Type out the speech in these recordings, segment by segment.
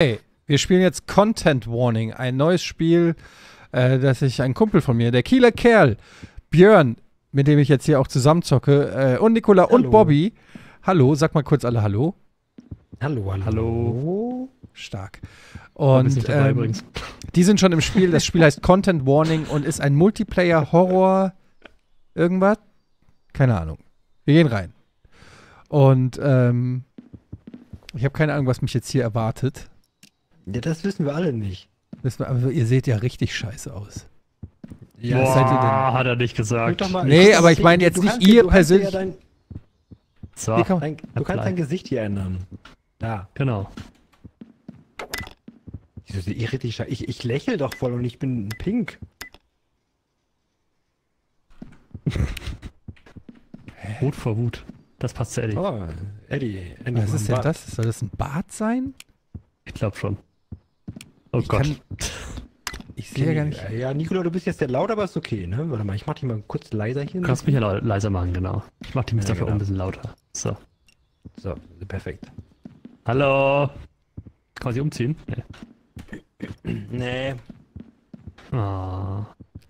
Hey, wir spielen jetzt Content Warning, ein neues Spiel, äh, das ich ein Kumpel von mir, der Kieler Kerl, Björn, mit dem ich jetzt hier auch zusammenzocke, äh, und Nicola und Hallo. Bobby. Hallo, sag mal kurz alle Hallo. Hallo, hallo. Hallo. Stark. Und Und dabei ähm, die sind schon im Spiel. Das Spiel heißt Content Warning und ist ein Multiplayer-Horror. Irgendwas? Keine Ahnung. Wir gehen rein. Und ähm, ich habe keine Ahnung, was mich jetzt hier erwartet. Ja, das wissen wir alle nicht. Wissen wir- Aber ihr seht ja richtig scheiße aus. Ja, was seid ihr denn? Boah, hat er nicht gesagt. mal, Nee, aber ich meine jetzt nicht ihr persönlich. Ja dein, So, Hier kann- dein, du Apply. kannst dein Gesicht hier ändern. Da. genau. Wieso sehe ich richtig sche- Ich, ich lächle doch voll und ich bin pink. Rot vor Wut. Das passt zu Eddie. Oh, Eddie. Eddie Was ist denn das? Soll das ein Bart sein? Ich glaube schon. Oh Ich Gott. kann- Ich sehe ja gar nicht. Ja, Nikola, du bist jetzt sehr laut, aber ist okay, ne? Warte mal, ich mach dich mal kurz leiser hier. Du kannst mich ja leiser machen, genau. Ich mach die Mist Ja, dafür auch genau. ein bisschen lauter. So. So, perfekt. Hallo. Kann sich umziehen? Nee. Nee. Ah.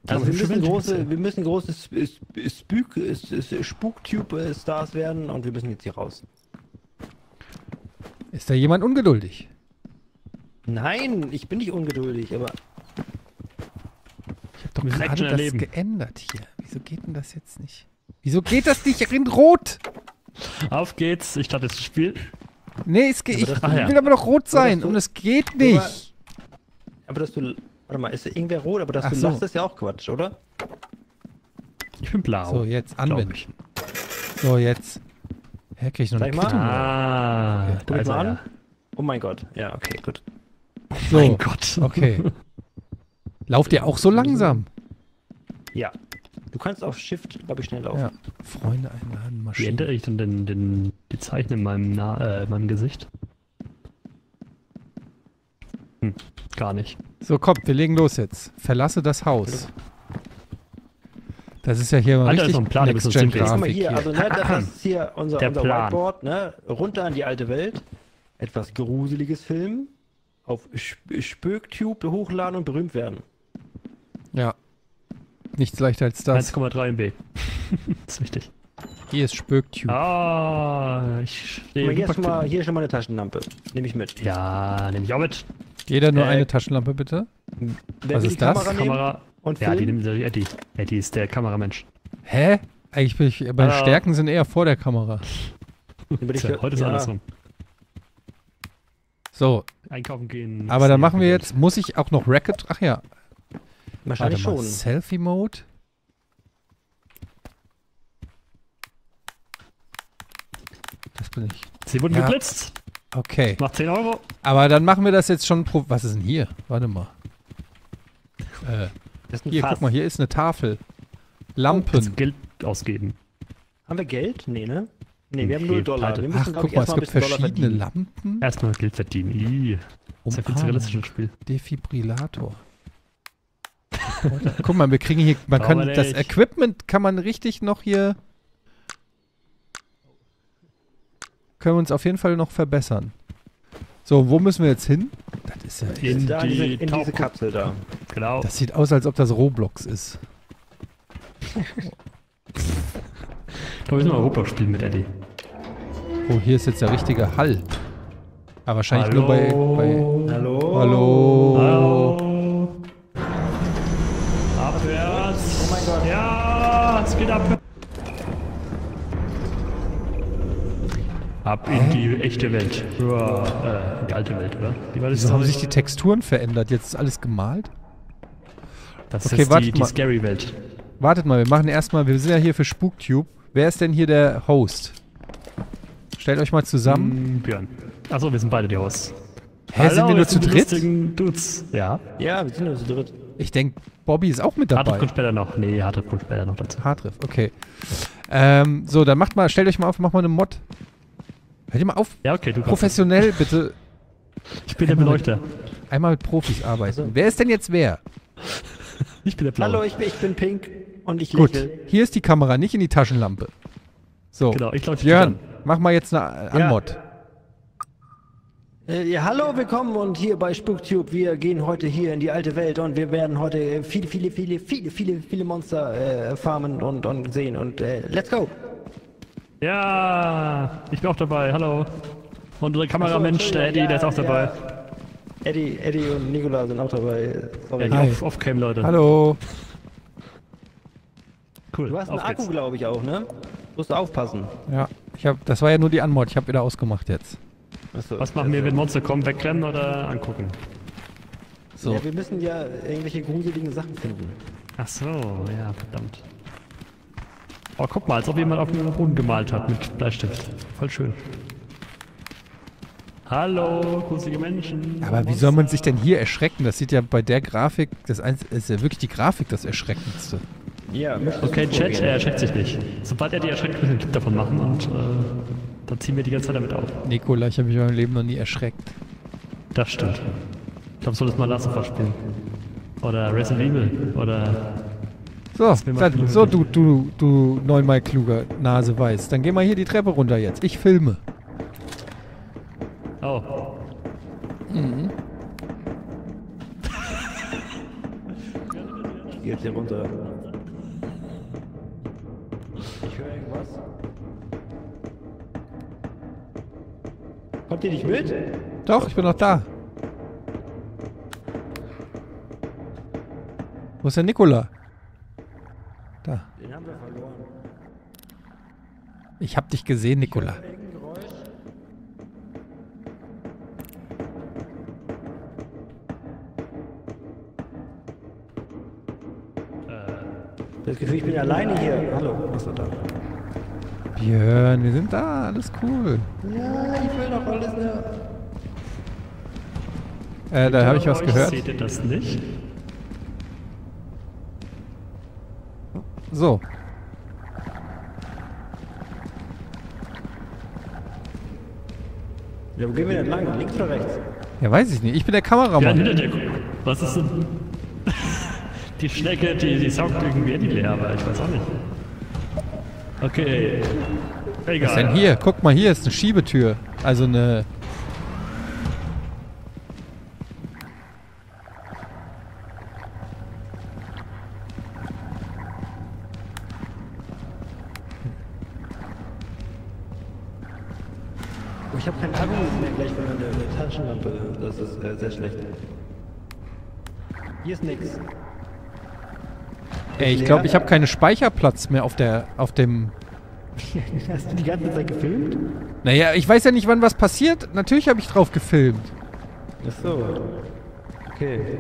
Also wir müssen, große, wir müssen große Spuk, Spuktube-Stars werden und wir müssen jetzt hier raus. Ist da jemand ungeduldig? Nein, ich bin nicht ungeduldig, aber Ich habe doch gerade das erleben. geändert hier. Wieso geht denn das jetzt nicht? Wieso geht das nicht in Rot? Auf geht's. Ich starte das Spiel. Nee, es geht. Ich Ach ja. will aber doch rot sein du- und es geht nicht. aber dass du warte mal, ist ja irgendwer rot, aber dass Ach du so. lachst, ist ja auch Quatsch, oder? Ich bin blau. So, jetzt anwenden. So, jetzt. Hä, krieg ich noch eine Zeig mal. Quittung? Ah, Okay. da Guck ist mal er an. ja. Oh mein Gott. Ja, okay, gut. So, Mein Gott. okay. Lauft ihr auch so langsam? Ja. Du kannst auf Shift, glaube ich, schnell laufen. Ja. Freunde einladen, Wie Maschinen. ändere ich denn den, den, die Zeichen in meinem, Na äh, in meinem Gesicht? Hm, gar nicht. So, kommt, wir legen los jetzt. Verlasse das Haus. Das ist ja hier mal Alter, richtig ist ein Plan, uns ziemlich- Guck mal Next-Gen-Grafik hier, hier. also ne, das, ist hier unser, unser. Whiteboard, ne? Runter an die alte Welt. Etwas gruseliges Film. Auf Sp Spöktube hochladen und berühmt werden. Ja. Nichts leichter als das. 1,3 MB. das ist wichtig. Hier ist Spöktube. Ah, ich Guck mal, hier, ist stehe. schon mal, hier ist schon mal eine Taschenlampe. Nehme ich mit. Ja, nehme ich auch mit. Jeder nur Äh, eine Taschenlampe, bitte. Was ist die das? Kamera und Ja, die nimmt Eddie. Eddie ist der Kameramensch. Hä? Eigentlich bin ich, meine Hallo. Stärken sind eher vor der Kamera. Tja, heute ist ja. andersrum. So, Einkaufen gehen. aber dann machen wir jetzt, muss ich auch noch Racket, ach ja, Wahrscheinlich mal, schon. Selfie-Mode. Das bin ich. Sie wurden Ja. geblitzt. Okay, Macht 10 Euro. aber dann machen wir das jetzt schon pro, was ist denn hier? Warte mal. Äh, Das ist ein hier, Fass. guck mal, hier ist eine Tafel. Jetzt Lampen. Geld ausgeben. Haben wir Geld? Nee, ne? Nee, wir haben 0 Dollar. pleite. Wir Ach, müssen, glaub guck ich, mal, es gibt verschiedene. Lampen. Erstmal Geld verdienen. Ih. Das ist ja viel zu realistisch im Spiel. Defibrillator. Guck mal, wir kriegen hier, man Brauchen kann, das. Equipment kann man richtig noch hier, können wir uns auf jeden Fall noch verbessern. So, wo müssen wir jetzt hin? Das ist ja echt, In Da in, diese, die in diese Kapsel da. Genau. das sieht aus, als ob das Roblox ist. Da müssen wir Roblox spielen mit Eddie. Oh, hier ist jetzt der richtige Hall. Aber wahrscheinlich nur bei, bei Hallo? Hallo. Hallo. Abwärts. Oh mein Gott. Ja, es geht ab. Ab in die echte Welt. Ja, äh, die alte Welt, oder? Wie war das? Wieso haben sich die Texturen verändert? Jetzt ist alles gemalt? das ist Okay, warte die, die scary Welt. Wartet mal, wir machen erstmal, wir sind ja hier für Spooktube. Wer ist denn hier der Host? Stellt euch mal zusammen. Hm, Björn. Achso, wir sind beide die Hosts. Hä, sind wir nur zu dritt? Dudes. Ja. Ja, wir sind nur zu dritt. Ich denke, Bobby ist auch mit Hartriff dabei. kommt später noch. Nee, Hartriff kommt später noch dazu. Hardriff, okay. Ähm, so, dann macht mal, stellt euch mal auf, macht mal eine Mod. Hört ihr mal auf, Ja, okay, du kannst. professionell bitte Ich bin der Einmal- Beleuchter. einmal mit Profis arbeiten. Also- Wer ist denn jetzt wer? Ich bin der Blaue. Hallo, ich bin, ich bin pink und ich Gut, lächle. hier ist die Kamera, nicht in die Taschenlampe. So, Genau, ich leuchte Björn, mach mal jetzt eine Ja. Anmod. Äh, ja, hallo, willkommen und hier bei SpookTube. Wir gehen heute hier in die alte Welt und wir werden heute viele, viele, viele, viele, viele, viele Monster äh, farmen und, und sehen und äh, let's go. Ja, ich bin auch dabei. Hallo. Und unser Kameramensch, der Eddie, der ist auch dabei. Ja. Eddie, Eddie und Nicola sind auch dabei. Sorry. Ja, Hi. auf, auf Cam, Leute. Hallo. Cool. Du hast einen Akku, glaube ich, auch, ne? Musst du aufpassen. Ja, ich hab, das war ja nur die Anmod. Ich habe wieder ausgemacht jetzt. Achso. Was machen wir, wenn Monster kommen? Wegrennen oder angucken? So. Ja, wir müssen ja irgendwelche gruseligen Sachen finden. Ach so, ja, verdammt. Oh, guck mal, als ob jemand auf dem Boden gemalt hat mit Bleistift. Voll schön. Hallo, gruselige Menschen. Aber wie soll man sich denn hier erschrecken? Das sieht ja bei der Grafik, das ist ja wirklich die Grafik das Erschreckendste. Ja, Okay, Chat, er erschreckt sich nicht. Sobald er die erschreckt, müssen wir einen Clip davon machen und äh, da ziehen wir die ganze Zeit damit auf. Nikola, ich habe mich in meinem Leben noch nie erschreckt. Das stimmt. Ich glaube, soll das mal Last of Us spielen. Oder Resident Evil. Oder. So, dann, so du, du, du neunmal kluger Nase weiß. Dann geh mal hier die Treppe runter jetzt. Ich filme. Oh. Ich geh jetzt hier runter. Ich höre irgendwas. Kommt ihr nicht mit? Doch, ich bin noch da. Wo ist der Nikola? Da. Den haben wir verloren. Ich hab dich gesehen, Nikola. Irgendein Das Gefühl, ich bin alleine hier. Hallo, was ist da? Björn, wir sind da. Alles cool. Ja, ich will doch alles ne. Äh, da habe ich was Euch gehört. Seht ihr das nicht? So. Ja, wo gehen wir denn lang? Links oder rechts? Ja, weiß ich nicht. Ich bin der Ja, Kameramann. hinter dir. Was ist denn? Die Schnecke, die, die saugt irgendwie Eddie leer, aber ich weiß auch nicht. Okay. Egal. Was ist denn hier? Guck mal, hier ist eine Schiebetür. Also eine. Oh, ich habe keinen Akku mehr gleich von der, der Taschenlampe. Das ist äh, sehr schlecht. Hier ist nix. Ey, ich glaube, ich habe keinen Speicherplatz mehr auf der, auf dem. Hast du die ganze Zeit gefilmt? Naja, ich weiß ja nicht, wann was passiert. Natürlich habe ich drauf gefilmt. Ach so. Okay.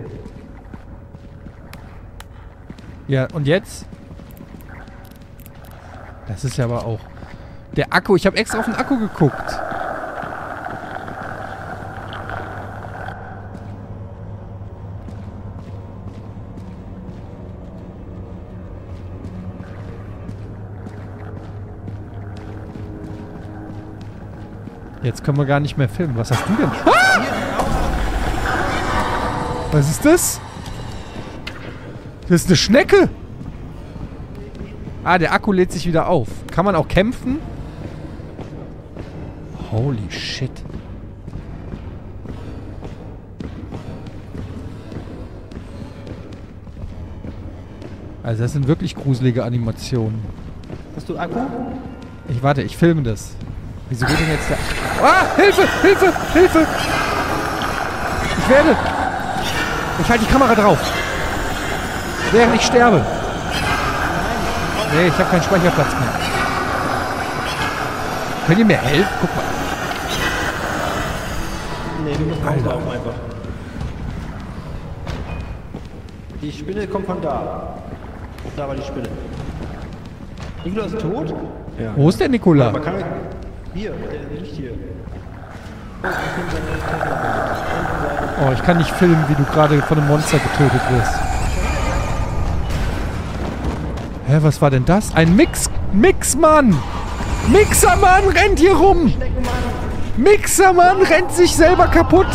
Ja, und jetzt? Das ist ja aber auch. Der Akku, ich habe extra auf den Akku geguckt. Jetzt können wir gar nicht mehr filmen. Was hast du denn? Ah! Was ist das? Das ist eine Schnecke. Ah, der Akku lädt sich wieder auf. Kann man auch kämpfen? Holy shit. Also das sind wirklich gruselige Animationen. Hast du Akku? Ich warte, ich filme das. Wieso geht denn jetzt der... Ah! Hilfe! Hilfe! Hilfe! Ich werde... Ich halte die Kamera drauf. Während ich sterbe. Nee, ich habe keinen Speicherplatz mehr. Könnt ihr mir helfen? Guck mal. Nee, du musst rauslaufen einfach. Die Spinne kommt von da. Da war die Spinne. Nikola ist tot? Ja. Wo ist der Nikola? Aber kann. Hier, der, liegt hier. Oh, ich kann nicht filmen, wie du gerade von einem Monster getötet wirst. Hä, was war denn das? Ein Mix... Mixmann! Mixermann rennt hier rum! Mixermann rennt sich selber kaputt!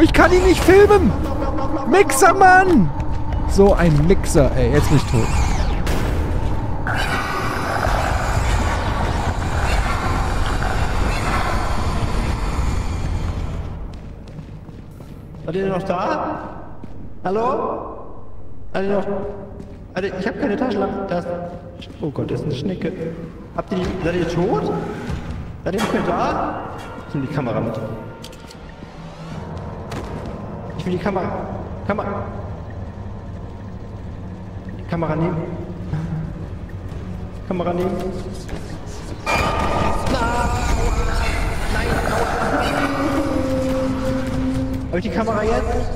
Ich kann ihn nicht filmen! Mixermann! So ein Mixer. Ey, jetzt bin ich tot. Seid ihr noch da? Hallo? Seid ihr noch... Alter, ich habe keine Taschenlampe. Das... Oh Gott, das ist eine Schnecke. Habt ihr die... Seid ihr tot? Seid ihr nicht mehr da? Ich nehme die Kamera mit. Ich will die Kamera... Kamera... Die Kamera nehmen. Kamera nehmen. Habe ich die Kamera jetzt?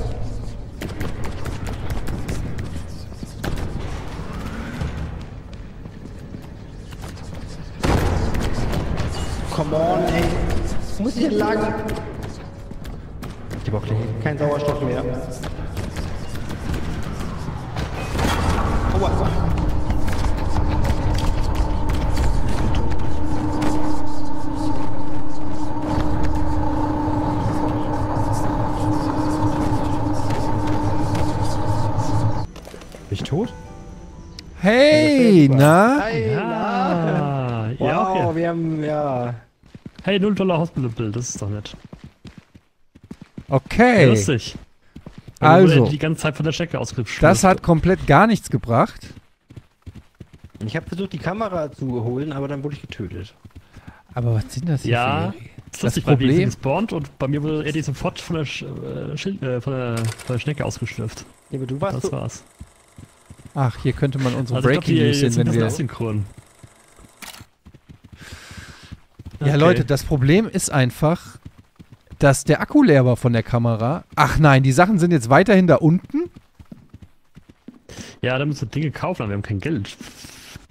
Come on, ey. Muss ich hier lang? Ich hab auch gleich keinen Sauerstoff mehr. Aua. Hey, na? Hey, Ja, na. ja, Wow, okay. wir haben, ja... Hey, 0 Dollar Hospital-Bild, das ist doch nett. Ja, Okay. lustig. Also. Die ganze Zeit von der Schnecke ausgeschlüpft. Das hat komplett gar nichts gebracht. Ich habe versucht, die Kamera zu holen, aber dann wurde ich getötet. Aber was sind das hier Ja. für... Das ist das Problem- sind gespawnt und bei mir wurde Eddie sofort von der, Sch äh, Schild, äh, von, der, von der Schnecke ausgeschlüpft. Ja, aber du warst Das so... war's. Ach, hier könnte man unsere Also Breaking News sehen, wenn wir... asynchron. Ja, Okay. Leute, das Problem ist einfach, dass der Akku leer war von der Kamera. Ach nein, die Sachen sind jetzt weiterhin da unten? Ja, da müssen wir Dinge kaufen, aber wir haben kein Geld.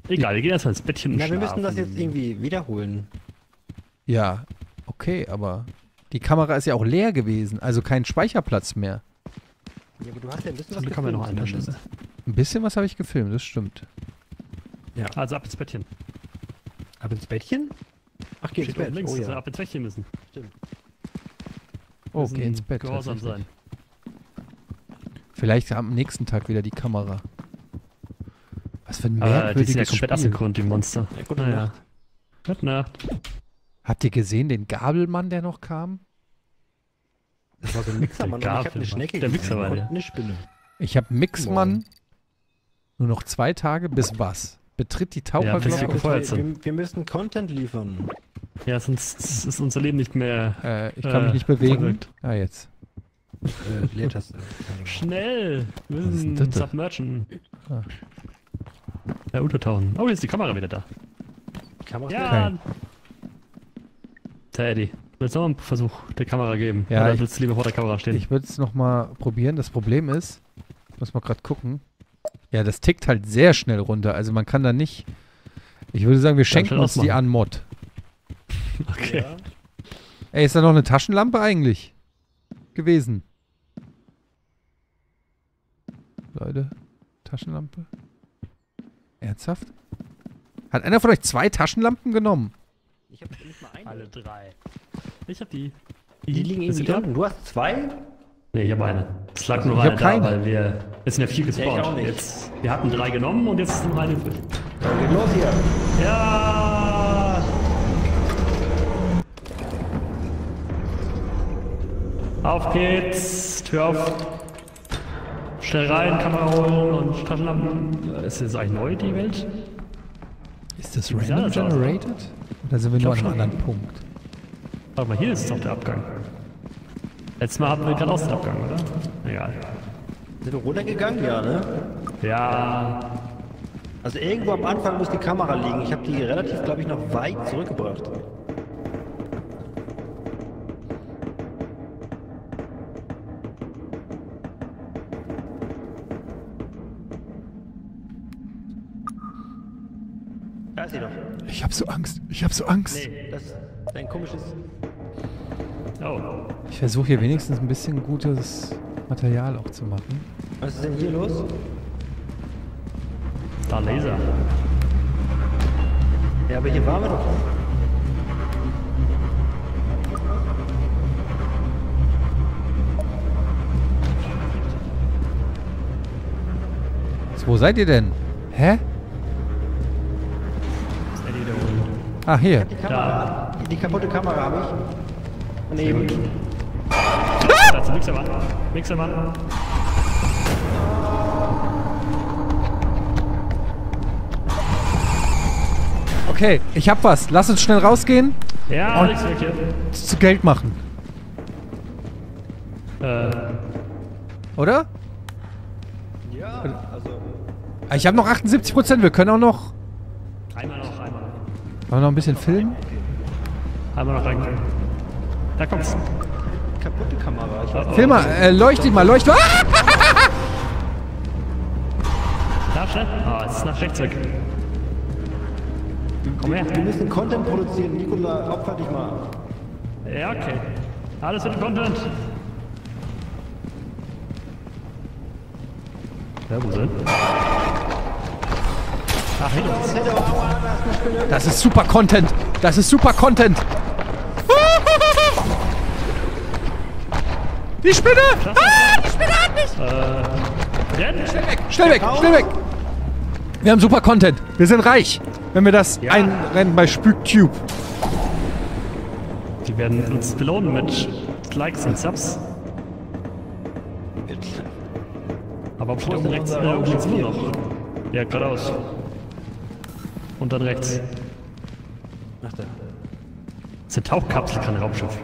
Egal, wir gehen erstmal ins Bettchen und Na, wir schlafen. müssen das jetzt irgendwie wiederholen. Ja, okay, aber die Kamera ist ja auch leer gewesen, also kein Speicherplatz mehr. Ja, aber du hast ja ein bisschen haben wir noch eine gefilmt Stunde. Ein bisschen was habe ich gefilmt, das stimmt. Also ab ins Bettchen. Ab ins Bettchen? Ach, geh ins Bett. links, Oh ja. ab ins Bettchen müssen. Oh, Müssen geh ins Bett. Gehorsam sein. Vielleicht am nächsten Tag wieder die Kamera. Was für ein Aber die sind ja merkwürdiges komplett asynchron, die Monster. Ja, gute Naja. Nacht. Gute Nacht. Habt ihr gesehen, den Gabelmann, der noch kam? Das war so ein Mixer, Der Mann. und Ich hab Gafel, eine Schnecke der Mixer gesehen war und der. eine Spinne. Ich habe Mixmann. Nur noch zwei Tage bis was? Betritt die Ja, Taucherglocke. wir gefeuert wir, wir, müssen Content liefern. Ja, sonst ist unser Leben nicht mehr äh, ich kann mich Äh, nicht bewegen. verrückt. Ah, jetzt. Äh, Leertaste. schnell. Wir müssen submergen. Ah. Ja, untertauchen. Oh, jetzt ist die Kamera wieder da. Kamera. Ja. Teddy, willst du noch einen Versuch der Kamera geben? Ja, Oder ich- willst du lieber vor der Kamera stehen? Ich würde es nochmal probieren. Das Problem ist, ich muss mal gerade gucken. Ja, das tickt halt sehr schnell runter. Also man kann da nicht. Ich würde sagen, wir schenken uns die an Mod. okay. Ja. Ey, ist da noch eine Taschenlampe eigentlich? Gewesen. Leute, Taschenlampe? Ernsthaft? Hat einer von euch zwei Taschenlampen genommen? Ich hab nicht mal eine. Alle drei. Ich hab die. Die liegen Ist irgendwie die da? Du hast zwei? Nee, ich habe eine. Es lag nur Ich eine hab da, keine. weil wir. Es sind ja vier Ja, ich gespawnt. auch nicht. Jetzt, wir hatten drei genommen und jetzt ist noch eine geht los hier. Ja! Auf geht's! Tür auf! Schnell rein, Kamera holen und Taschenlampen. Ist das eigentlich neu, die Welt? Ist das random generated? Oder sind wir nur an einem anderen Punkt? Warte mal, hier ist doch der Abgang. Letztes Mal hatten wir gerade aus den Abgang, oder? Egal. Sind wir runtergegangen? Ja, ne? Ja, Also irgendwo am Anfang muss die Kamera liegen. Ich habe die relativ, glaube ich, noch weit zurückgebracht. Da ist sie doch. Ich hab so Angst. Ich hab so Angst. Nee, das ist ein komisches. oh. Ich versuche hier wenigstens ein bisschen gutes Material auch zu machen. Was ist denn hier los? Da Laser. Ja, aber hier waren wir doch. So, wo seid ihr denn? Hä? Ah, hier. Die Kamera. Die, die kaputte Kamera habe ich. Von eben. Das warte, nix aber. Nix aber. Okay, ich hab was. Lass uns schnell rausgehen, Ja, Und- hier. zu Geld machen. Äh, Oder? Ja, also. Ich habe noch 78 Prozent. Wir können auch noch. einmal noch, einmal noch. Wollen wir noch ein bisschen filmen? Einmal noch rein. Da kommt's. Kaputte Kamera. Ich weiß Oh, oh. Film mal, äh, leuchte ihn mal, leuchte. Ah! Da, schnell. Ah, es ist nach rechts weg. Komm her. Wir müssen Content produzieren. Nikola, opfer dich mal. Ja, okay. Alles für den Content. Ja, wo sind? Spinne. Das ist super Content. Das ist super Content. Die Spinne! Ah, die Spinne hat mich! Renn! Schnell weg, schnell weg, schnell weg. Wir haben super Content. Wir sind reich, wenn wir das Ja. einrennen bei SpükTube. Die werden uns belohnen mit Likes und Subs. Aber oben rechts äh, oben noch? Ja, geradeaus. Und dann rechts. Ach da. Das ist eine Tauchkapsel, kein Raumschiff.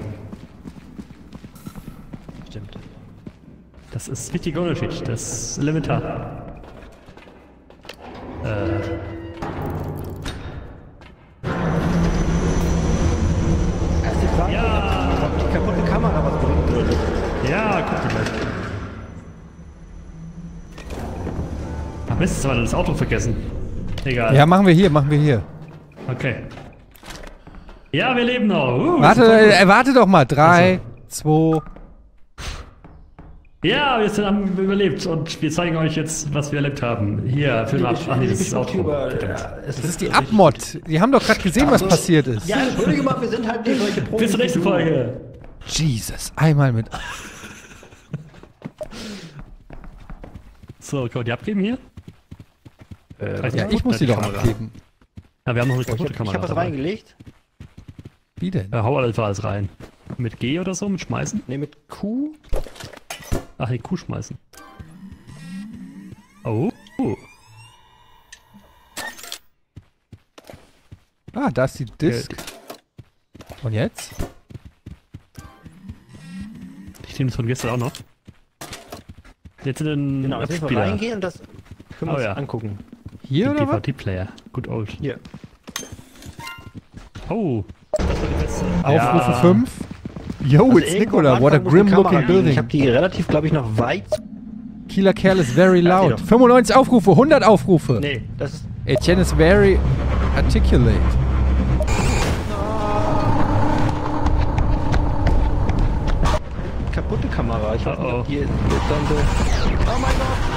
Stimmt. Das ist wichtiger Unterschied. Das ist elementar. Äh. Erst die Frage, Ja! ob die kaputte Kamera was bringt oder nicht. Ja, guck dir gleich. Ach Mist, haben wir das Auto vergessen. Egal. Ja, machen wir hier, machen wir hier. Okay. Ja, wir leben noch. Uh, Warte, äh, warte doch mal. Drei, zwei. Ja, wir sind, haben überlebt und wir zeigen euch jetzt, was wir erlebt haben. Hier, Film ab. Ach nee, das ist ja, es Das ist die Abmod. Die haben doch gerade gesehen, was passiert ist. Ja, entschuldige mal, wir sind halt nicht solche Profis. Bis zur nächsten. Folge. Jesus, einmal mit. So, können wir die abgeben hier? Äh, Ja, ich muss die doch Kamera. abgeben. Ja, wir haben noch eine ich kaputte hab, Kamera. ich hab was dabei. reingelegt. Wie denn? Ja, hau einfach alles rein. Mit G oder so, mit schmeißen? Ne, mit Q. Ach, die Kuh schmeißen. Oh. oh. Ah, da ist die Disk. Und jetzt? Ich nehme das von gestern auch noch. Jetzt in den Genau, jetzt müssen wir Abspieler. reingehen und das können wir Oh uns ja. angucken. Hier oder was? DVD-Player. Good old. Hier. Oh. Das war die beste. Aufrufe Ja. 5. Yo, Also it's Nicola. What a grim looking building. Ich habe die relativ, glaube ich, noch weit. Killer Kerl is very loud. sieh doch. 95 Aufrufe, 100 Aufrufe. Nee, das ist. Etienne is very articulate. kaputte Kamera. Ich nicht, Oh, oh. die so. Oh mein Gott!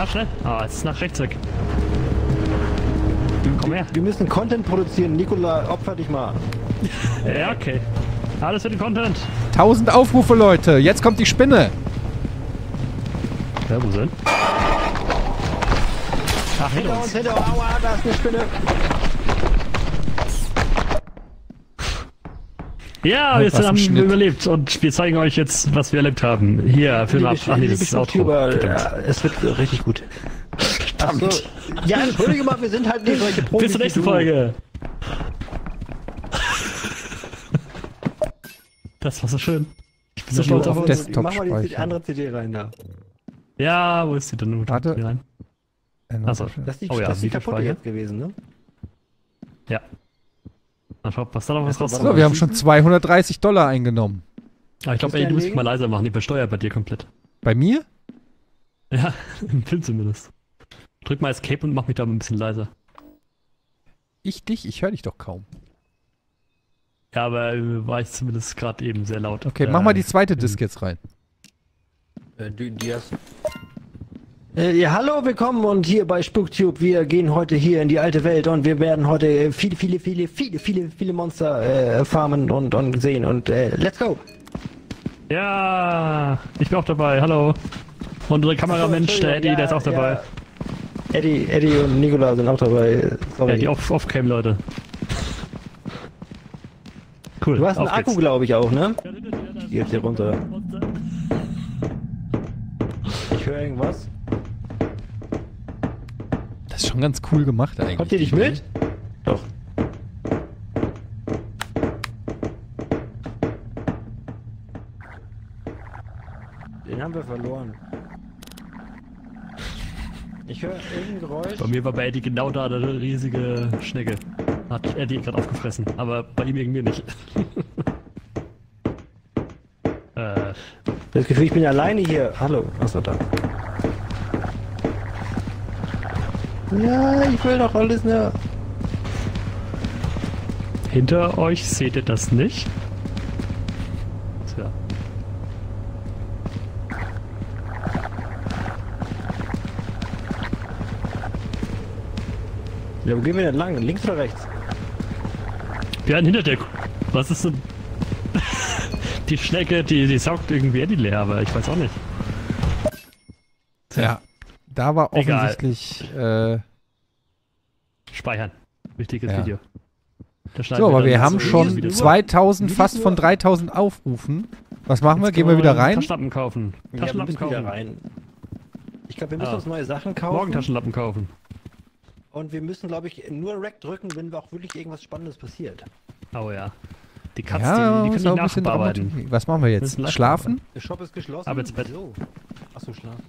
Da, schnell. Ah, jetzt ist nach rechts weg. Komm her. Wir müssen Content produzieren. Nikola, opfer dich mal. Ja, okay. Alles für den Content. 1000 Aufrufe, Leute. Jetzt kommt die Spinne. Ja, wo sind? Ach, hinter Hinter uns, uns. hinter uns. Aua, da ist eine Spinne. Ja, wir haben Schnitt. überlebt und wir zeigen euch jetzt, was wir erlebt haben. Hier, Film ab. Ach nee, das ist das Outro. Verdammt. ja, es wird richtig gut. Ach so. Ja, entschuldige mal, wir sind halt nicht solche Profis. Bis zur nächsten. Folge. Das war so schön. Ich bin so stolz auf auf Desktop Mach mal die speichern. andere CD rein da. Ja, wo ist die denn? Warte. Rein. Äh, Ach so. Das ist die, Oh ja, das ist die kaputte jetzt gewesen, ne? Ja. Dann schaut, was da noch was rauskommt. So, wir haben schon 230 Dollar eingenommen. Ah, ich glaube, ey, du musst einlegen? mal leiser machen. Die besteuert bei dir komplett. Bei mir? Ja, im Film zumindest. Drück mal Escape und mach mich da mal ein bisschen leiser. Ich dich? Ich höre dich doch kaum. Ja, aber äh, war ich zumindest gerade eben sehr laut. Okay, äh, mach mal die zweite Disk jetzt rein. Äh, du, die hast... Äh, ja, hallo, willkommen und hier bei SpookTube. Wir gehen heute hier in die alte Welt und wir werden heute äh, viele, viele, viele, viele, viele, viele Monster äh, farmen und, und sehen und äh, let's go. Ja, ich bin auch dabei. Hallo. Und unser Kameramensch, der Eddie, der ist auch dabei. Ja. Eddie, Eddie und Nikola sind auch dabei. Sorry. Ja, die Off- Off-Cam-Leute. cool. du hast einen Akku, glaube ich, auch, ne? Ja, jetzt hier runter. Ich höre irgendwas. Das ist schon ganz cool gemacht eigentlich. Kommt ihr nicht mit? Doch. Den haben wir verloren. Ich höre irgendein Geräusch. Bei mir war bei Eddie genau da eine riesige Schnecke. Hat Eddie gerade aufgefressen, aber bei ihm irgendwie nicht. äh, Das Gefühl, ich bin alleine hier. Hallo, achso, da. Ja, ich will doch alles nur. hinter euch seht ihr das nicht? Tja. Ja, wo gehen wir denn lang? Links oder rechts? Björn, hinter dir. Was ist denn... die Schnecke, die, die saugt irgendwie Eddie leer, aber ich weiß auch nicht. Ja, da war Egal. offensichtlich. Äh, Speichern. Wichtiges Ja. Video. So, aber wir haben schon Video. 2000, Wie fast von Uhr? 3000 Aufrufen. Was machen wir? Gehen wir wieder rein? Taschenlampen kaufen. Ja, wir müssen wieder kaufen. rein. Ich glaube, wir müssen Ah. uns neue Sachen kaufen. Morgen Taschenlampen kaufen. Und wir müssen, glaube ich, nur Rack drücken, wenn auch wirklich irgendwas Spannendes passiert. Oh ja. Die Cuts, Ja, die, die können auch nicht ein bisschen nachbearbeiten. Was machen wir jetzt? Schlafen? Der Shop ist geschlossen. Ab ins Bett. So. Achso, schlafen.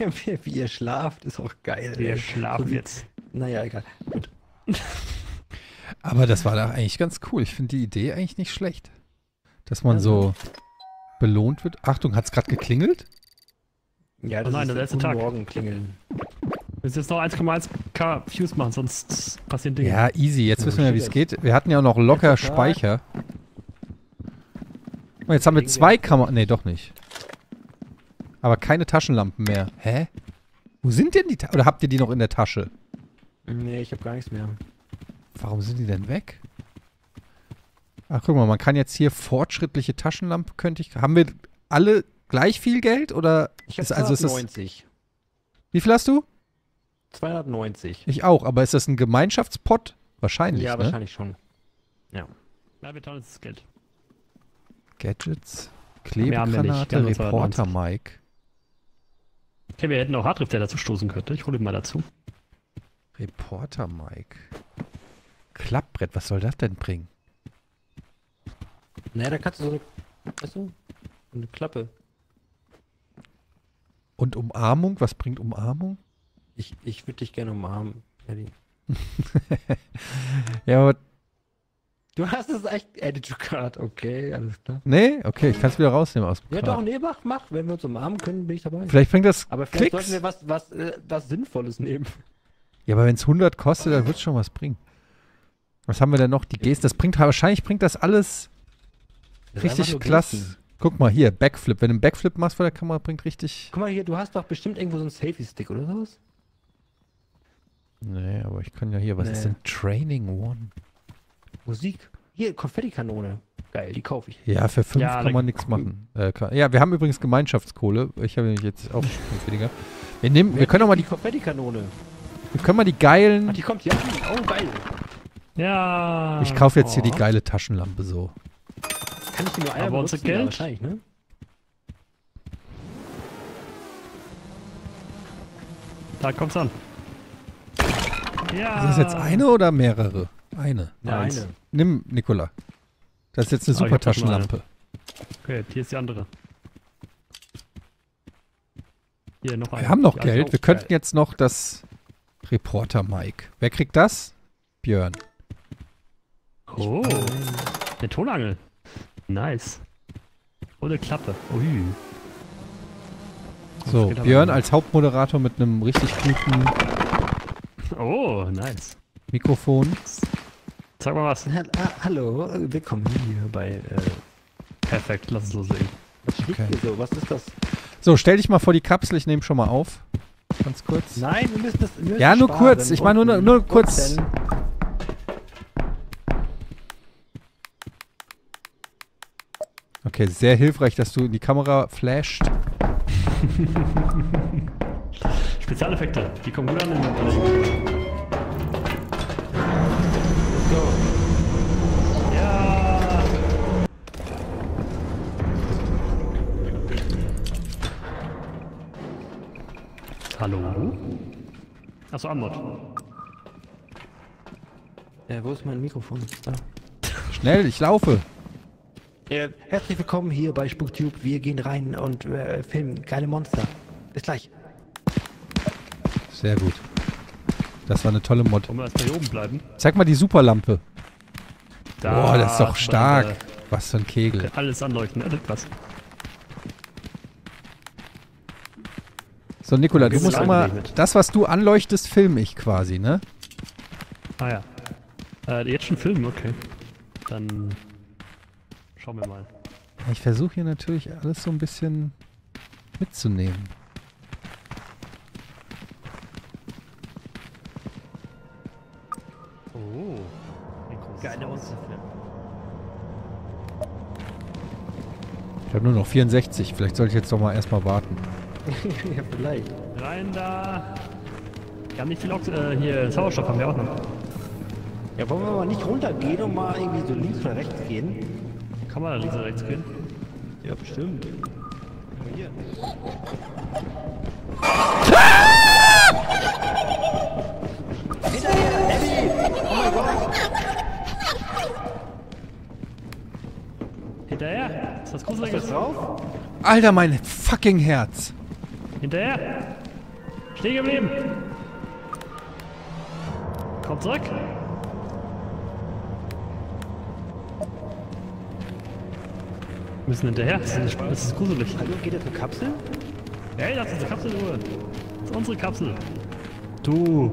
Wie, wie ihr schlaft, ist auch geil. Wir ey. schlafen So jetzt. Naja, egal. Gut. Aber das war da eigentlich ganz cool. Ich finde die Idee eigentlich nicht schlecht. Dass man so belohnt wird. Achtung, hat es gerade geklingelt? Ja, Oh nein, der letzte Tag. Morgen klingeln. Wir müssen jetzt noch 1,1k Views machen, sonst passieren Dinge. Ja, easy. Jetzt Ja, wissen wir ja, wie es geht. Wir hatten ja auch noch locker. Speicher. Und jetzt haben wir zwei Kameras. Nee, doch nicht. Aber keine Taschenlampen mehr. Hä? Wo sind denn die? Ta Oder habt ihr die noch in der Tasche? Nee, ich habe gar nichts mehr. Warum sind die denn weg? Ach, guck mal, man kann jetzt hier fortschrittliche Taschenlampe, könnte ich. Haben wir alle gleich viel Geld oder Ich habe ist, also ist das, 290. Wie viel hast du? 290. Ich auch, aber ist das ein Gemeinschaftspot? Wahrscheinlich, ja, ne? wahrscheinlich schon. Ja, wir teilen uns das Geld. Gadgets, Wir ja Klebegranate, wir haben nur Reporter 290. Mike. Okay, wir hätten auch Hardrift, der dazu stoßen könnte. Ich hole ihn mal dazu. Reporter Mike. Klappbrett, was soll das denn bringen? Naja, da kannst du so eine. Weißt du? So eine Klappe. Und Umarmung, was bringt Umarmung? Ich, ich würde dich gerne umarmen. Eddie. Ja, aber. Du hast es echt Attitude Card, okay, alles klar. Nee, okay, ich kann es wieder rausnehmen aus dem Ja, doch, nee, mach, mach. Wenn wir uns umarmen können, bin ich dabei. Vielleicht bringt das Aber vielleicht Klicks. sollten wir was, was, äh, was Sinnvolles nehmen. Ja, aber wenn es 100 kostet, dann wird es schon was bringen. Was haben wir denn noch? Die Gesten. Das bringt wahrscheinlich bringt das alles Das ist einfach richtig nur klasse. Gesten. Guck mal hier, Backflip. Wenn du einen Backflip machst vor der Kamera, bringt richtig. Guck mal hier, du hast doch bestimmt irgendwo so einen Selfie-Stick oder sowas. Nee, aber ich kann ja hier. Was ist Nee. denn Training One? Musik. Hier, Konfettikanone. Geil, die kaufe ich. Ja, für 5 Ja, kann man nichts machen. Äh, kann, ja, wir haben übrigens Gemeinschaftskohle. Ich habe nämlich jetzt auch fünf weniger. Wir nehmen, wir können auch mal die, die Konfettikanone. wir können mal die Ach, geilen. die kommt hier an. Oh, geil. Ja. Ich kaufe jetzt hier die oh. geile Taschenlampe so. Kann ich die nur einmal Aber unser benutzen? Ja, Geld? wahrscheinlich, ne? Da kommt's an. Ja. Ist das jetzt eine oder mehrere? Eine. Ja, Eins. eine. Nimm, Nikola. Das ist jetzt eine Ah, super. Taschenlampe. Okay, hier ist die andere. Hier noch eine. Wir haben noch Die Geld. Wir könnten jetzt noch das Reporter Mike. Wer kriegt das? Björn. Oh, eine Tonangel. Nice. Ohne Klappe. Ui. So, Björn als Hauptmoderator mit einem richtig guten Oh, nice. Mikrofon. Sag mal was. Ha ah, hallo, willkommen hier bei. Äh, Perfekt, lass es loslegen. was Okay. hier so? Was ist das? So, stell dich mal vor die Kapsel. Ich nehme schon mal auf. Ganz kurz. Nein, wir müssen das. Wir müssen Ja, nur sparen. kurz. Ich meine nur- nur kurz. Denn- Okay, sehr hilfreich, dass du in die Kamera flasht. Spezialeffekte, die kommen gut an in den Ja! Achso, Anmod. Äh, wo ist mein Mikrofon? Ah. Schnell, ich laufe. Äh, herzlich willkommen hier bei SpuckTube. Wir gehen rein und äh, filmen geile Monster. Bis gleich. Sehr gut. Das war eine tolle Mod. Wollen wir erstmal hier oben bleiben? Zeig mal die Superlampe. Boah, das ist doch stark. Was für ein Kegel. Alles anleuchten, alles krass. So, Nikola, du musst immer. Das, was du anleuchtest, film ich quasi, ne? Ah ja. Äh, jetzt schon filmen, okay. Dann schauen wir mal. Ich versuche hier natürlich alles so ein bisschen mitzunehmen. Oh. Ein großes Geile Haus. Monsterfilm. Ich habe nur noch 64. Vielleicht sollte ich jetzt doch mal erstmal warten. ja, vielleicht. Rein da. Wir haben nicht viel Ox äh, hier Sauerstoff haben wir auch noch. Ja, wollen wir mal nicht runtergehen und mal irgendwie so links oder rechts gehen? Kann man da links oder rechts gehen? Ja, bestimmt. Hier. Hinterher, Abby! Oh mein Gott! Hinterher! Ist das Ist Gruseliges? das drauf? Alter, mein fucking Herz. Hinterher! Stehen geblieben! Kommt zurück! Wir müssen hinterher, das ist, das ist gruselig. Hallo, geht das für Kapsel? Hey, lass unsere Kapsel in Ruhe. Das ist unsere Kapsel. Du.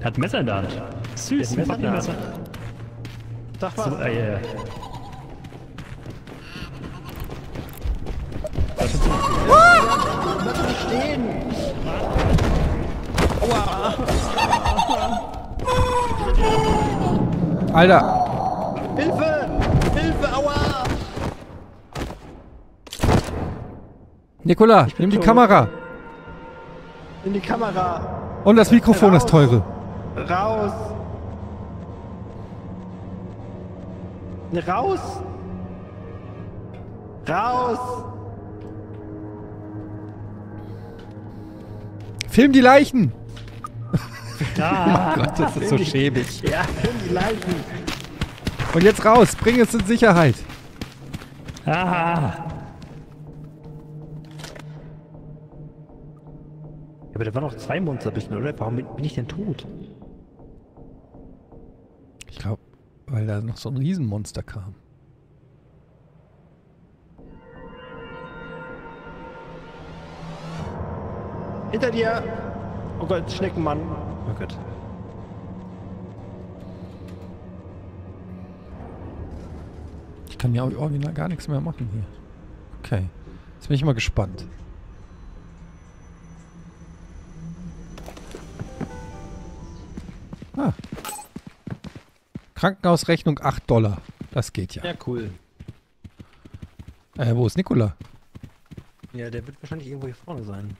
Er hat ein Messer in der Hand. Süß, ein ein Messer in der Hand. Pappmesser. Sag was. So, äh, mich stehen! Alter, Hilfe! Hilfe, aua! Nikola, nimm die tot. Kamera. In die Kamera! Und das Mikrofon, das Raus. teure. Raus! Raus! Raus! Film die Leichen. Ah, Gott, das ist so schäbig. Ja, die Leichen! Und jetzt raus, bring es in Sicherheit. ah. Ja, aber da waren noch zwei Monster bisschen, oder? Warum bin ich denn tot? Ich glaube, weil da noch so ein Riesenmonster kam. Hinter dir! Oh Gott, Schneckenmann! Oh Gott. Ich kann ja original gar nichts mehr machen hier. Okay. Jetzt bin ich mal gespannt. Ah. Krankenhausrechnung 8 Dollar. Das geht ja. Ja, cool. Äh, wo ist Nikola? Ja, der wird wahrscheinlich irgendwo hier vorne sein.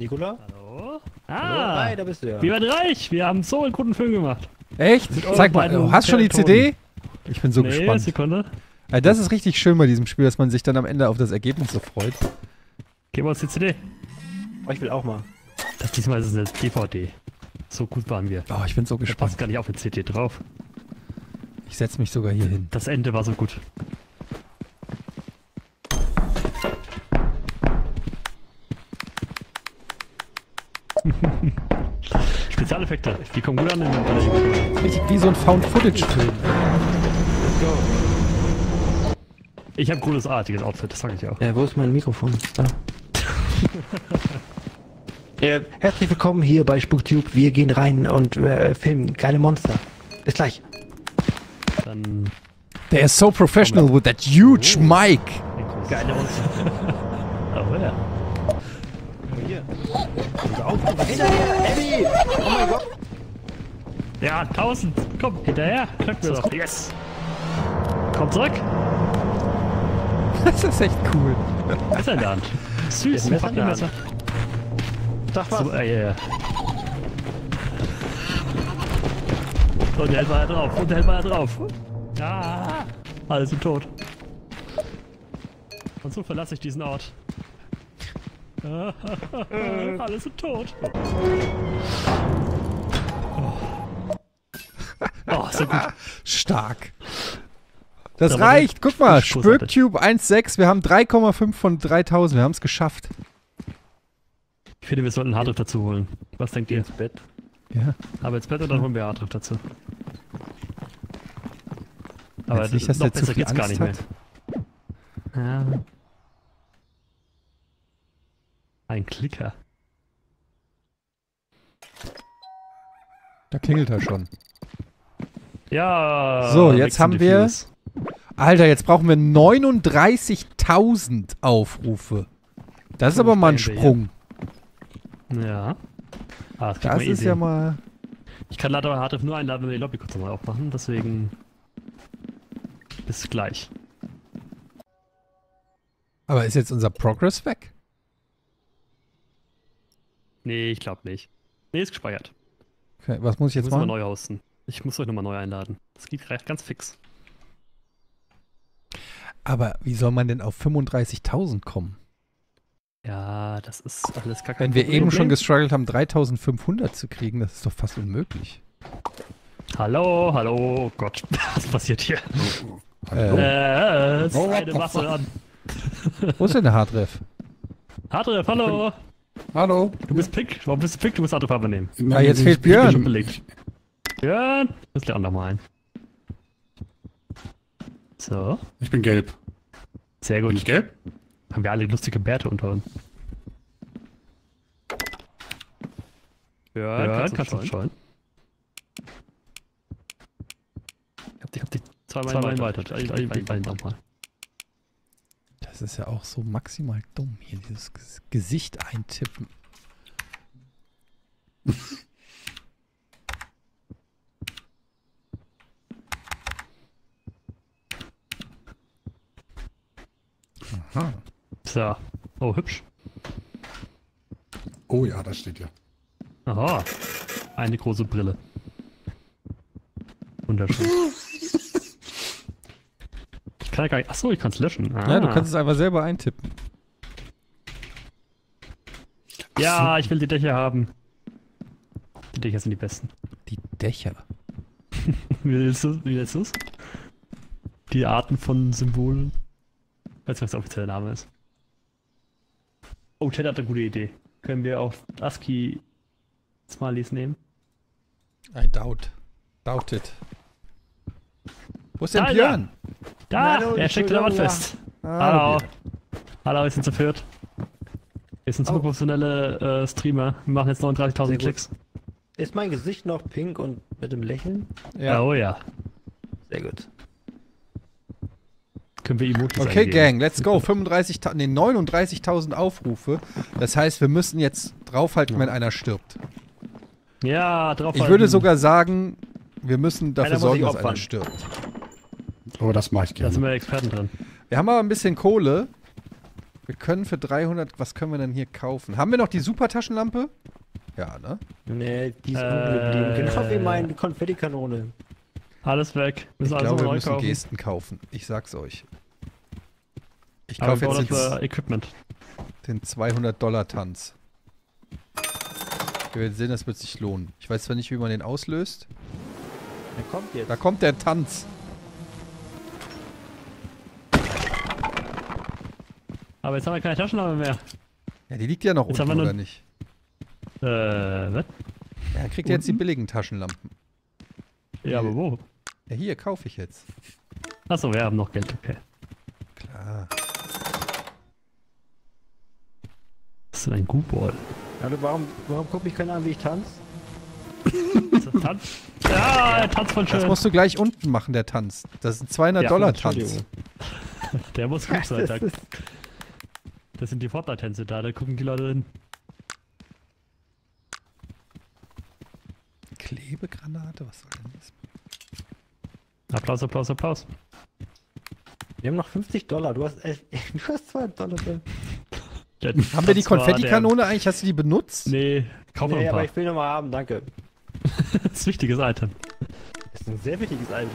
Nikola? Hallo? Hallo? Ah, Hi, da bist du ja. wir werden reich. Wir haben so einen guten Film gemacht. Echt? Zeig mal, du hast schon die. CD? Ich bin so nee, gespannt. Sekunde. Äh, das ist richtig schön bei diesem Spiel, dass man sich dann am Ende auf das Ergebnis so freut. Geben wir uns die CD. Oh, ich will auch mal. Das diesmal ist es eine DVD. So gut waren wir. Oh, ich bin so Da passt gespannt. gar nicht auf eine CD drauf. Ich setze mich sogar hier hin. Das Ende war so gut. Die kommen gut an in den Richtig wie so ein Found-Footage-Film. Ich habe ein cooles artiges Outfit, das sage ich auch. Äh, wo ist mein Mikrofon? Da. äh, herzlich willkommen hier bei SpuckTube. Wir gehen rein und äh, filmen geile Monster. Bis gleich. Dann They are so professional with that huge mic. ein großes. Geile Monster. Oh ja. Hier. Hinterher, Abby! Oh mein Gott. Ja, 1000. Komm, hinterher. Knacken wir doch. Yes. Komm zurück. Das ist echt cool. Messer in der Hand. Süß, Messer ein in der Pappmesser. Sag was. So, äh, ja, ja. So, und der hält mal drauf. Und der hält mal drauf. Ja, alle sind tot. Und so verlasse ich diesen Ort. alle sind tot. So gut. Stark. Das Aber reicht. Guck mal. Spöktube 1,6. Wir haben 3,5 von 3000. Wir haben es geschafft. Ich finde, wir sollten Hardriff dazu holen. Was denkt ihr? Ins Bett. Ja. Aber ins Bett und dann holen wir Hardriff dazu. Aber Jetzt nicht, dass noch der zu besser viel geht's gar nicht hat. mehr. Ja. Ein Klicker. Da klingelt er schon. Ja. So, jetzt haben wir- Views. Alter, jetzt brauchen wir 39.000 Aufrufe. Das ist aber mal ein Sprung. Ja. Ah, das, Das man ist ja mal. Ich kann leider Hardriff nur einladen, wenn wir die Lobby kurz nochmal aufmachen. Deswegen. Bis gleich. Aber ist jetzt unser Progress weg? Nee, ich glaube nicht. Nee, ist gespeichert. Okay, was muss ich jetzt mal machen? neu hosten. Ich muss euch nochmal neu einladen. Das geht recht ganz fix. Aber wie soll man denn auf 35.000 kommen? Ja, das ist alles kein Wenn wir eben schon Problem. gestruggelt haben, 3.500 zu kriegen, das ist doch fast unmöglich. Hallo, hallo, oh Gott, was passiert hier? Äh, Äh, es ist Oh, eine Masse an. wo ist denn der Hardref? Hardriff, hallo! Hallo. Du bist Pick. Warum bist du Pick? Du musst Hardriff übernehmen. Ah, jetzt fehlt Björn. Schon. Björn, das lernen wir mal ein. So, Ich bin gelb. sehr Bin gut. ich gelb? Haben wir alle lustige Bärte unter uns. Ja, Björn, kannst du uns scheuen? Ich hab dich, hab dich zweimal Zweimal erweitert. Ich, ich, ich, ich nochmal. Das ist ja auch so maximal dumm hier, dieses Ges- Gesicht eintippen. Aha. So. Oh, hübsch. Oh ja, das steht ja. Aha. Eine große Brille. Wunderschön. Ich kann ja gar nicht. Achso, ich kann es löschen. Ah. Ja, du kannst es einfach selber eintippen. Ja, ich will die Dächer haben. Die Dächer sind die besten. Die Dächer. Wie willst du du's? Die Arten von Symbolen. Weiß nicht, was der offizielle Name ist. Oh, Ted hat eine gute Idee. Können wir auch ASCII Smileys nehmen? I doubt. Doubt it. Wo ist denn Da Björn? Da! Hallo, er steckt in der Wand fest. Ah, Hallo. Björn. Hallo, wir sind zu viert. Wir sind Oh. super professionelle äh, Streamer. Wir machen jetzt 39.000 Sehr gut. Klicks. Ist mein Gesicht noch pink und mit dem Lächeln? Ja. Oh ja. Sehr gut. Können wir Emojis Okay, eingeben. Gang, let's go. 35.000, nee, 39.000 Aufrufe. Das heißt, wir müssen jetzt draufhalten, wenn einer stirbt. Ja, drauf Ich würde sogar sagen, wir müssen dafür Einer sorgen, dass einer stirbt. Oh, das mache ich Da sind gerne. wir Experten drin. Wir haben aber ein bisschen Kohle. Wir können für 300, was können wir denn hier kaufen? Haben wir noch die Supertaschenlampe? Ja, ne? Nee, die ist Äh, geblieben. Genau wie meine Konfettikanone. Alles weg. Ich Müssen alles glaube, wir müssen kaufen. Gesten kaufen. Ich sag's euch. Ich Aber kaufe jetzt den, Equipment. den 200-Dollar-Tanz. Wir werden sehen, das wird sich lohnen. Ich weiß zwar nicht, wie man den auslöst. Der kommt jetzt. Da kommt der Tanz. Aber jetzt haben wir keine Taschenlampe mehr. Ja, die liegt ja noch Jetzt unten, oder nicht? Äh, was? Ja, kriegt ihr jetzt die billigen Taschenlampen. Ja, aber wo? Ja, hier kaufe ich jetzt. Achso, wir haben noch Geld, okay. Klar. Das ist ein Gooball. Hallo, warum, warum gucke ich keiner an, wie ich tanze? Ist das Tanz? Ja, er tanzt voll Das schön. musst du gleich unten machen, der Tanz. Das ist ein Ja, 200-Dollar-Tanz. Entschuldigung. Der muss gut sein. Da, Das das sind die Fortnite-Tänze da, da gucken die Leute hin. Klebegranate? Was soll denn das? Applaus, Applaus, Applaus. wir haben noch 50 Dollar. Du hast, echt, du hast 200 Dollar. drin. Letzten Haben wir die Konfettikanone eigentlich? Hast du die benutzt? Nee, kauf noch Nee, ein aber paar. ich will nochmal haben, danke. Das ist ein wichtiges Item. Das ist ein sehr wichtiges Item.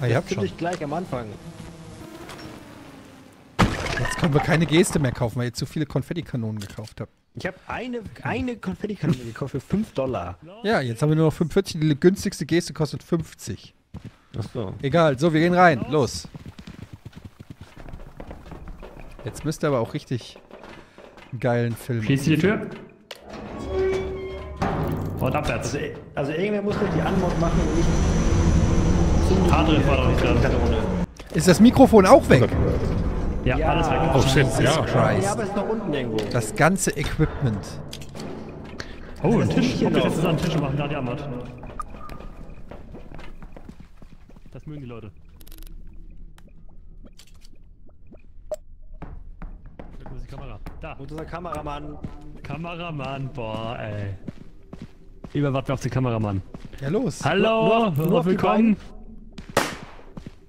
Ah, ihr habt schon. Ziemlich gleich am Anfang. Jetzt können wir keine Geste mehr kaufen, weil ihr zu viele Konfettikanonen gekauft habt. Ich habe eine, eine Konfettikanone gekauft für 5 Dollar. Ja, jetzt haben wir nur noch 45. Die günstigste Geste kostet 50. Achso. Egal, so, wir gehen rein. Los. Jetzt müsst ihr aber auch richtig einen geilen Film. Schließt die Tür. Und abwärts. Also, also irgendwer muss die Anmod machen und nicht. Adrian war doch nicht. Kanone. Ist das Mikrofon auch weg? Ja, Ja. alles weg. Oh shit, Jesus ja. Christ. Ja, aber es ist noch unten irgendwo. Das ganze Equipment. Oh, ein Tisch. Okay, das ist an den Tisch machen da die Anmod. Das mögen die Leute. Wo ist die Kamera? Da. Und unser Kameramann. Kameramann, boah, ey. Überwarten wir auf den Kameramann. Ja, los. Hallo, nur- nur willkommen.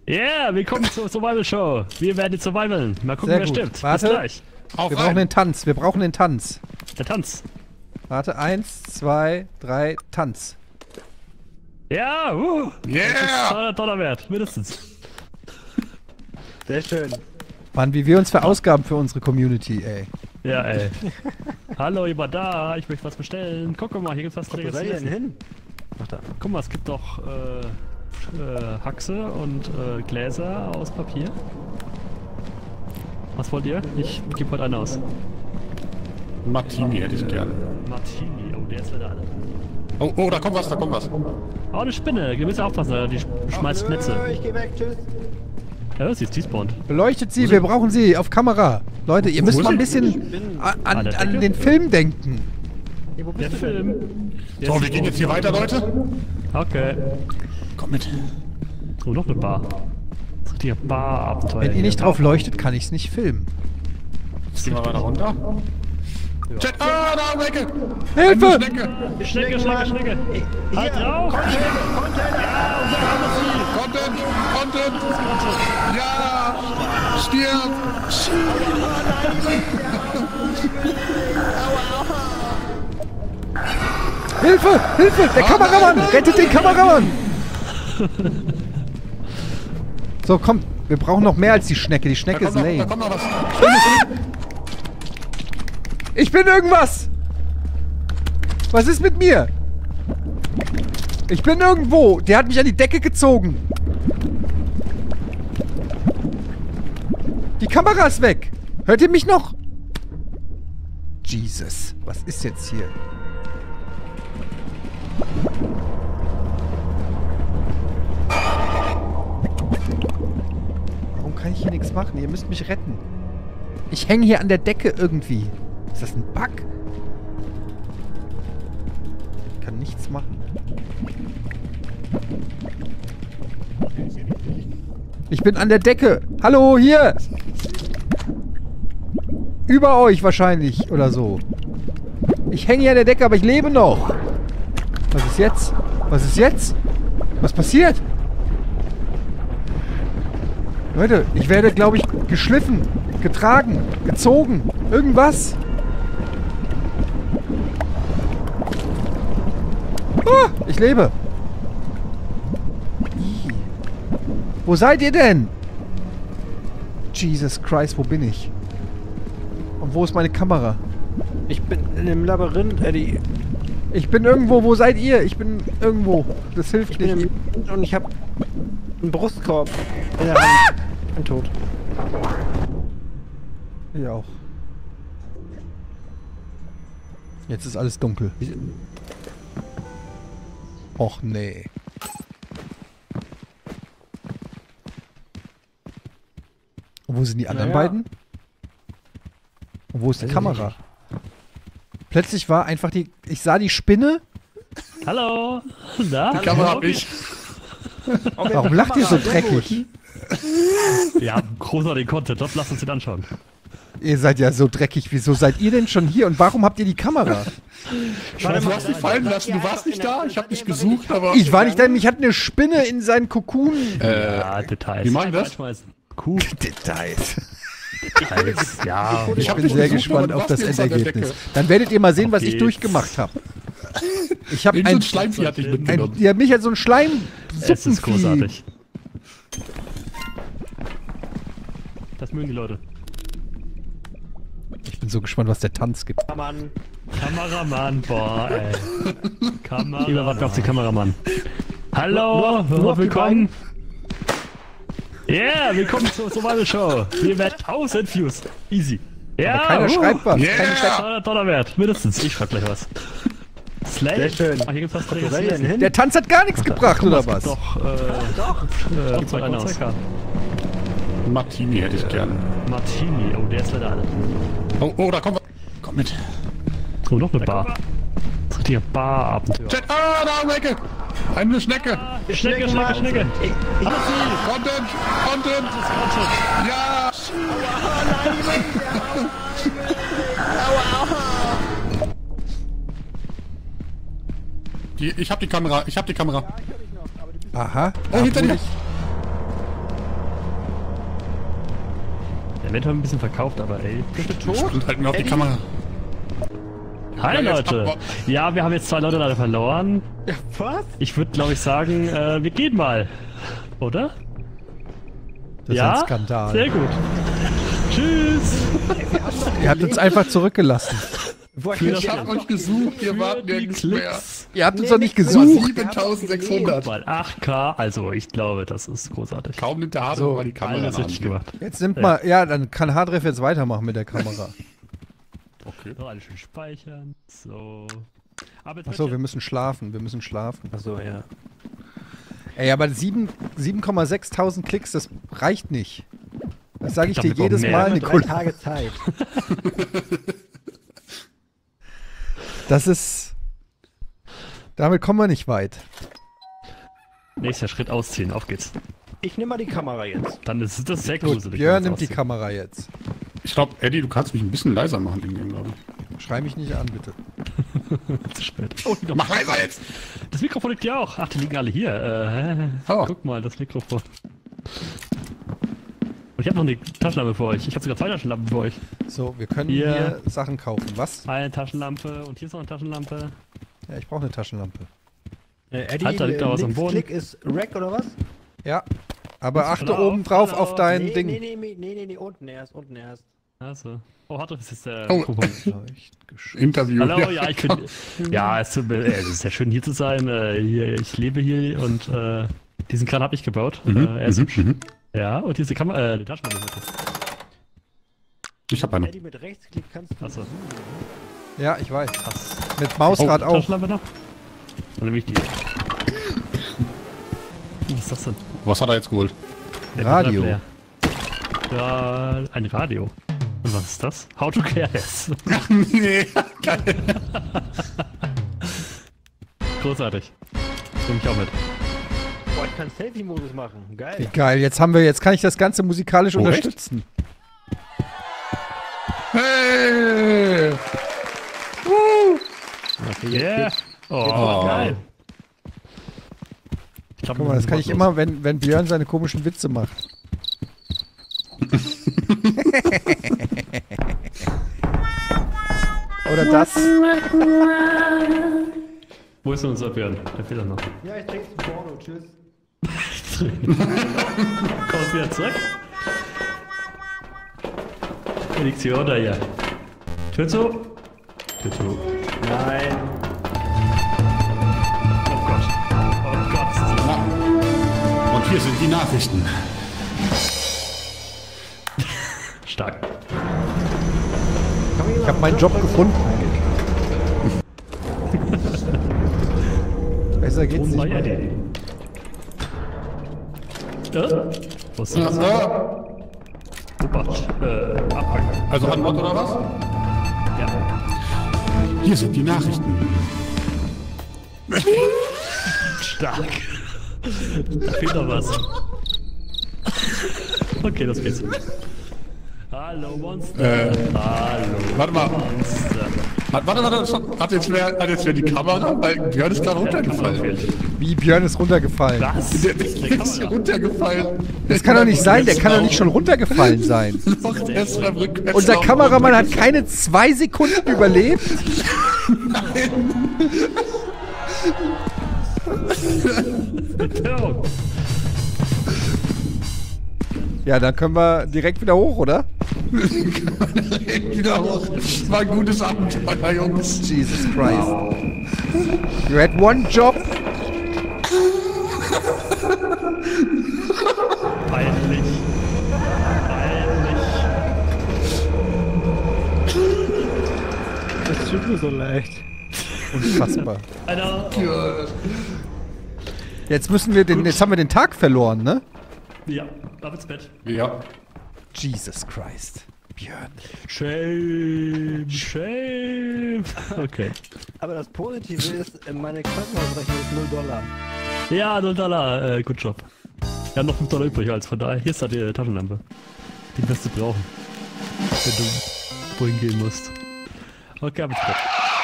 Yeah, willkommen zur Survival Show. Wir werden jetzt survivalen. Mal gucken, Sehr wer gut. stirbt. Warte. Bis gleich. Auf Wir brauchen rein. den Tanz. Wir brauchen den Tanz. Der Tanz. Warte, eins, zwei, drei, Tanz. Ja, uh, Yeah! 200 Dollar wert, mindestens. Sehr schön. Mann, wie wir uns verausgaben für unsere Community, ey. Ja, ey. Hallo, jemand da? Ich möchte was bestellen. Guck mal, hier gibt's was Wo seid zu ihr denn hin? Ach da. Guck mal, es gibt doch äh, äh, Haxe und äh, Gläser aus Papier. Was wollt ihr? Ich gebe heute einen aus. Martini hätte ich gerne. Martini, oh, der ist wieder alle. Oh, oh, da kommt was, da kommt was. Oh, eine Spinne. Ihr müsst aufpassen, die sch- schmeißt Nö, Netze. Ich geh weg, tschüss. Ja, sie ist despawnt. Beleuchtet sie, wir brauchen sie auf Kamera. Leute, ihr müsst mal ein bisschen an, an, der den Film denken. Wo Der bist du denn? Film. Der So, wir gehen jetzt hier weiter, Leute. Okay. Komm mit. Oh, noch eine Bar. Das ist Bar-Abenteuer. Wenn ihr nicht drauf leuchtet, kann ich es nicht filmen. Jetzt gehen wir weiter runter. Chat, ah, da, Wecke! Hilfe! Schnecke! Schnecke, Schnecke, Schnecke. Halt drauf! Content! Content! Ja! Stirb! Hilfe! Hilfe! Der Kameramann! Rettet den Kameramann! So, komm. Wir brauchen noch mehr als die Schnecke. Die Schnecke ist noch, da lame. kommt noch was. Ich bin irgendwas! Was ist mit mir? Ich bin irgendwo. Der hat mich an die Decke gezogen. Die Kamera ist weg. Hört ihr mich noch? Jesus. Was ist jetzt hier? Warum kann ich hier nichts machen? Ihr müsst mich retten. Ich hänge hier an der Decke irgendwie. Ist das ein Bug? Ich kann nichts machen. Ich bin an der Decke. Hallo, hier. Über euch wahrscheinlich oder so. Ich hänge hier an der Decke, aber ich lebe noch. Was ist jetzt? Was ist jetzt? Was passiert? Leute, ich werde, glaube ich, geschliffen, getragen, gezogen. Irgendwas. Ah, ich lebe. Wo seid ihr denn? Jesus Christ, wo bin ich? Und wo ist meine Kamera? Ich bin in einem Labyrinth, Eddie. Ich bin irgendwo, wo seid ihr? Ich bin irgendwo. Das hilft Ich nicht. Und ich hab einen Brustkorb in der Hand. Ich bin tot. Ich auch. Jetzt ist alles dunkel. Och nee. Und wo sind die anderen Naja. beiden? Und wo ist die Kamera? Plötzlich war einfach die. Ich sah die Spinne. Hallo. Na? Kamera hab ich. Warum lacht ihr so dreckig? Wir haben großartigen Content. Dort lasst uns den anschauen. Ihr seid ja so dreckig. Wieso seid ihr denn schon hier? Und warum habt ihr die Kamera? Scheiße, du hast dich fallen lassen, du warst nicht da. Ich hab dich gesucht, aber. Ich war nicht da. Mich hat eine Spinne in seinen Kokon. Äh, Ja, Details. wie machen wir das? Kuh. Details. Als, ja, Ich hab bin sehr gespannt auf das Endergebnis. Dann werdet ihr mal sehen, was ich durchgemacht habe. Ich habe so ein, ein Schleimvieh hatte ich ein, mitgenommen. ja, mich hat so ein Schleim es ist großartig. Das mögen die Leute. Ich bin so gespannt, was der Tanz gibt. Mann. Kameramann, boah, ey. Kameramann. Lieber warten wir auf den Kameramann. Hallo, willkommen. Yeah, willkommen zur Survival Show. Hier wird 1000 Views. Easy. Ja, Keiner uh, schreibt was. Yeah. Keiner schreibt, Dollar, Dollar wert, mindestens. Ich schreib gleich was. Slay. Sehr schön. Ah, hier gibt's was der Tanz hat gar nichts gebracht, oder was? Doch, äh, Doch. äh, gibt's zwei einen aus. Martini hätte ich gern. Martini, oh, der ist leider alle. Oh, oh, da kommen wir. Komm mit. Oh, noch eine Bar. Das ist richtiger Bar-Abenteuer. Chat, ah, da eine Ecke. Eine Schnecke. Schnecke, Schnecke, Schnecke. Content, Content. Ja. Die, ich hab die Kamera, ich hab die Kamera. Aha. Oh, hinter dir. Heute ein bisschen verkauft, aber ey. Bist du tot? Und halt mir auf die Kamera. Hi Leute! Ja, wir haben jetzt zwei Leute leider verloren. Ja, was? Ich würde glaube ich sagen, äh, wir gehen mal. Oder? Das ja? ist ein Skandal. Sehr gut. Tschüss! Ihr habt uns einfach zurückgelassen. Für ihr Ich hab euch gesucht, warten die nirgends mehr. Klicks. Ihr habt uns doch nicht gesucht. 7600. Mal 8K, also ich glaube, das ist großartig. Kaum nimmt der Hase So, mal die Kamera Alles an. richtig gemacht. Jetzt nimmt mal, ja, dann kann Hardref jetzt weitermachen mit der Kamera. Okay. So, alles schön speichern. So. Achso, wir müssen schlafen, wir müssen schlafen. Achso, ja. Ey, aber sieben- 7,6 Klicks, das reicht nicht. Das sage ich Ich dir jedes Mal, mehr. Drei Nicole. Tage Zeit. Das ist. Damit kommen wir nicht weit. Nächster Schritt ausziehen, auf geht's. Ich nehme mal die Kamera jetzt. Dann ist das sehr Gut, gruselig. Björn wenn nimmt die. Kamera jetzt. Ich glaube, Eddie, du kannst mich ein bisschen leiser machen in dem, glaube ich. Schrei mich nicht an, bitte. Zu spät. Oh, Mach leiser jetzt! Das Mikrofon liegt ja auch. Ach, die liegen alle hier. Äh, Oh. Guck mal, das Mikrofon. Und ich habe noch eine Taschenlampe für euch. Ich habe sogar zwei Taschenlampen für euch. So, wir können Hier. hier Sachen kaufen. Was? Eine Taschenlampe und hier ist noch eine Taschenlampe. Ja, ich brauche eine Taschenlampe. Äh, Eddie, Alter, liegt da was am Boden? Klick ist Rack oder was? Ja. Aber achte oben drauf hallo. auf dein nee, Ding. Nee, nee, nee, nee, nee, nee, unten erst, unten erst. Also. Oh, hat das ist der Oh. Mikrofon. Leuchtgeschütz. Interview. Hallo, ja, ich bin. Ja, es, äh, ist sehr schön hier zu sein. Äh, hier, ich lebe hier und äh, diesen Kran habe ich gebaut. Mhm, Äh, er ist mhm, hübsch. mhm. Ja, und diese Kamera, äh, die Taschenlampe. bitte. Ich hab eine. Mit Rechtsklick kannst du. Achso, Ja, ich weiß. krass. Mit Mausrad Oh, auch. Taschenlampe noch? Dann nehme ich die. Was ist das denn? Was hat er jetzt geholt? Der Radio. Ja, ein Radio. Und was ist das? How to KS. nee. Großartig. Nehme ich auch mit. Boah, ich kann Selfie-Modus machen. Wie Geil. geil. Jetzt haben wir, jetzt kann ich das Ganze musikalisch Oh, echt? unterstützen. Hey! Yeah. Oh, Oh. geil. Ich glaub, Guck mal, das kann ich los. immer, wenn, wenn Björn seine komischen Witze macht. Oder das. Wo ist denn unser Björn? Der fehlt noch. Ja, ich trinke zum Porno. Tschüss. Kommt wieder zurück. Sie oder hier. Tür zu. Tür zu. Nein. Oh Gott. Oh Gott. laut. Und hier sind die Nachrichten. Stark. Ich habe meinen Job gefunden. Besser geht's nicht. mehr. Äh? Was ist das? Ja. Äh, abpacken. also Antwort oder was? Ja. Hier sind die Nachrichten. Stark. Da fehlt noch was. Okay, das geht's. Hallo Monster. Äh, Hallo warte mal. Monster. Warte, warte, warte. Hat jetzt wer, hat jetzt wer die Kamera? Weil Björn ist gerade runtergefallen. Wie Björn ist runtergefallen. Was? Der ist hier runtergefallen. Das kann doch nicht sein, der kann doch nicht schon runtergefallen sein. Unser Kameramann hat keine zwei Sekunden überlebt. Ja. Ja, dann können wir direkt wieder hoch, oder? Wieder hoch. Das war ein gutes Abenteuer, Jungs. Jesus Christ. You had one job. Peinlich. Peinlich. Das tut mir so leid. Unfassbar. Alter. Jetzt müssen wir den, jetzt haben wir den Tag verloren, ne? Ja, ab ins Bett. Ja. Jesus Christ. Björn. Shame, shame. Okay. Aber das Positive ist, äh, meine Krankenhausrechnung ist 0 Dollar. Ja, 0 Dollar, äh, gut Job. Wir haben noch 5 Dollar übrig, also von daher. Hier ist da die Taschenlampe. Die wirst du brauchen. Wenn du wohin gehen musst. Okay, ab ins Bett.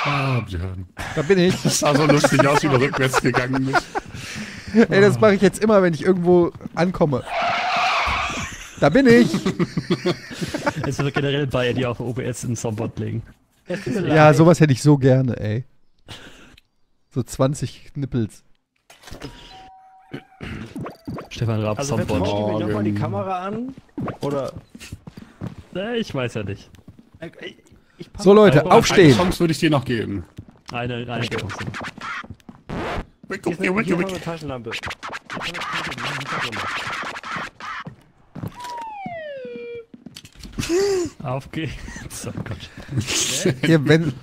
Ah, Björn. Da bin ich. Das sah so lustig aus, wie du rückwärts gegangen bist. Ey, das mache ich jetzt immer, wenn ich irgendwo ankomme. Da bin ich. Jetzt wird generell bei die auf OBS in Soundboard legen. Es Ja, sowas hätte ich so gerne, ey. So 20 Nippels. Stefan Raab, Also Sie mir nochmal die. Kamera an? Oder... Äh, ich weiß ja nicht. Ich- ich passe So Leute, Eine Eine aufstehen. Chance würde ich dir noch geben. Eine, eine Chance. Wickel, Hier ist eine, hier ist noch wickel, eine Taschenlampe. Ich kann das nicht machen, ich hab noch. Auf geht's. Oh Gott. Hier, wenn.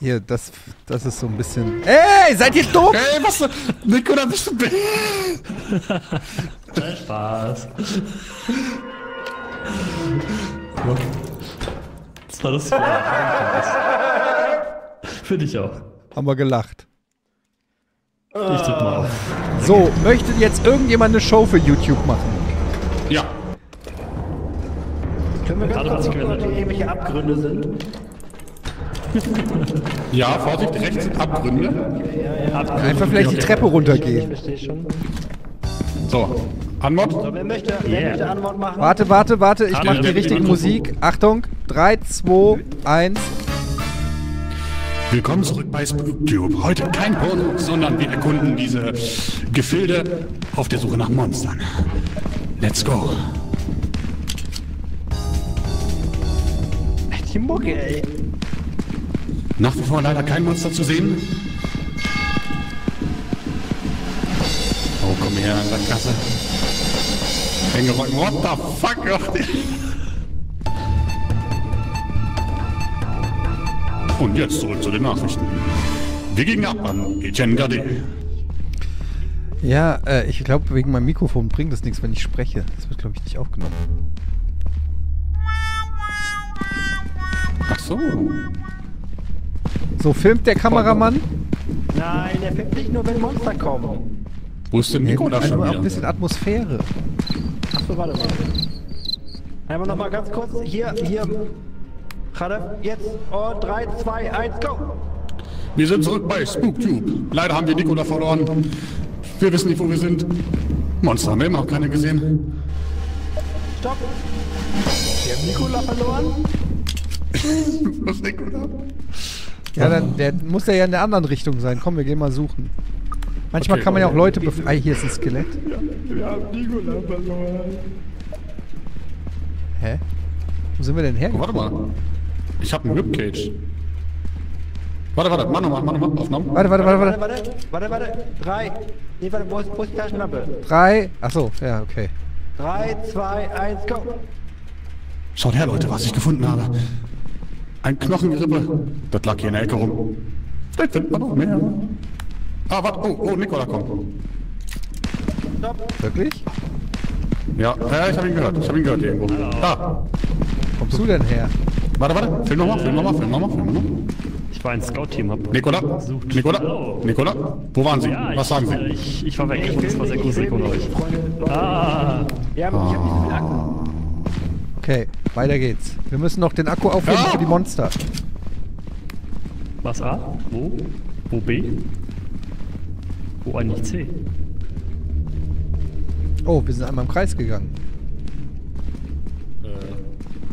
Hier, das, das ist so ein bisschen. Ey, seid ihr doof? Ey, was? Nico, da bist du. Spaß. Das war lustig. Finde ich auch. Haben wir gelacht. Ich drück mal auf. So, möchte jetzt irgendjemand eine Show für YouTube machen? Ja. Können wir ganz kurz gucken, ob hier irgendwelche Abgründe sind? Ja, Vorsicht, rechts sind Abgründe. Einfach vielleicht die Treppe Ich runtergehen. verstehe schon. So, Anmod. So, wer möchte, wer Yeah. möchte Antwort machen? Warte, warte, warte, ich mache die richtige. Musik. Achtung, 3, 2, 1. Willkommen zurück bei SpookTube. Heute kein Porno, sondern wir erkunden diese Gefilde auf der Suche nach Monstern. Let's go. Die Mucke, ey. Nach wie vor leider kein Monster zu sehen. Oh, komm her, Sackgasse. Hängerocken, what the fuck? Und jetzt zurück zu den Nachrichten. Wir gingen ab an Etienne Gade. Ja, äh, ich glaube, wegen meinem Mikrofon bringt es nichts, wenn ich spreche. Das wird, glaube ich, nicht aufgenommen. Ach so. So, filmt der Kameramann? Nein, der filmt nicht nur, wenn Monster kommen. Wo ist denn Nico da einfach schon auch ein wieder? bisschen Atmosphäre. Achso, warte mal. Einmal noch mal ganz kurz. Hier, hier. Gerade jetzt. Und 3, 2, 1, go! Wir sind zurück bei SpookTube. Leider haben wir Nicola verloren. Wir wissen nicht, wo wir sind. Monster haben wir immer noch keine gesehen. Stopp! Wir haben Nikola verloren. Ja, dann der muss ja in der anderen Richtung sein. Komm, wir gehen mal suchen. Manchmal Okay. kann man ja auch Leute bef... Ah, hier ist ein Skelett. Wir haben Nikola verloren. Hä? Wo sind wir denn Oh, hergekommen? warte mal. Ich habe einen Ribcage. Warte, warte, mach nochmal, mach nochmal. Aufnahmen. Warte, warte, warte, Warte, warte. warte, warte, warte. Drei. Nee, warte, wo ist, wo ist die Taschenlampe? Drei. Achso, ja, okay. Drei, zwei, eins, go! Schaut her, Leute, was ich gefunden habe. Ein Knochengerippe. Das lag hier in der Ecke rum. Vielleicht findet man noch mehr. Ah, warte. Oh, oh, Nicola kommt. Stopp! Wirklich? Ja, ja ich habe ihn gehört. Ich habe ihn gehört irgendwo. Da. Kommst du denn her? Warte, warte. Film nochmal, film nochmal, film nochmal, film nochmal. Ich war ein Scout-Team, hab. Nicola? Nicola? Nicola? Wo waren Sie? Ja, Was sagen ich, Sie? Ich, ich war weg. Das war sehr gruselig ohne euch. Ah, wir haben, ich hab nicht viel Akku. Okay, weiter geht's. Wir müssen noch den Akku auffüllen Ja. für die Monster. Was A? Wo? Wo B? Wo eigentlich C? Oh, wir sind einmal im Kreis gegangen.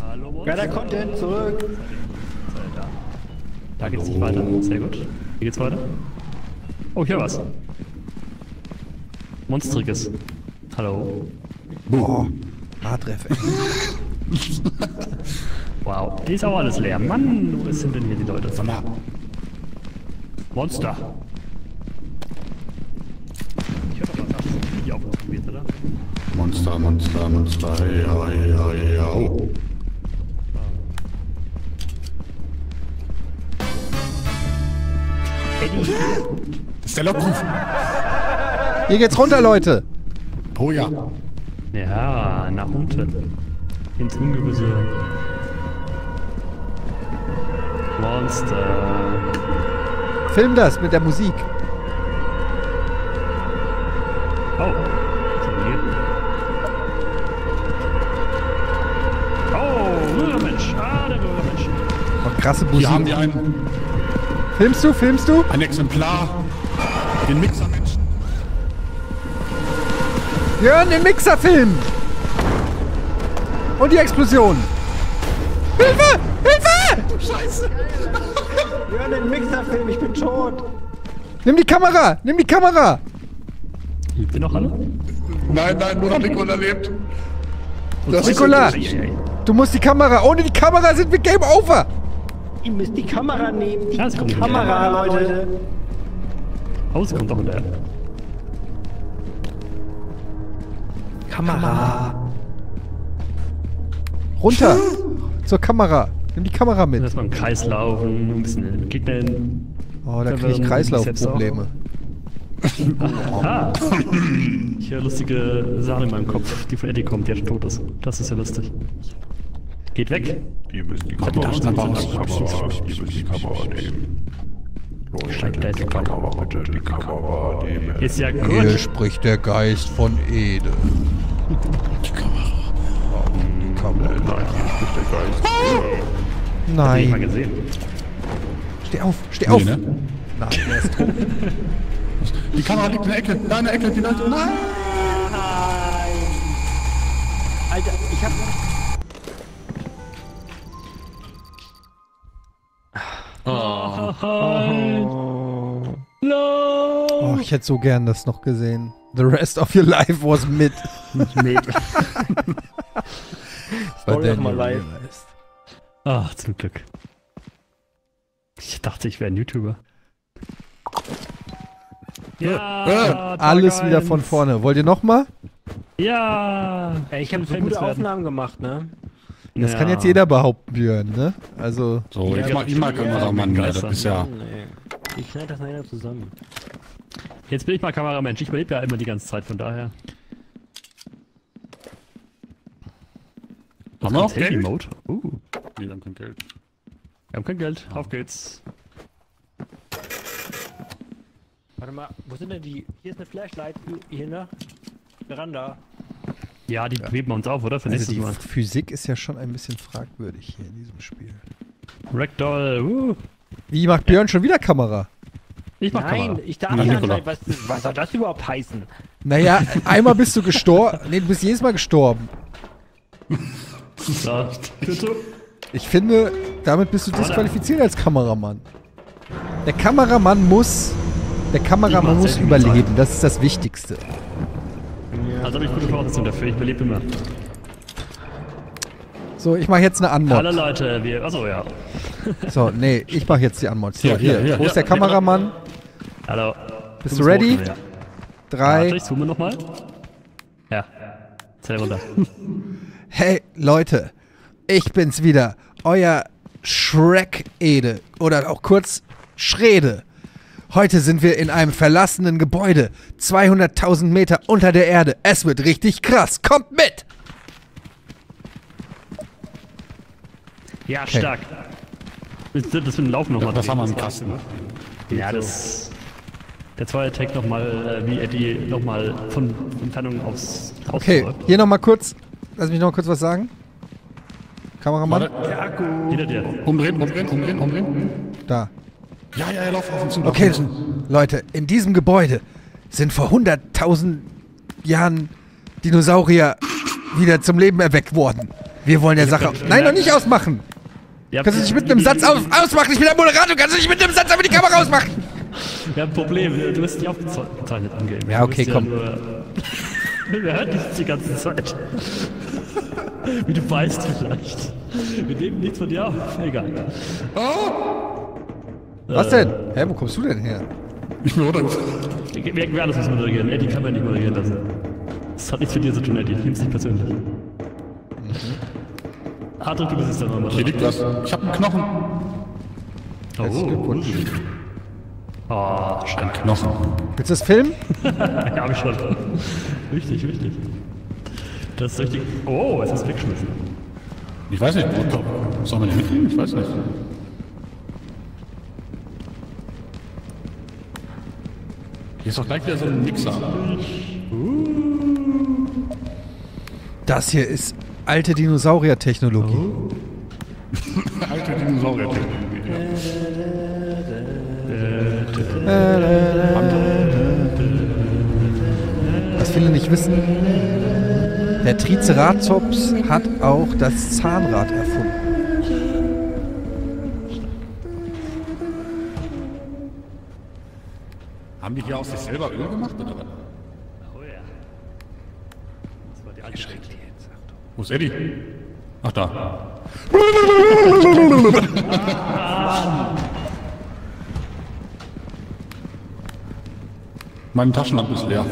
Hallo, Monster. Geiler Content, zurück. Da geht's nicht weiter. Sehr gut. Hier geht's weiter. Oh, hier was. Monstriges. Hallo. Oh, Adref, ey. Wow. Hier ist auch alles leer. Mann, wo sind denn hier die Leute? Sag mal, Monster. Ich hab doch mal das Video aufprobiert, oder? Monster, Monster, Monster, hey, hey, hey, oh. Das ist der Lockruf. Hier geht's runter, Leute. Oh ja. Ja, nach unten. Ins Ungewisse. Monster. Film das mit der Musik. Oh. Oh, Bürgermensch. Ah, der Bürgermensch. Oh, krasse Hier haben Musik. wir ein, Filmst du, filmst du? ein Exemplar. Den Mixermenschen. Jörn, den Mixer filmen! Und die Explosion! Hilfe! Hilfe! Scheiße. Hör den Mixerfilm, ich bin tot. Nimm die Kamera! Nimm die Kamera! Lebt ihr noch alle? Nein, nein, nur noch Nicola lebt. Das ist Nicola! Eieiei. Du musst die Kamera. Ohne die Kamera sind wir Game Over! Ihr müsst die Kamera nehmen. Die Ja, kommt Kamera, Leute. Oh, sie kommt doch hinterher. Kamera. Runter! Zur Kamera! Nimm die Kamera mit. Erstmal im Kreis laufen, ein bisschen den Gegnern. Oh, da kriege ich Kreislaufprobleme. Ah! Ich höre lustige Sachen in meinem Kopf, die von Eddie kommt, die jetzt tot ist. Das ist ja lustig. Geht weg. Ihr müsst die Kamera. Kamera, ihr müsst die Kamera nehmen. Steigt da jetzt die. Kamera, bitte, die Kamera nehmen. Ist ja Hier gut. spricht der Geist von Ede. Die Kamera. Kamera. Nein, hier spricht der Geist. Hab ich mal Nein. gesehen. Steh auf, steh auf! Nee, ne? Nein, der ist tot. Die Kamera liegt in der Ecke. Da in der Ecke. Die Leute. Nein. Alter, ich hab. Oh, ich hätte so gern das noch gesehen. The rest of your life was mid. Mit. But then mal live. Ach, zum Glück. Ich dachte, ich wäre ein YouTuber. Ja, Tag Alles wieder eins. von vorne. Wollt ihr noch mal? Ja. Ey, ich habe so gute werden. Aufnahmen gemacht, ne? Das ja. kann jetzt jeder behaupten, Björn, ne? Also, So, ich Ja, ich mag ja, Kameramann. Ja, das ist ja. Nee. Ich schneide das nachher zusammen. Jetzt bin ich mal Kameramensch. Ich überlebe ja immer die ganze Zeit, von daher. Haben wir noch Handy Geld? Mode. Uh, Nee, wir haben kein Geld. wir haben kein Geld. Auf geht's. Warte mal, wo sind denn die? Hier ist eine Flashlight. Hier, ne? Veranda. Ja, die heben wir uns auf, oder? Für also die Mal. Physik ist ja schon ein bisschen fragwürdig hier in diesem Spiel. Ragdoll. Uh. Wie macht Björn schon wieder Kamera? Ich mach Nein, Kamera. ich darf nicht anscheinend. Was, was soll das überhaupt heißen? Naja, einmal bist du gestorben. Nee, du bist jedes Mal gestorben. So, Tür zu. Ich finde, damit bist du disqualifiziert als Kameramann. Der Kameramann muss. Der Kameramann muss überleben. Das ist das Wichtigste. Also habe ich gute Voraussetzungen dafür. Ich überlebe immer. So, ich mache jetzt eine Hallo Anmod. Leute, wir. Achso, ja. So, nee, ich mache jetzt die Anmod. So, Hier, hier, Wo ist der Kameramann? Hallo. Bist du ready? Ja. Drei. Warte, ich zoome nochmal. Ja. Zähl runter. Hey, Leute, ich bin's wieder. Euer Shrek-Ede. Oder auch kurz Schrede. Heute sind wir in einem verlassenen Gebäude. 200.000 Meter unter der Erde. Es wird richtig krass. Kommt mit! Ja, stark. Das, mit dem Laufen nochmal. Das haben wir im Kasten. Ja, das. Der zweite Tag nochmal, äh, wie Eddie nochmal von Entfernung aufs Haus Okay, hier nochmal kurz. Lass mich noch kurz was sagen. Kameramann? Warte. Hinter dir. Umdrehen, umdrehen, umdrehen, umdrehen. Da. Ja, ja, ja, lauf auf uns zu. Okay, auf. Leute, in diesem Gebäude sind vor 100.000 Jahren Dinosaurier wieder zum Leben erweckt worden. Wir wollen der Sache... Nein, noch nicht ausmachen! Ja, Kannst du nicht mit einem Satz aus ausmachen? Ich bin der Moderator, kannst du nicht mit einem Satz einfach die Kamera ausmachen? Wir haben ein Problem. Du hast nicht aufgezeichnet angeben. Ja, okay, komm. nur- Wir hören dich die ganze Zeit. Wie du weißt vielleicht. Wir nehmen nichts von dir auf. Egal. Was denn? Hä, wo kommst du denn her? Ich bin runtergefallen. Wir, wir, wir alles müssen moderieren. Eddie kann man nicht moderieren lassen. Das hat nichts mit dir zu tun, Eddie. Ich nehm's nicht persönlich. Hartwig, du bist es dann nochmal. Hier liegt was. Ich habe einen Knochen. Herzlichen Glückwunsch. Oh, scheiße. Ein Knochen. Willst du das filmen? Ja, hab ich schon. Wichtig, wichtig. Das ist richtig. Oh, es ist weggeschmissen. Ich weiß nicht, wo, soll man den mitnehmen? Ich weiß nicht. Hier ist doch gleich wieder so ein Mixer. Das hier ist alte Dinosaurier-Technologie. Alte Dinosaurier-Technologie. Was viele nicht wissen, der Triceratops hat auch das Zahnrad erfunden. Haben die hier aus sich selber Öl gemacht oder was? Wo ist Eddie? Ach da. Meine Taschenlampe ist leer.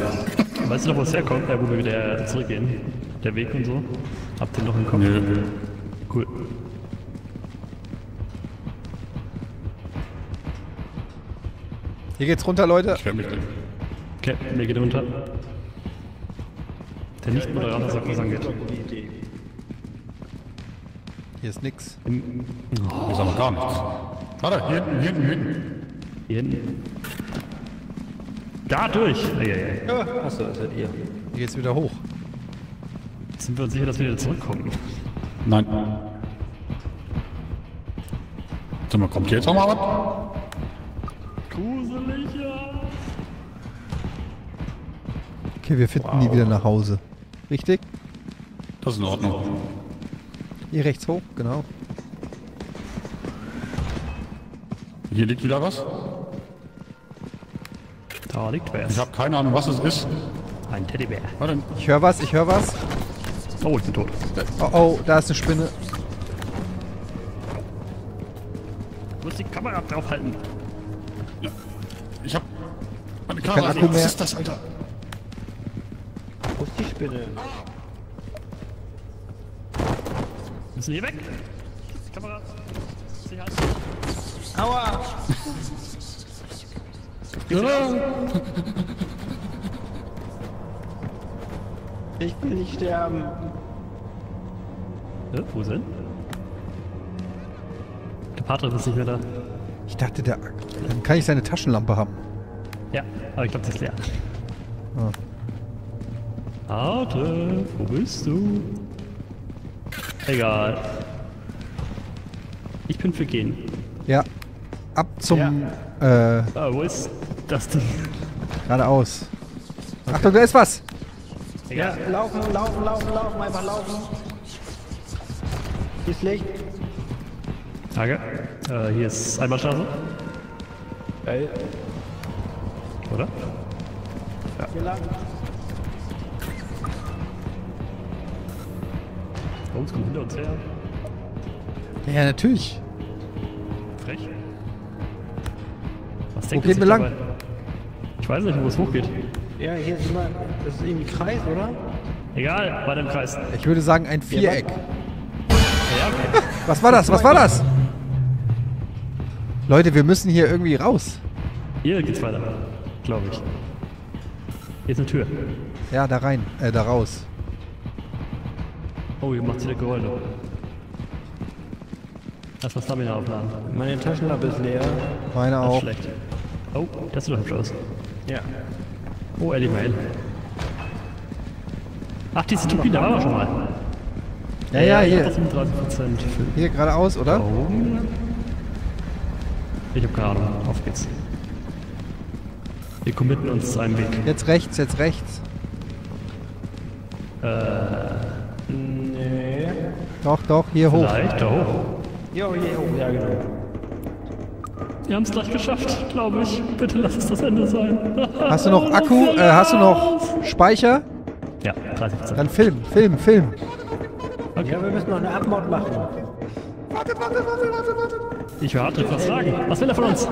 Weißt du noch, wo es herkommt? Ja, wo wir wieder zurückgehen. Der Weg und so. Habt ihr noch im Kopf? Nö. Cool. Hier geht's runter, Leute. Ich werde mich Okay, mir geht runter. Der Nicht-Moderator sagt, was angeht. Hier ist nix. Hier ist aber gar nichts. Warte, hier hinten, hier hinten, hier hinten. Hier hinten. Da durch! Eieiei. Achso, das seid ihr. Hier geht's wieder hoch. Sind wir uns sicher, dass wir wieder zurückkommen? Nein. Sag mal, kommt hier jetzt auch mal was? Gruselig, ja. Okay, wir finden nie wieder nach Hause. Richtig? Das ist in Ordnung. Hier rechts hoch, genau. Hier liegt wieder was. Da liegt wer. Ich habe keine Ahnung, was es ist. Ein Teddybär. Warte, Ich höre was, ich höre was. Oh, ich bin tot. Oh, oh, da ist eine Spinne. Du musst die Kamera draufhalten. ich habe meine kein Kamera. Akku Was mehr. ist das, Alter? Wo ist die Spinne? Müssen hier weg. Kamera. Sicherheit. Aua! Ich will nicht sterben. Ja, wo sind? Der Patrick ist nicht mehr da. Ich dachte, der, dann kann ich seine Taschenlampe haben. Ja, aber ich glaube, das ist leer. Ah. Arte, wo bist du? Egal. Ich bin für gehen. Ja. Ab zum äh, Ah, wo ist das Ding? geradeaus. Achtung, da ist was. Ja, laufen, laufen, laufen, laufen, einfach laufen. Hier ist Licht. Danke. Äh, hier ist Einbahnstraße, Geil. oder? Hier lang. Oh, es kommt hinter uns her. Ja, natürlich. Frech. Was Wo denkt gehen ihr wir lang? Ich weiß nicht, wo es hochgeht. Ja, hier ist immer. Das ist irgendwie Kreis, oder? Egal, weiter im Kreis. Ich würde sagen ein Viereck. Ja, okay. Was war das? Was war das? Leute, wir müssen hier irgendwie raus. Hier geht's weiter, glaube ich. Hier ist eine Tür. Ja, da rein. Äh, da raus. Oh, hier macht wieder Geräusche. Lass mal Stamina aufladen. Meine Taschenlampe ist leer. Meine Das ist auch. schlecht. Oh, das sieht doch hübsch aus. Ja. Oh, Eddie Mail. Ach, diese Turbine, da waren wir schon mal. Ja, ja, hier. 37 Prozent. Hier geradeaus, oder? Oh. Ich habe keine Ahnung. Auf geht's. Wir committen uns zu einem Weg. Jetzt rechts, jetzt rechts. Nee. Doch, doch, hier hoch. Vielleicht da hoch. Jo, hier hoch, ja genau. Wir haben es gleich geschafft, glaube ich. Bitte lass es das Ende sein. Hast du noch Akku? Äh, hast du noch Speicher? Ja, 30 Prozent. Dann film, film, film. Ja, wir müssen noch eine Abmord machen. Ich höre Hartreff was sagen. Was will er von uns?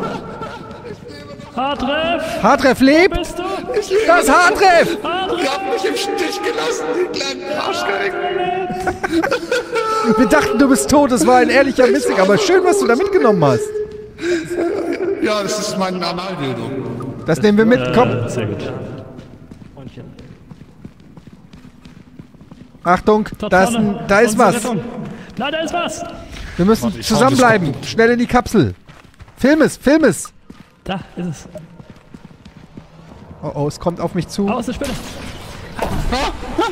Hartreff! Hartreff lebt! Bist du? Das Hartreff! Hartreff! Ihr habt mich im Stich gelassen, die kleinen Arschgeigen. Wir dachten, du bist tot. Es war ein ehrlicher Missing, aber schön, was du da mitgenommen hast. Ja, das ist mein Analdildo. Das nehmen wir mit. Komm, Äh, sehr gut. Freundchen. Achtung, da ist, ein, da ist was. Nein, da ist was! Wir müssen zusammenbleiben. Schnell in die Kapsel. Film es, film es. Da ist es. Oh, oh, es kommt auf mich zu. Aus der Spinne!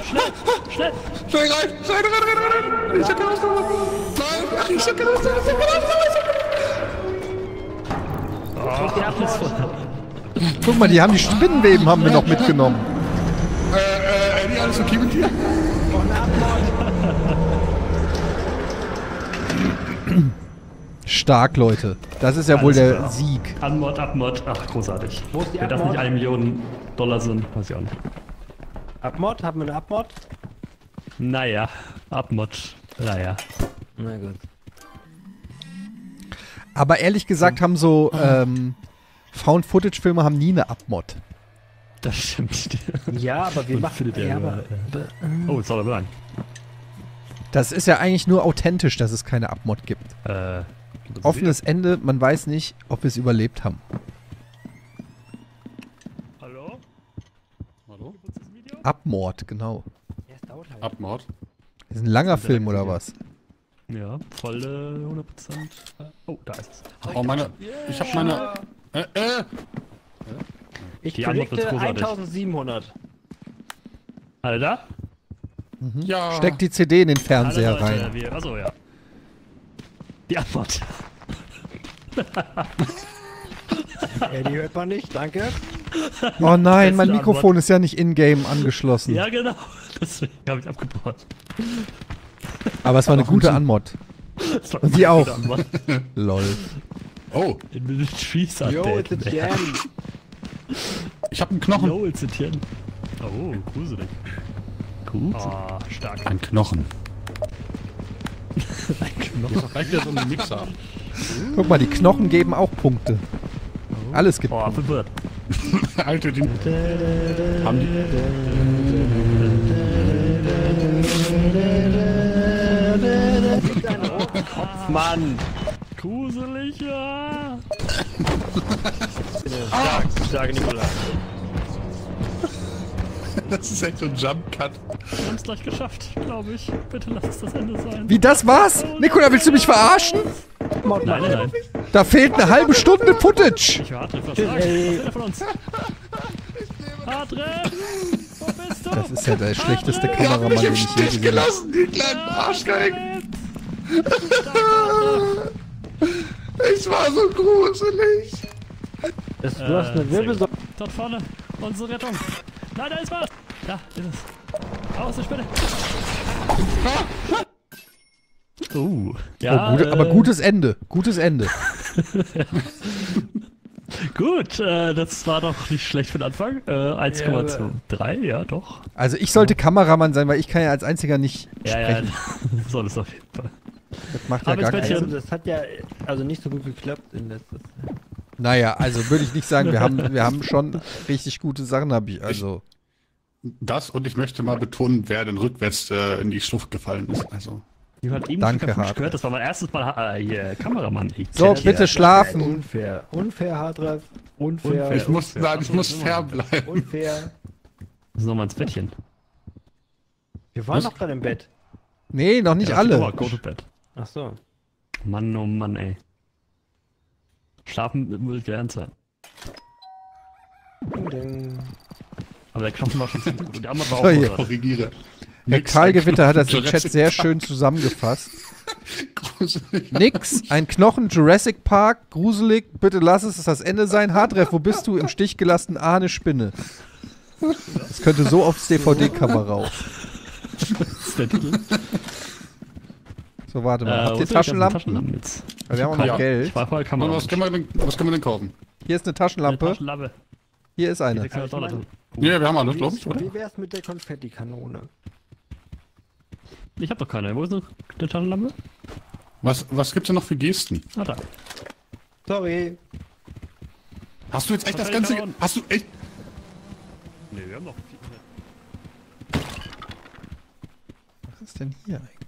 Schnell! Schnell! Schnell rein, schnell rein, rein, rein. Ich hab keine Lust mehr. Nein, ach, ich hab keine Lust mehr. Ich hab keine Lust. Guck mal, die haben die Spinnenweben haben wir noch mitgenommen. Äh, äh, Eddie, alles okay mit dir? Stark, Leute. Das ist ja wohl Alles der klar. Sieg. Anmod, Abmod. Ach, großartig. Wo ist die Wenn das Abmod? nicht eine Million Dollar sind, weiß ich auch nicht. Abmord? Haben wir eine Abmord? Naja, Abmod. Naja. Na gut. Aber ehrlich gesagt haben so ähm, Found-Footage-Filme haben nie eine Abmod. Das stimmt. Ja, aber wir Man machen. ja Ja, überall, aber, Oh, jetzt soll er bleiben. Das ist ja eigentlich nur authentisch, dass es keine Abmod gibt. Äh, Offenes Ende, man weiß nicht, ob wir es überlebt haben. Hallo? Hallo? Abmord, genau. ja, es dauert halt. Abmord. Das ist ein langer Film oder was? Ja, volle 100%. Oh, da ist es. Oh, meine. Ich hab meine. Äh, äh. Ich Die Antwort wird predikte großartig. 1700. Alle da? Ja. Steck die CD in den Fernseher Leute, rein. Wir, achso, ja. Die Antwort. Ja, die hört man nicht, danke. Oh nein, mein Mikrofon ist ja nicht in-game angeschlossen. Ja, genau. Deswegen habe ich abgebaut. Aber es war eine gute Anmod. Eine auch. Lol. Oh, In the trees Yo, it's a jam. ich hab einen Knochen. Yo, it's a Tien. Oh, gruselig. Gut. Oh, stark. Ein Knochen. Ein Knochen. Reicht jetzt um den Mixer. Guck mal, die Knochen geben auch Punkte. Alles gibt Oh, Punkte. verwirrt. Alter, die. Haben die. Mann. Gruselig, ja. Stark, starke Nikola. Das ist echt so ein Jump-Cut. Wir haben es gleich geschafft, glaube ich. Bitte lass es das Ende sein. Wie, das war's? Nikola, willst du mich verarschen? Nein, nein, nein. Da fehlt eine halbe Stunde Footage. Ich Hartreff was sagen. Was von uns? Hartreff! Wo bist du? Das ist ja der schlechteste Kameramann, den ich je gesehen habe. die kleinen Arschgeigen. Es war so gruselig. Das, du hast eine Äh, Wirbelsäule. Dort vorne, unsere Rettung. Nein, da ist was. Da ist es. Aus der Spinne. Uh, ja, Oh, gute, aber äh, gutes Ende. Gutes Ende. Gut, äh, das war doch nicht schlecht für den Anfang. Äh, 1,23, ja, doch. Also ich sollte Kameramann sein, weil ich kann ja als einziger nicht Ja, ja, sprechen. soll es auf jeden Fall. Das macht ja Aber gar keinen. Sinn. Also, das hat ja also nicht so gut geklappt in letzter Zeit. Naja, also würde ich nicht sagen, wir haben, wir haben schon richtig gute Sachen, habe ich. Also, Das und ich möchte mal betonen, wer denn rückwärts äh, in die Schlucht gefallen ist. Also. Ich habe eben Danke, Hartreff. gehört, das war mein erstes Mal äh, hier, Kameramann. Ich so, bitte schlafen. Unfair. Unfair, Hartreff. Unfair. Unfair. Ich muss, unfair. nein, ich muss fair bleiben. Unfair. So nochmal ins Bettchen. Wir waren Was? doch gerade im Bett. Nee, noch nicht Ja, alle. aber Go to bed. Ach so. Mann, oh Mann, ey. Schlafen will gelernt sein. Ding. Aber der Knochen war schon ziemlich gut. Der andere war auch So, hier. Korrigiere. Der Nix Karl an Gewitter hat das im Chat sehr schön zusammengefasst. Nix, ein Knochen, Jurassic Park, gruselig, bitte lass es, es das Ende sein. Hardref, wo bist du? Im Stich gelassen, ah, eine Spinne. Das könnte so aufs DVD-Cover rauf. Das ist der Titel. So, warte mal. Äh, Habt ihr Taschenlampen? Taschenlampen jetzt? Weil wir haben auch noch Ja. Geld. Ich war vorher Kamera. was, können wir denn, was können wir denn kaufen? Hier ist eine Eine Taschenlampe. Taschenlampe. Hier ist eine. 600 Dollar drin. Ja, wir haben alles, glaube ich, oder? Wie wär's mit der Konfettikanone? Ich hab doch keine. Wo ist noch die Taschenlampe? Was, was gibt's denn noch für Gesten? Ah, da. Sorry. Hast du jetzt echt das Was ganze... Hast du echt... Ne, wir haben noch. Was ist denn hier eigentlich?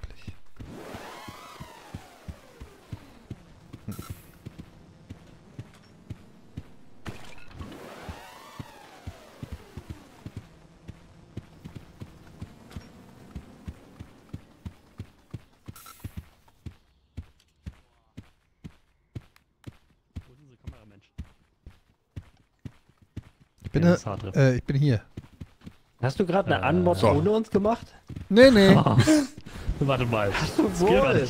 Bin, Ja, äh, ich bin hier. Hast du gerade eine Äh, Anmod so. ohne uns gemacht? Nee, nee. Ah. Warte mal. Geht gar Wohl.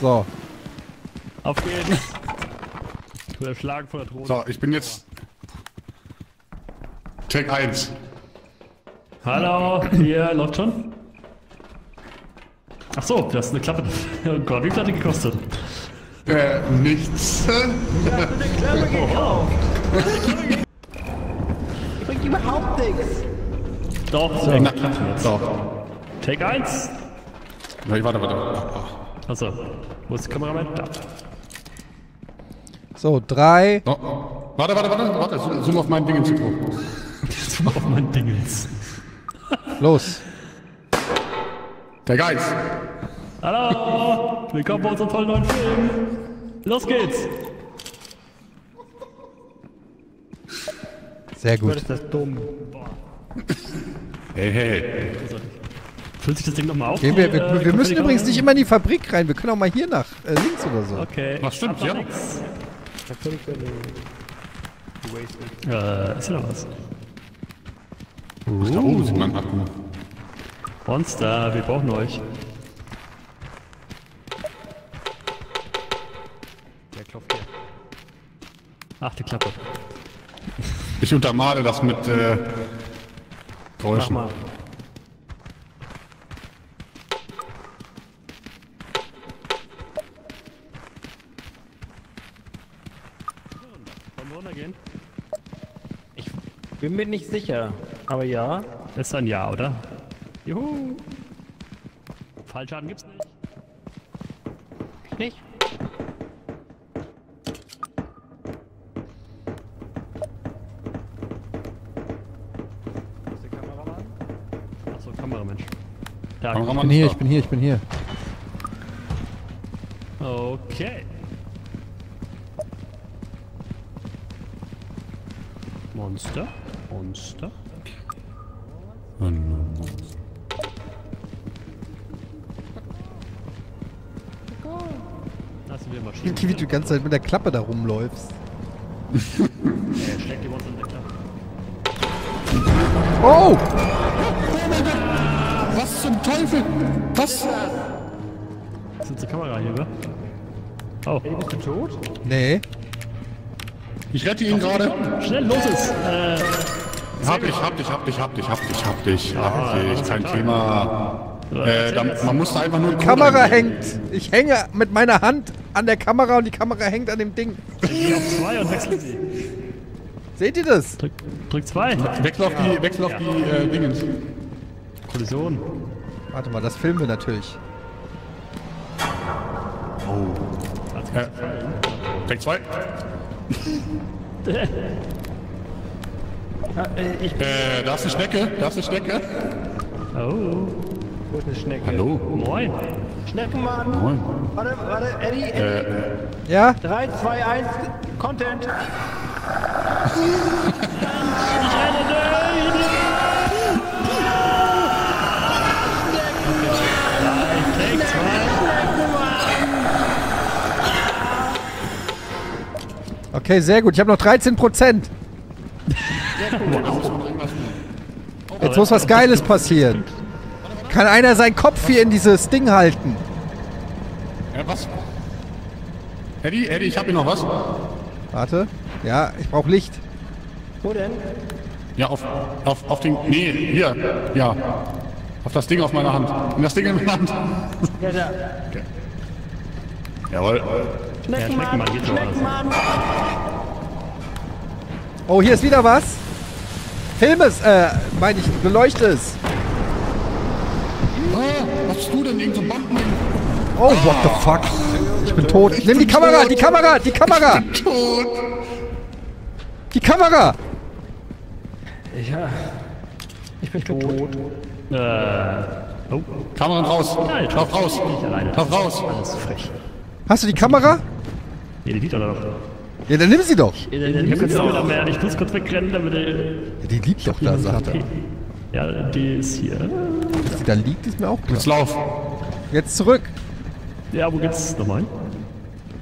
So. Auf geht's. Du erschlagen von der Drohne. So, ich bin jetzt... Check 1. Hallo, hier läuft schon. Ach so, das ist eine Klappe. Oh Gott, wie viel hat die gekostet? Äh, nichts. Klappe gekauft. Bringt überhaupt nichts. Doch, so, Na, jetzt. so. Take 1. Nee, warte, warte. Achso, wo ist der Kameramann? Da. So, drei. So. Warte, warte, warte, warte. Zoom- auf mein Ding ins Mikro. Zoom auf mein Dingens. Los. Der Geist. Hallo, willkommen bei unserem tollen neuen Film. Los geht's. Sehr Gott, gut. ist das dumm. Hey, hey. Füllt sich das Ding nochmal auf? Gehen wir, wir, äh, wir müssen übrigens nicht immer in die Fabrik rein. Wir können auch mal hier nach äh, links oder so. Okay. Das stimmt, ja. Natürlich Äh, ist hier noch was? Da oben sieht man Akku. Monster, wir brauchen euch. Ach, die Klappe. Ich untermale das mit äh, Mach Geräuschen. mal. Wollen wir runtergehen? Bin mir nicht sicher. Aber ja. Das ist ein Ja, oder? Juhu! Fallschaden gibt's. Nicht? Wo ist der Kameramann? Achso, Kameramensch. Da. Ich bin hier, ich bin hier, ich bin hier. Okay. Monster. Monster. da. Da sind wir Maschinen. Wie du die ganze Zeit mit der Klappe da rumläufst. Er schlägt die Monster in der Klappe. Oh! Was zum Teufel? Was? Das ist unsere Kamera hier, oder? Oh, Bist du tot? Nee. Ich rette ihn gerade. schnell, los ist! Äh, Hab ich, hab dich, hab dich, hab dich, hab dich, hab dich, hab dich. Kein Thema. Äh, da, man musste einfach nur. Code Kamera hängt. Ich hänge mit meiner Hand an der Kamera und die Kamera hängt an dem Ding. geh auf zwei und wechsel sie. Seht ihr das? Drück, drück zwei. Wechsel auf die, wechsel auf die äh, Dingens. Kollision. Warte mal, das filmen wir natürlich. Äh, Take 2. Ah, äh, ich Äh, da ist eine Schnecke, da ist eine Schnecke. Oh, Wo ist eine Schnecke? Hallo. moin. Schneckenmann! Moin. Warte, warte, Eddie, Eddie. Ja? 3, 2, 1, Content. Take zwei. Okay, sehr gut. Ich habe noch 13 Prozent. Jetzt muss was Geiles passieren. Kann einer seinen Kopf hier in dieses Ding halten? was? Eddie, Eddie, ich hab hier noch was. Warte. Ja, ich brauche Licht. Wo denn? Ja, auf, auf, auf den, nee, hier, ja. Auf das Ding auf meiner Hand. In das Ding in meiner Hand. Ja, da. Jawohl. Ja, Schneckenmann schon alles. Oh, hier ist wieder was. Film es, äh, meine ich, beleuchte es. Ah, was bist du denn? Irgend so Bombending? Oh, what the fuck? Ich bin tot. Nimm die bin Kamera, tot. die Kamera, die Kamera, Tot. die Kamera. Ja. Ich bin tot. Äh, oh, Kameran raus. Alter. Lauf raus. Lauf raus. Ist frech. Hast du die Kamera? Nee, die liegt oder noch? Ja, dann nimm sie doch. Ich muss kurz, mehr, ich muss kurz wegrennen, damit er... Ja, die liegt doch da, sagt er. Ja, die ist hier. Dass die da liegt, ist mir auch klar. Jetzt lauf. Jetzt zurück. Ja, wo geht's nochmal hin?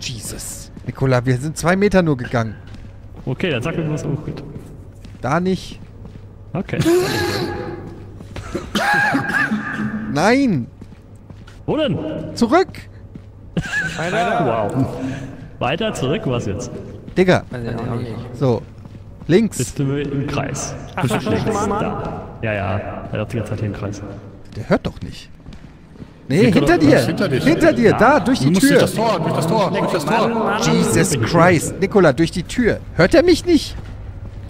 Jesus. Nikola, wir sind zwei Meter nur gegangen. Okay, dann sag mir, wo es hochgeht. Da nicht. Okay. Nein. Wo denn? Zurück. Wow. Weiter, zurück, was jetzt? Digga. So. Links. Bist du im Kreis? Ach, da Da. Ja, ja. Er hat die ganze Zeit hier im Kreis. Der hört doch nicht. Nee, hinter dir. hinter dich. Hinter dir, da, durch Du die musst durch Tür. das Tor, durch das Tor, durch das Tor. Jesus Christ. Nikola, durch die Tür. Hört er mich nicht?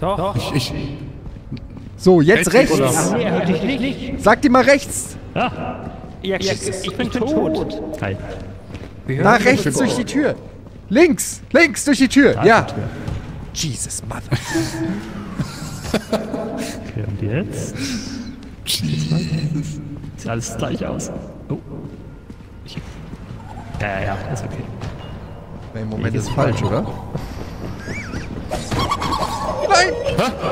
Doch. Ich, ich, So, jetzt Echt, rechts. nee, er hört dich nicht. Sag dir mal rechts. Ja. Ja, ich, ich bin tot. Hi. Na, rechts durch die Tür. Links. Links durch die Tür. Da Ja. ist die Tür. Jesus, Mother. Okay, und jetzt? Sieht alles gleich aus. Oh. Ich, ja, ja, ja, ist okay. Im Moment ist falsch, oder? Nein!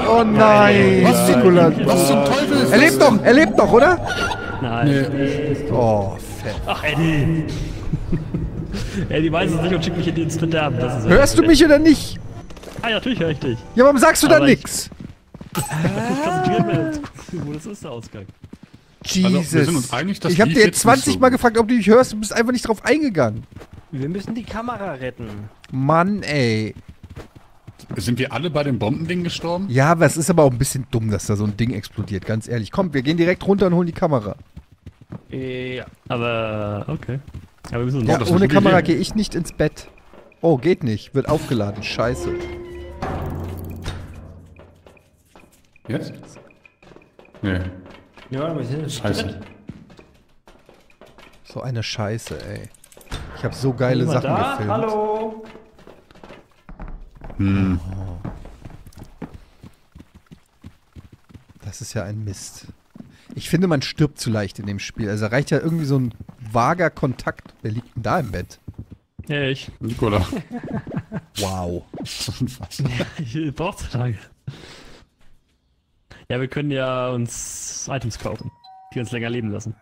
Oh nein! was, Nikola. was zum Teufel ist Er das? lebt noch, er lebt noch, oder? Nein. Oh, fett. Ach, Eddie. Eddie weiß es nicht und schickt mich in ins Verderben. Das ist Hörst du mich oder nicht? Ah, ja, natürlich höre ich dich. Ja, warum sagst du da Aber ich- nix? Ich konzentriere mich jetzt. Wo das ist, der Ausgang. Jesus. wir sind uns einig, dass ich habe die dir jetzt jetzt 20 nicht so- Mal gefragt, ob du dich hörst. Du bist einfach nicht drauf eingegangen. Wir müssen die Kamera retten. Mann, ey. Sind wir alle bei dem Bombending gestorben? Ja, aber es ist aber auch ein bisschen dumm, dass da so ein Ding explodiert, ganz ehrlich. Komm, wir gehen direkt runter und holen die Kamera. Ja. Aber, okay. Aber wir Ja, ohne Kamera gehe ich nicht ins Bett. Oh, geht nicht. Wird aufgeladen. Scheiße. Jetzt? Nee, Ja, wir sind scheiße. So eine Scheiße, ey. Ich habe so geile Sachen da? gefilmt. Hallo? Das ist ja ein Mist. Ich finde, man stirbt zu leicht in dem Spiel. Also reicht ja irgendwie so ein vager Kontakt. Wer liegt denn da im Bett? Ja, ich. Nikola. Wow. Unfassbar. Ich brauch zu lange. Ja, wir können ja uns Items kaufen, die uns länger leben lassen.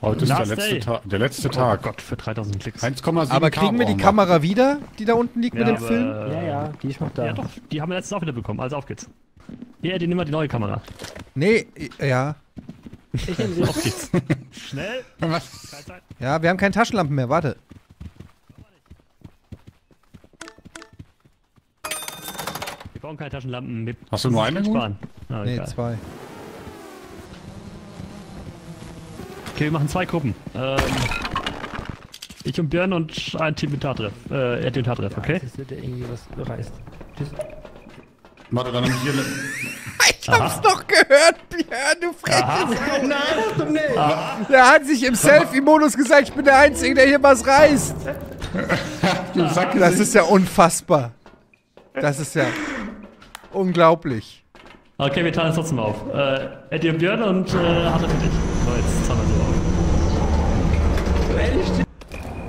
Heute ist der letzte. Ta der letzte Oh Tag. Gott, für 3000 Klicks. 1,7 Aber kriegen wir die Kamera wieder, die da unten liegt mit dem aber, Film? Ja, ja, die ist noch da. Ja, doch, die haben wir letztens auch wieder bekommen. Also auf geht's. Hier, die nimm mal die neue Kamera. Nee, ja. Ich nehme sie. Auf geht's. Schnell. Was? Keine Zeit. Ja, wir haben keine Taschenlampen mehr. Warte. Wir brauchen keine Taschenlampen. Wir Hast du nur eine sparen. Ah, Nee, egal. zwei. Okay, wir machen zwei Gruppen. Ähm, ich und Björn und ein Team mit Tatreff. Äh, Eddie und Tatreff, okay? Das wird ja irgendwie was reißt. Tschüss. Warte, dann hier. Ich hab's doch gehört, Björn, du freches. Nein, hast du nicht. Der hat sich im Selfie-Modus gesagt, ich bin der Einzige, der hier was reißt. Du Sack, Das ist ja unfassbar. Das ist ja unglaublich. Okay, wir teilen es trotzdem auf. Äh, Eddie und Björn und äh, Harter für dich. So, jetzt teilen wir so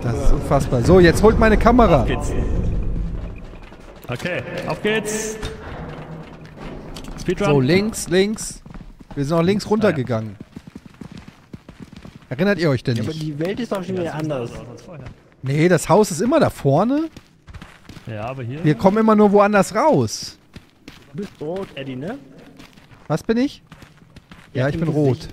auf. Das ist unfassbar. So, jetzt holt meine Kamera. Geht's. Okay, auf geht's. Speedrun. So, links, links. Wir sind auch links runtergegangen. Erinnert ihr euch denn Aber nicht? die Welt ist doch schon wieder anders. Als vorher. Nee, das Haus ist immer da vorne. Ja, aber hier. Wir kommen immer nur woanders raus. Du bist rot, Eddie, ne? Was bin ich? Ja, ich bin rot.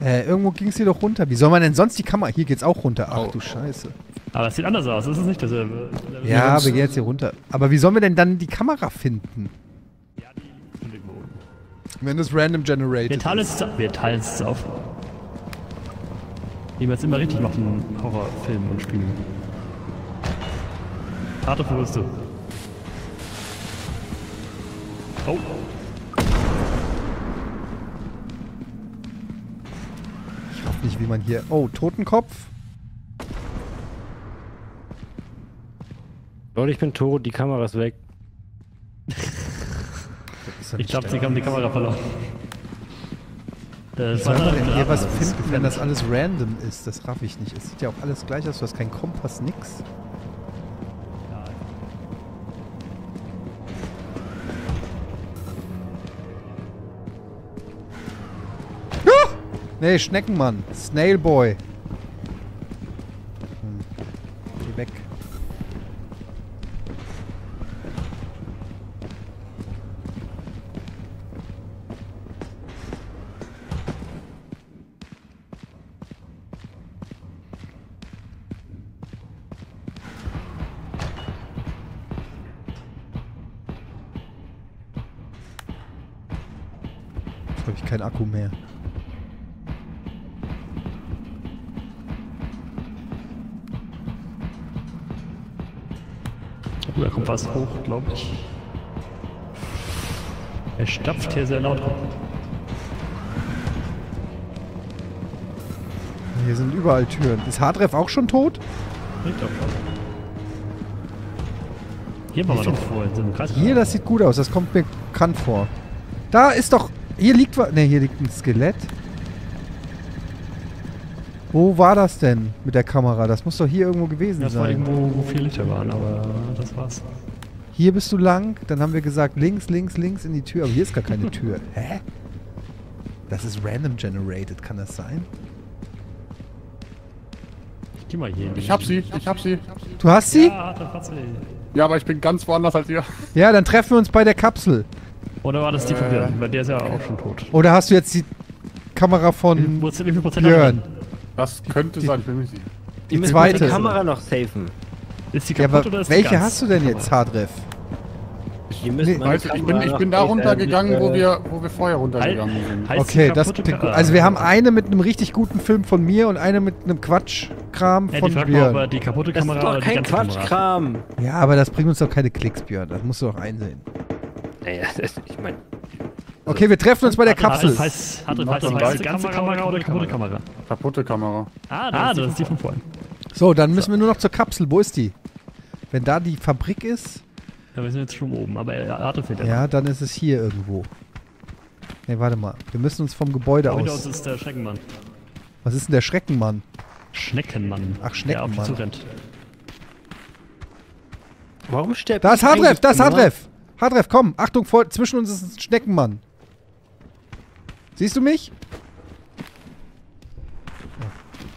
Äh, irgendwo ging es hier doch runter. Wie soll man denn sonst die Kamera... Hier geht's auch runter. Ach du Scheiße. Aber es sieht anders aus, das ist nicht dasselbe. Ja, wir gehen jetzt hier runter. Aber wie sollen wir denn dann die Kamera finden? Wenn es random Wir generated teilen ist. es, wir teilen es auf. Wie man es immer richtig macht in Horrorfilmen und Spielen. Harte, du? Oh, Ich weiß nicht, wie man hier... Oh, Totenkopf. Leute, ich bin tot, die Kamera ist weg. Ist ich nicht glaube, sie haben die Kamera verloren. Das Wie soll man denn hier was finden, wenn das alles random ist? Das raff ich nicht. Es sieht ja auch alles gleich aus. Du hast keinen Kompass, nix. Ah! Nee, Schneckenmann. Snailboy. Was hoch, glaube ich. Er stapft hier sehr laut rum. Hier sind überall Türen. Ist Hardref auch schon tot? Ich glaube schon. Hier waren wir doch vorhin, in so einem Kreis. Hier, das sieht gut aus. Das kommt mir bekannt vor. Da ist doch... Hier liegt... wa- Ne, hier liegt ein Skelett. Wo war das denn mit der Kamera? Das muss doch hier irgendwo gewesen Das war sein. irgendwo, wo vier Lichter waren, aber das war's. Hier bist du lang. Dann haben wir gesagt links, links, links in die Tür. Aber hier ist gar keine Tür. Hä? Das ist random generated. Kann das sein? Ich geh mal hier. Ich hab sie, ich hab sie. Du hast sie? Ja, hat er Fatze. Ja, aber ich bin ganz woanders als ihr. Ja, dann treffen wir uns bei der Kapsel. Oder war das die von Björn? Weil der ist ja auch schon tot. Oder hast du jetzt die Kamera von viel Prozent- wie viel Prozent Björn? Das könnte sein, ich bin mir nicht sicher. Die müssen zweite. die Kamera noch safen. Ist die Ja, kaputt aber oder ist die welche ganz? hast du denn jetzt, Hardref? Die müssen Nee. du, ich bin, ich bin da safen, runtergegangen, wo äh, wir, wo wir vorher runtergegangen sind. Heißt Okay, die das Also wir haben eine mit einem richtig guten Film von mir und eine mit einem Quatschkram Ja, von die fragt mal, Björn. die kaputte Das Kamera ist doch die kein. Quatschkram. Ja, aber das bringt uns doch keine Klicks, Björn. Das musst du doch einsehen. Naja, das, ich meine, Okay, wir treffen uns bei der Hat er- Kapsel. Heißt, hat doch heißt gleich. die ganze Kamera oder kaputte Kamera? Kaputte Kamera. Ah, das ist die von vorhin. So, dann müssen wir nur noch zur Kapsel. Wo ist die? Wenn da die Fabrik ist, Ja, wir sind jetzt schon oben, aber er hat fehlt ja. ja, dann ist es hier irgendwo. Ne, warte mal. Wir müssen uns vom Gebäude Da uns aus. ist der Schneckenmann. Was ist denn der Schreckenmann? Schneckenmann. Ach, Der auf Schneckenmann. zurennt. warum stirbt Da ist ich Hardref, eigentlich da ist immer? Hardref. Hardref, komm. Achtung, vor, zwischen uns ist ein Schneckenmann. Siehst du mich?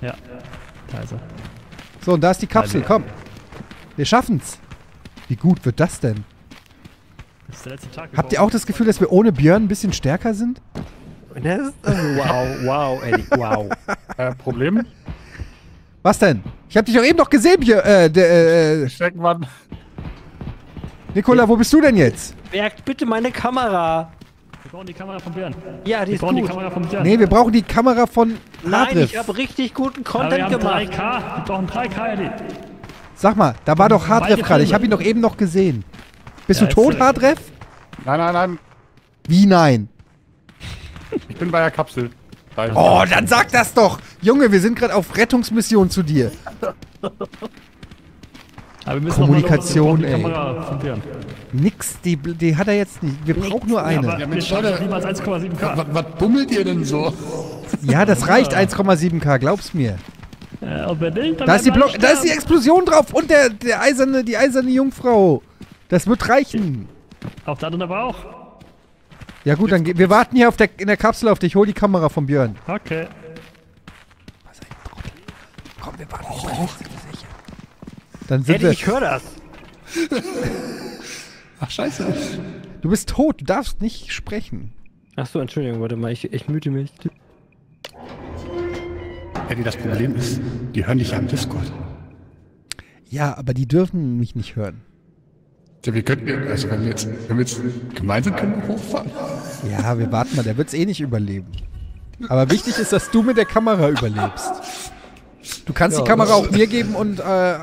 Ja, da ist er. So, und da ist die Kapsel. Also- Komm. Wir schaffen's. Wie gut wird das denn? Das ist der letzte Tag. Habt ihr auch das Gefühl, dass wir ohne Björn ein bisschen stärker sind? Das ist, wow, wow, Eddie, wow. Äh, Problem? Was denn? Ich hab dich doch eben noch gesehen, Björn. Äh, der, äh, äh, Steckmann. Nikola, wo bist du denn jetzt? Merkt bitte meine Kamera. Wir brauchen die Kamera von Björn. Ja, die Wir ist brauchen die gut. Kamera von Björn. Nee, wir brauchen die Kamera von Nein, Hardriff. ich habe richtig guten aber wir Content haben gemacht. 3K. Wir brauchen 3K, Eddie. Sag mal, da war doch Hardreff beide gerade. Ich habe ihn doch eben noch gesehen. Bist Ja, du tot, Hardreff? Nein, nein, nein. Wie nein? Ich bin bei der Kapsel. Da Oh, dann sag das doch. Junge, wir sind gerade auf Rettungsmission zu dir. Aber wir müssen Kommunikation, ey. Kamera von Björn. Nix, die, die hat er jetzt nicht. Wir brauchen nur Aber eine. wir Mensch, schaffen Leute. niemals 1,7K. Was, was bummelt ihr denn so? Ja, das reicht 1,7k, glaub's mir. Nicht, dann Da ist, die Blo da ist die. Explosion drauf und der, der eiserne, die eiserne Jungfrau. Das wird reichen. Auf der anderen aber auch. Ja gut, dann wir warten hier auf der, in der Kapsel auf dich. Hol die Kamera von Björn. Okay. Komm, wir warten. Oh. Dann sind Eddie, wir. ich höre das. Ach, scheiße. Du bist tot, du darfst nicht sprechen. Ach so, Entschuldigung, warte mal, ich, ich müde mich. Eddie, das Problem ist, die hören dich ja im Discord. Ja, aber die dürfen mich nicht hören. Ja, wir könnten, ja- also wenn wir jetzt, wenn wir jetzt gemeinsam können wir hochfahren. Ja, wir warten mal, der wird es eh nicht überleben. Aber wichtig ist, dass du mit der Kamera überlebst. Du kannst die Kamera auch mir geben und äh,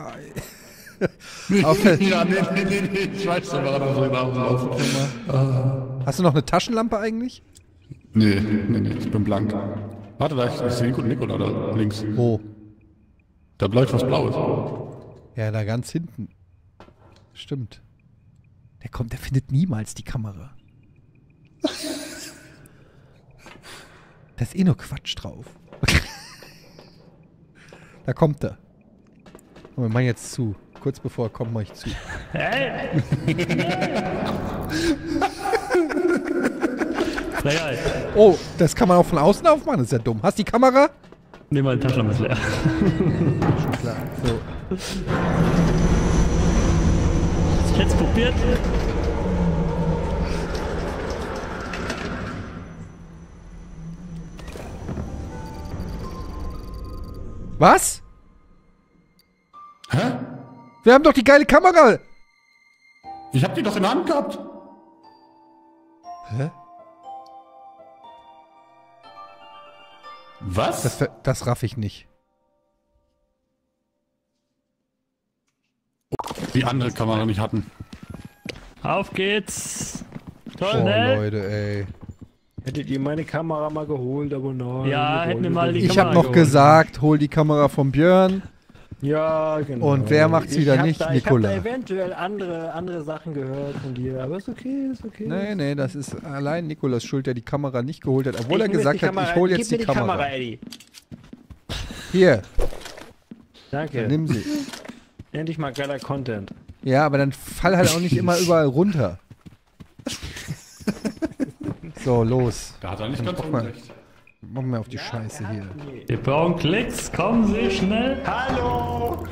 ja, nee, nee, nee, nee, ich weiß schon, warum so hinauslaufen. hast du noch eine Taschenlampe eigentlich? Nee, nee, nee, ich bin blank. Warte, da ist, Nico, Nikola da links. Wo? Da bleibt was Blaues. Ja, da ganz hinten. Stimmt. Der kommt, der findet niemals die Kamera. Da ist eh nur Quatsch drauf. da kommt er. Und wir machen jetzt zu. Kurz bevor er kommt, mach ich zu. Hey! Freiheit. Oh, das kann man auch von außen aufmachen. Das ist ja dumm. Hast die Kamera? Mal den Taschenlampe ist leer. Klar. So. Hast du jetzt probiert? Was? Hä? Wir haben doch die geile Kamera. Ich hab die doch in der Hand gehabt. Hä? Was? Das, das raff ich nicht. die andere Kamera nicht hatten. Auf geht's! Toll, Boah, ne? Leute, ey. Hättet ihr meine Kamera mal geholt, aber nein. Ja, hätten wir mal die. Ich habe Kamera noch geholt. gesagt, hol die Kamera von Björn. Ja, genau. Und wer macht's Ich wieder hab nicht? Da, Nikola. Ich habe eventuell andere, andere Sachen gehört von dir, aber ist okay, ist okay. Nee, nee, das ist allein Nikolas Schuld, der die Kamera nicht geholt hat, obwohl Ich er gesagt hat, ich hole jetzt Gib die mir die Kamera. Kamera, Eddie. Hier, Danke. nimm sie. Endlich mal geiler Content. Ja, aber dann fall halt auch nicht immer überall runter. So, los. Da hat er nicht ganz unrecht. Machen wir auf die Scheiße hier. Wir brauchen Klicks, kommen Sie schnell! Hallo!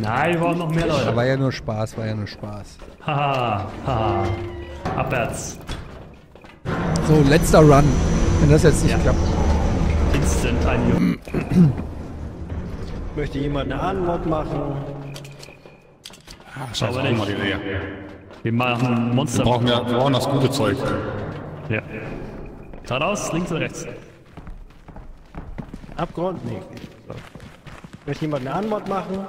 Nein, wir brauchen noch mehr Da Leute. war ja nur Spaß, war ja nur Spaß. Haha, haha. Abwärts. So, letzter Run. Wenn das jetzt nicht Ja. klappt. Instant ein Möchte jemand eine Antwort machen? Scheiße, Aber auch mal die Leer. Wir machen Monster. Wir brauchen, ja, wir brauchen das gute Zeug. Ja. Geradeaus, links oder rechts? Abgrund? Nee. So. Möchte jemand eine Antwort machen?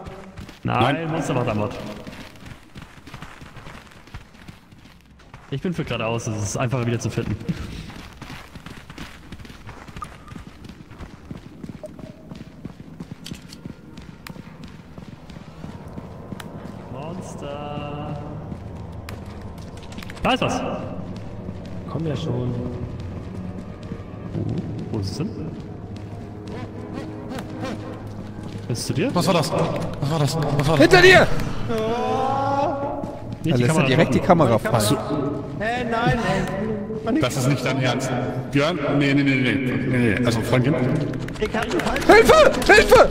Nein, Nein. Monster macht Antwort. Ich bin für geradeaus, es ist einfacher wieder zu finden. Monster. Da ist was. Komm ja schon. Wo ist es denn? Es zu dir? Was war das? Was war das? Was war das? Hinter dir! Nicht Da lässt er direkt die Kamera fallen. Hey, nein, ey. Das ist nicht dein Ernst. Björn? Nee, nee, nee, nee. nee, nee. Also, falsch. Hilfe! Hilfe!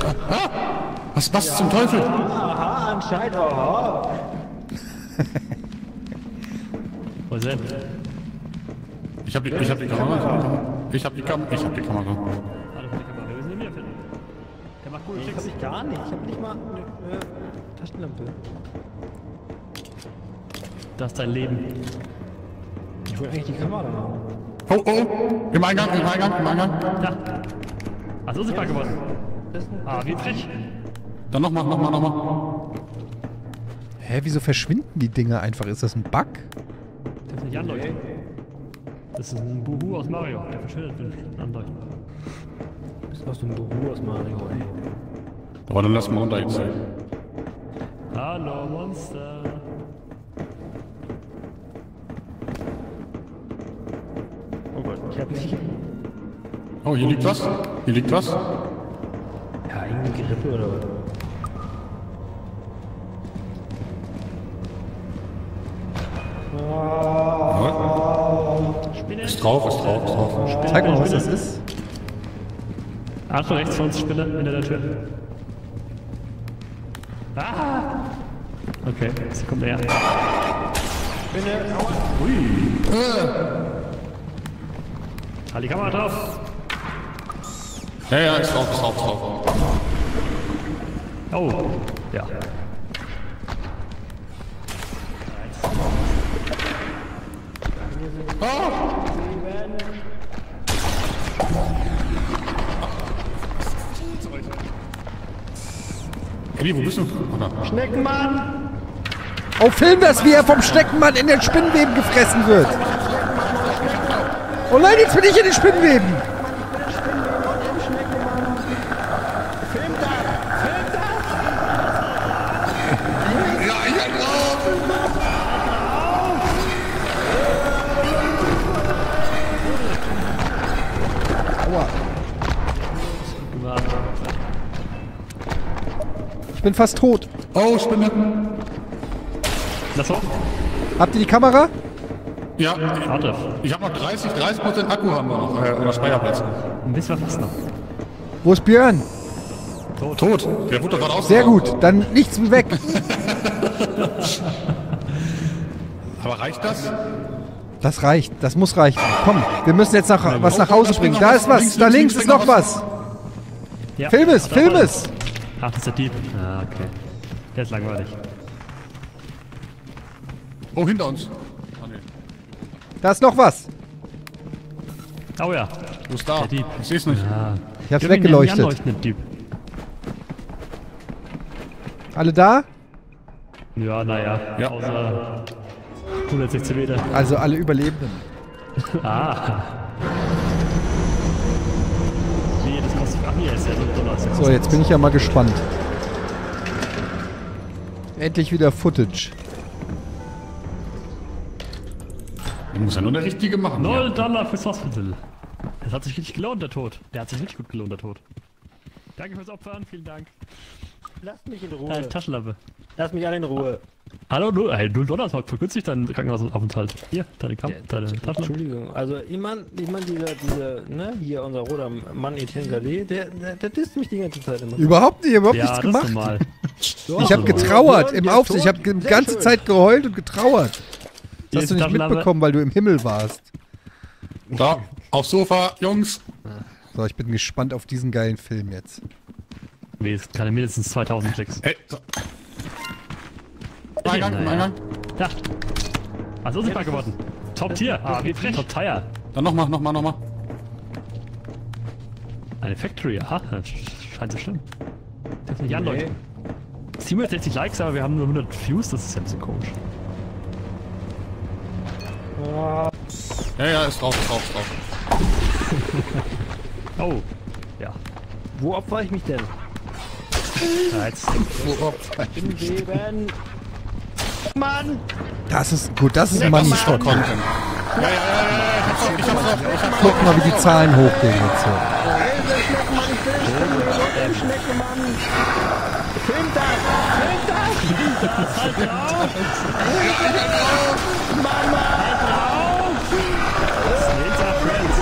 Was, was zum Teufel? Aha, anscheinend. Aha. Wo ist er denn? Ich hab die, ich hab die Kamera. Ich hab die Kamera. Ich hab. Ah, die Kamera. Gute Ich hab ich gar nicht. Ich hab nicht mal eine äh, Taschenlampe. Das ist dein Leben. Ich wollte eigentlich die Kamera haben. Oh, oh. Im Eingang, im Eingang, im Eingang. Da. Ach, so ist es mal geworden. Ah, wie frech. Dann nochmal, nochmal, nochmal. Hä, wieso verschwinden die Dinger einfach? Ist das ein Bug? Das ist nicht anleuchten. Das ist ein Buhu aus Mario. Der verschwindet, wenn anleuchten. Das ist aus dem Büro aus Mario, ey. Aber dann lass mal runter jetzt. Hallo, Monster. Oh Gott, ich hab nicht. Oh, hier liegt was. Hier liegt was. Ja, irgendwie Gerippe oder was? Spinne. Ist drauf, ist drauf, ist drauf. Zeig mal, was das ist. Achtung, rechts von uns Spinne hinter der Tür. Ah! Okay, sie kommt näher. Halt die Kamera drauf. Ja, ja, ist drauf, ist drauf, ist drauf. Oh, ja. Eddie, wo bist du? Oh. Schneckenmann! Oh, film das, wie er vom Schneckenmann in den Spinnweben gefressen wird. Oh nein, jetzt bin ich in den Spinnweben. Ich bin fast tot. Oh, Spinne. Lass hoch. Habt ihr die Kamera? Ja, Warte. ich habe noch 30, 30 Prozent Akku haben wir noch. Äh, oder Speicherplatz. Ein bisschen was ist noch. Wo ist Björn? Tot. Der wurde doch gerade aus. Sehr gut, dann nichts wie weg. Aber reicht das? Das reicht, das muss reichen. Komm, wir müssen jetzt nach, was nach Hause bringen. Da ist was, da links, ist noch was. Film es, film es. Ach, das ist der Dieb. Ah, okay. Der ist langweilig. Oh, hinter uns. Ah, nee. Da ist noch was. Oh ja. Wo ist da? Der Dieb. Ich seh's nicht. Ah. Ich hab's weggeleuchtet. nicht anleuchtenden Dieb. Alle da? Ja, naja. Ja. Außer 116 Meter. Also alle Überlebenden. Ah. Wie, das kostet. Ach, hier ist ja so jetzt bin ich ja mal gespannt. Endlich wieder Footage. Du musst ja nur der Richtige machen. 0 Dollar fürs Hospital. Das hat sich richtig gelohnt, der Tod. Der hat sich richtig gut gelohnt, der Tod. Danke fürs Opfern, vielen Dank. Lasst mich in Ruhe. Taschenlampe. Lasst mich alle in Ruhe. Hallo, 0, hey, 0 Dollar, das war verkürzlich dein Krankenhausaufenthalt. Hier, deine, Kam deine Taschenlampe. Entschuldigung, also ich meine, ich mein, dieser, dieser, ne, hier unser roter Mann Etienne Gallet, der, der, der disst mich die ganze Zeit immer. Überhaupt nicht, überhaupt Ja, nichts ist gemacht. normal. Ich habe getrauert im Aufsicht. Ich habe die ganze Zeit geheult und getrauert. Das hast du nicht mitbekommen, weil du im Himmel warst. Da, aufs Sofa, Jungs. So, ich bin gespannt auf diesen geilen Film jetzt. Nee, es kann mindestens 2000 Klicks. Ey, so. Eingang, Naja. Eingang. Da. Also sichtbar geworden. Top Tier. Ah, wie frech. Top Tier. Dann nochmal, nochmal, nochmal. Eine Factory. Aha, das scheint so schlimm. Das ist nicht anleuchten. 760 Likes, aber wir haben nur 100 Views. Das ist ja ein bisschen komisch. Ja, ja, ist drauf, ist drauf, ist drauf. Oh. Ja. Wo opfer ich mich denn? Im Leben. Mann! Das ist gut, das ist Money Shot. Content. Ja, ja, ja, ja, ich hab's drauf, ich drauf. Guck mal, wie die Zahlen hochgehen jetzt hier. Schneckenmann, ich will Schneckenmann, Schneckenmann! Film das! Film das! Ninja Friends.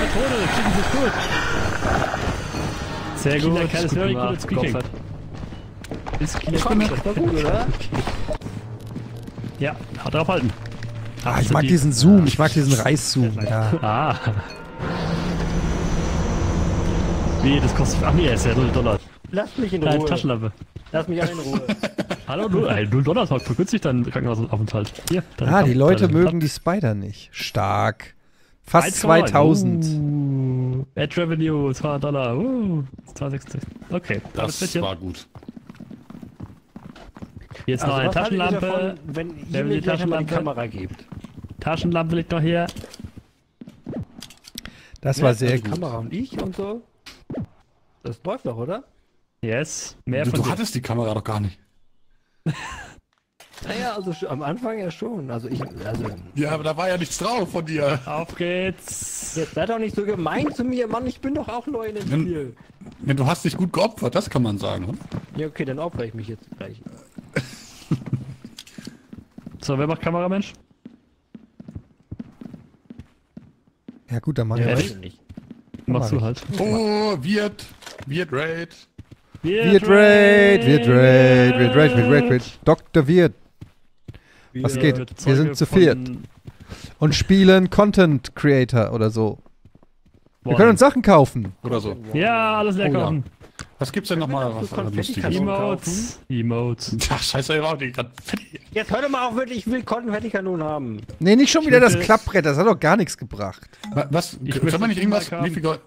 Methode, kriegen Sie gut. Sehr gut. Killer Cat is very good at speaking. Ist Killer war gut, oder? Ja, hat drauf halten. Ah, ich mag diesen Zoom, ich mag diesen Reißzoom. Ja. Ah. Wie, das kostet. Ach nee, ist ja 0 Dollar. Lasst mich in Deine Ruhe. Taschenlampe. Lasst mich alle in Ruhe. Hallo, 0, ey, 0 Dollar, das war verkürzlich dein Krankenhausaufenthalt. Hier, deine Ah, die Kam- Leute deine mögen die Spider nicht. Stark. Fast 1,9. 2000. Uh, Ad Revenue, 200 Dollar. Uh, 260. Okay, Das war gut. Jetzt noch eine Taschenlampe. davon, wenn ihr mir die einmal die Taschenlampe? Kamera gebt? Taschenlampe liegt noch hier. Das war Ja, sehr die gut. Kamera und ich und so. Das läuft doch, oder? Yes. Mehr Du, von du hattest die Kamera doch gar nicht. Naja, also am Anfang ja schon. Also ich, also Ja, aber da war ja nichts drauf von dir. Auf geht's. jetzt seid doch nicht so gemein zu mir, Mann. Ich bin doch auch neu in dem Nimm- Spiel. Ja, du hast dich gut geopfert, das kann man sagen. Oder? Ja, okay, dann opfer ich mich jetzt gleich. So, wer macht Kameramensch? Ja gut, dann machen Ja, ich nicht. Machst du halt. Oh, wird, wird Raid. Wirt Raid, Wirt Raid, Wirt Raid, Wirt Raid, Wirt. Dr. Wirt. Was Ja, geht? Wir sind zu viert. Und spielen Content Creator oder so. Wir können uns Sachen kaufen. Oder so. Ja, alles leer Oh ja. Was gibt's denn nochmal? Was Konfetti Emotes. Emotes. Ach, scheiße, ich die grad fertig. Jetzt hör doch mal auf, wirklich, ich will Konfettikanonen haben. Nee, nicht schon wieder das Klappbrett. Das hat doch gar nichts gebracht. Wa- Was? Ich wir möchte nicht irgendwas? Wie viel Gold?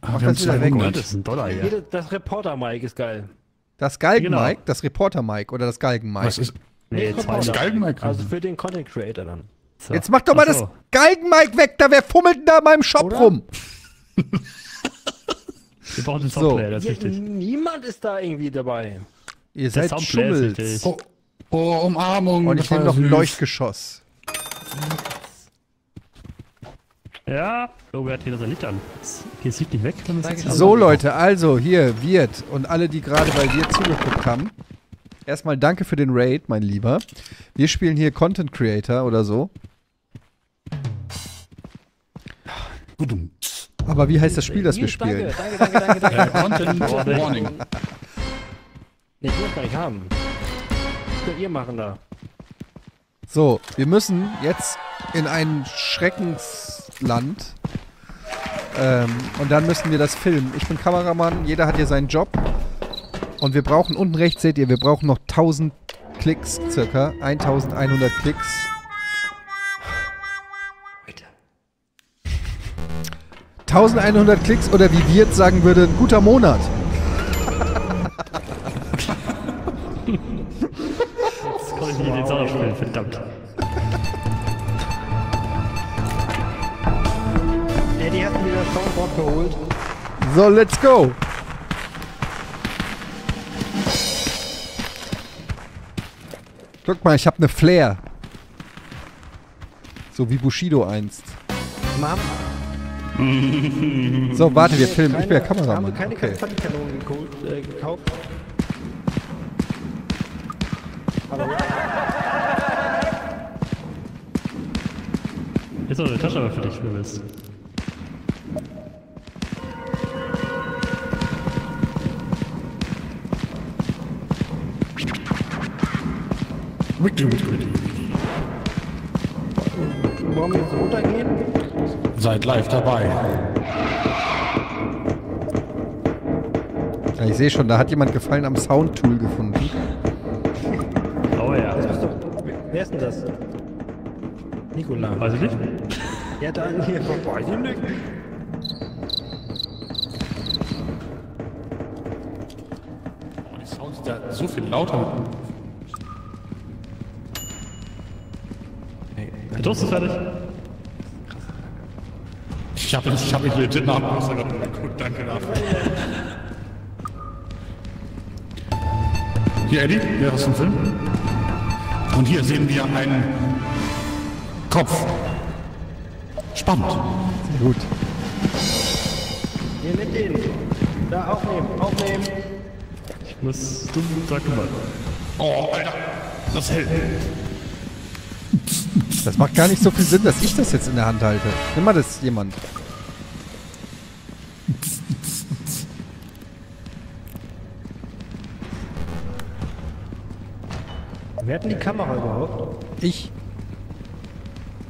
Ah, das wir haben wieder weg. 200. Das ist ein Dollar. Jede- Das Reporter-Mike ist geil. Das Galgen-Mike, Genau. das Reporter-Mike oder das Galgen-Mike. Was ist? Nee, Das 200. Galgenmike? Also für den Content Creator dann. So. Jetzt mach doch mal Ach das so. Galgen-Mike weg. Da wer fummelt denn da in meinem Shop Oder? rum? Wir brauchen den So. Soundplayer, das ist Hier, wichtig. niemand ist da irgendwie dabei. Ihr Der seid Schummels. Oh, oh, Umarmung. Und ich nehme noch ein. Leuchtgeschoss. Ja, Robert hat hier das Licht an. Hier ist Licht nicht weg. So. Leute, also hier, Wirt und alle, die gerade bei dir zugeguckt haben. Erstmal danke für den Raid, mein Lieber. Wir spielen hier Content Creator oder so. Aber wie heißt das Spiel, das wir spielen? Danke, danke, danke, danke. Äh, danke. Content Warning. Nee, ich will das gar nicht haben. Was könnt ihr machen da? So, wir müssen jetzt in ein Schreckensland. Ähm, und dann müssen wir das filmen. Ich bin Kameramann, jeder hat hier seinen Job. Und wir brauchen, unten rechts seht ihr, wir brauchen noch 1000 Klicks circa. 1100 Klicks. 1100 Klicks oder wie Wirt sagen würde, ein guter Monat. Jetzt konnte ich nicht den Sound spielen, verdammt. Eddie hat mir das Soundboard geholt. So, let's go. Guck mal, ich habe eine Flair. So wie Bushido einst. Mom, So, warte, wir filmen. Ich bin der Haben Kameramann. wir keine Okay. Geholt, äh, gekauft? Hallo? Jetzt noch eine Tasche aber für dich, wenn du willst. Wollen wir jetzt runtergehen? Seid live dabei. Ja, ich sehe schon, da hat jemand Gefallen am Soundtool gefunden. Oh ja. Doch, wer ist denn das? Nikola. Weiß ich nicht. Ja, dann hier vorbei. Die Nick. Oh, die Sounds sind ja so viel lauter. Toast ist fertig. Ich habe ich hab mich legit nach dem Wasser geguckt. Danke dafür. Hier, Eddie, hier hast du einen Film. Und hier sehen wir einen Kopf. Spannend. Sehr gut. Hier mit denen. Da aufnehmen, aufnehmen. Ich muss dumm Tag gemacht. Oh, Alter. Das hält. Das macht gar nicht so viel Sinn, dass ich das jetzt in der Hand halte. Nimm mal das jemand. Wer hat denn die Kamera überhaupt? Ich.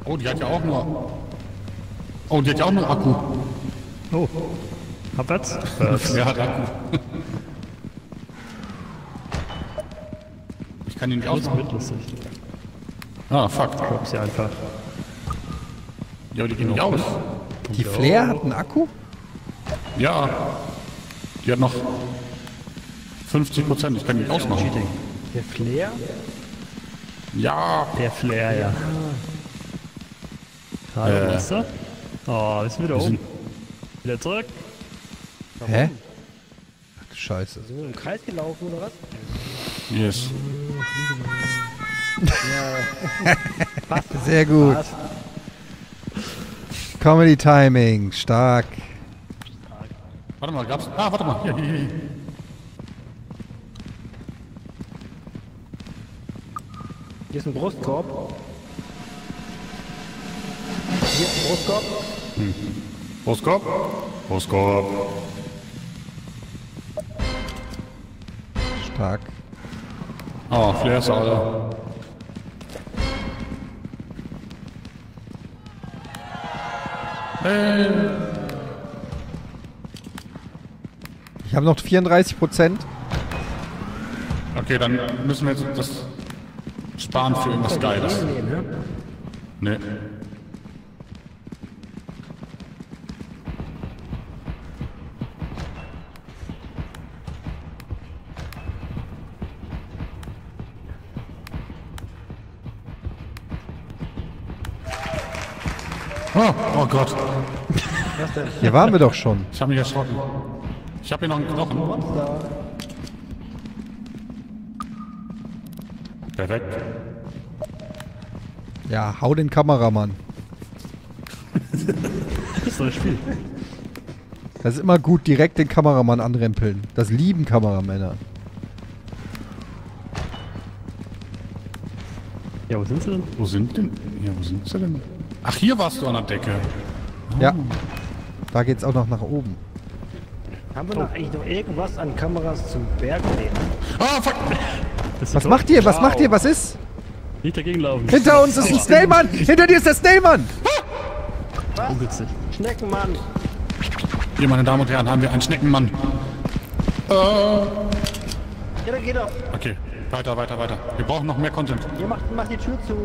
Oh, die hat ja auch nur... Oh, die hat ja auch nur Akku. Oh. Abwärts? Wer hat Akku? Ich kann ihn nicht ausmachen. Ah, fuck. Drop sie einfach. Ja, aber die gehen nicht aus. Die Flair hat einen Akku? Ja. Die hat noch 50 Prozent. Ich kann die nicht ausmachen. Der Flair? Ja. Der Flair, ja. Hallo, Äh. wo ist er? Oh, ist wieder oben. Wieder zurück. Hä? Ach Scheiße. Sind wir im Kreis gelaufen oder was? Yes. Sehr gut. Comedy Timing, stark. Warte mal, gab's. Ah, warte mal. Hier, hier, hier. Hier ist ein Brustkorb. Hier ist ein Brustkorb. Brustkorb. Brustkorb. Stark. Oh, Flair ist Ich habe noch 34 Prozent. Okay, dann müssen wir jetzt das sparen für irgendwas Geiles. Nee. Oh, oh Gott, Hier waren wir doch schon. ich habe mich erschrocken. Ich habe hier noch einen Knochen. Monster. Perfekt. Ja, hau den Kameramann. Das ist doch das Spiel. Das ist immer gut, direkt den Kameramann anrempeln. Das lieben Kameramänner. Ja, wo sind sie denn? Wo sind denn? Ja, wo sind sie denn? Ach, hier warst du an der Decke. Ja. Da geht's auch noch nach oben. Haben wir noch eigentlich noch irgendwas an Kameras zum Berg nehmen? Ah, fuck! Das ist Was macht ihr? Was macht ihr? Was ist? Nicht dagegen laufen. Hinter uns ist ein Snailmann! Hinter dir ist der Snailmann! Unwitzig. Schneckenmann! Hier, meine Damen und Herren, haben wir einen Schneckenmann. Ja, dann geh doch. Okay, weiter, weiter, weiter. Wir brauchen noch mehr Content. Ihr macht, macht die Tür zu.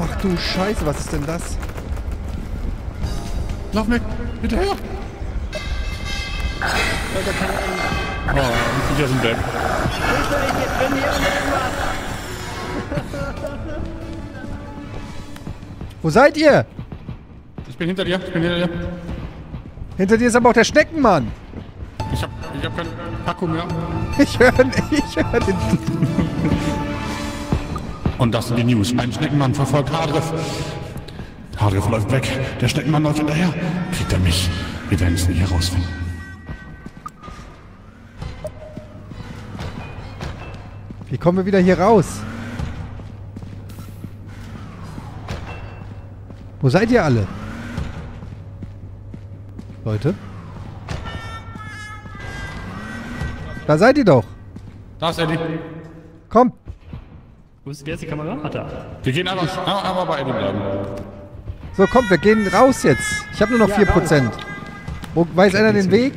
Ach du Scheiße, was ist denn das? Lauf weg! Hinterher! Oh, wir sind weg. Wo seid ihr? Ich bin hinter dir, ich bin hinter dir. Hinter dir ist aber auch der Schneckenmann. Ich hab, ich hab keinen Akku mehr. Ich höre ich hör den. Und das sind die News. Ein Schneckenmann verfolgt Hardriff. Hardriff läuft weg. Der Schneckenmann läuft hinterher. Kriegt er mich? Wir werden es nicht herausfinden. Wie kommen wir wieder hier raus? Wo seid ihr alle? Leute? Da seid ihr doch. Da ist Eddie. Kommt. Wo ist, wer ist die Kamera? Ah, da. Wir gehen einfach, einfach bei Eddie bleiben. So, kommt, wir gehen raus jetzt. Ich habe nur noch 4%. Wo, weiß einer den Weg?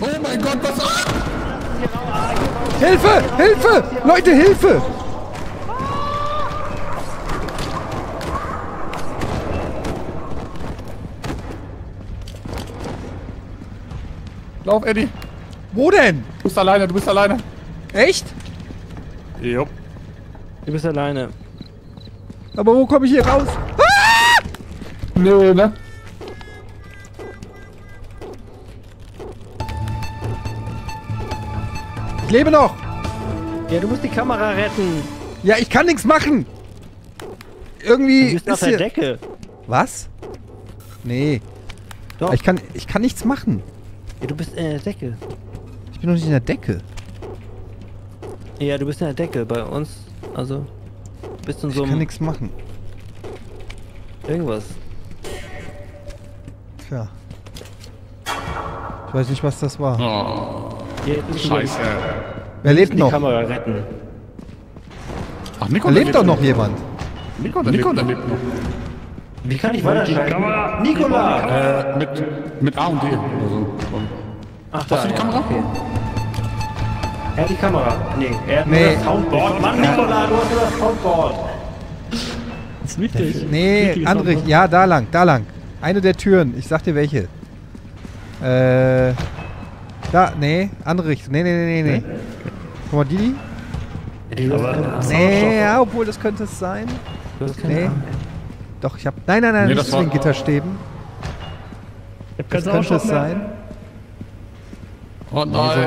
Oh mein Gott, was? Hilfe! Hilfe! Leute, Hilfe! Lauf, Eddie. Wo denn? Du bist alleine, du bist alleine. Echt? Jupp. Du bist alleine. Aber wo komme ich hier raus? Nö, ne? Ich lebe noch. Ja, du musst die Kamera retten. Ja, ich kann nichts machen. Du Irgendwie bist auf ist der. Decke. Was? Nee. Doch. Ich kann, ich kann nichts machen. Ja, du bist in der Decke. Ich bin noch nicht in der Decke. Ja, du bist in der Decke. Bei uns, also, bist du in Ich so kann einem nichts machen. irgendwas. Tja. Ich weiß nicht, was das war. Ist Scheiße. Wer lebt die noch? Kamera retten. Ach, Nico, Da lebt doch noch jemand. Nico, der Nico, lebt noch. Wie kann ich weiterschalten? Nikola! Äh, mit, mit A und D oder so. Ach, Hast du die ja, Kamera? Okay. Er hat die Kamera. Nee, er hat Nee. nur das Soundboard. Mann, Nikola, du hast nur das Soundboard. Das ist wichtig. Nee, andere. Soundboard. Ja, da lang, da lang. Eine der Türen. Ich sag dir welche. Äh. Da, nee, andere Richtung. Nee, nee, nee, nee, nee. Guck mal, die, die? Aber Nee, ja, obwohl das könnte es sein. Keine Nee. Ahnung. Doch, ich hab. Nein, nein, nein, Nee, nicht das zu den Gitterstäben. ich hab Das könnte es mehr. sein. Oh nein.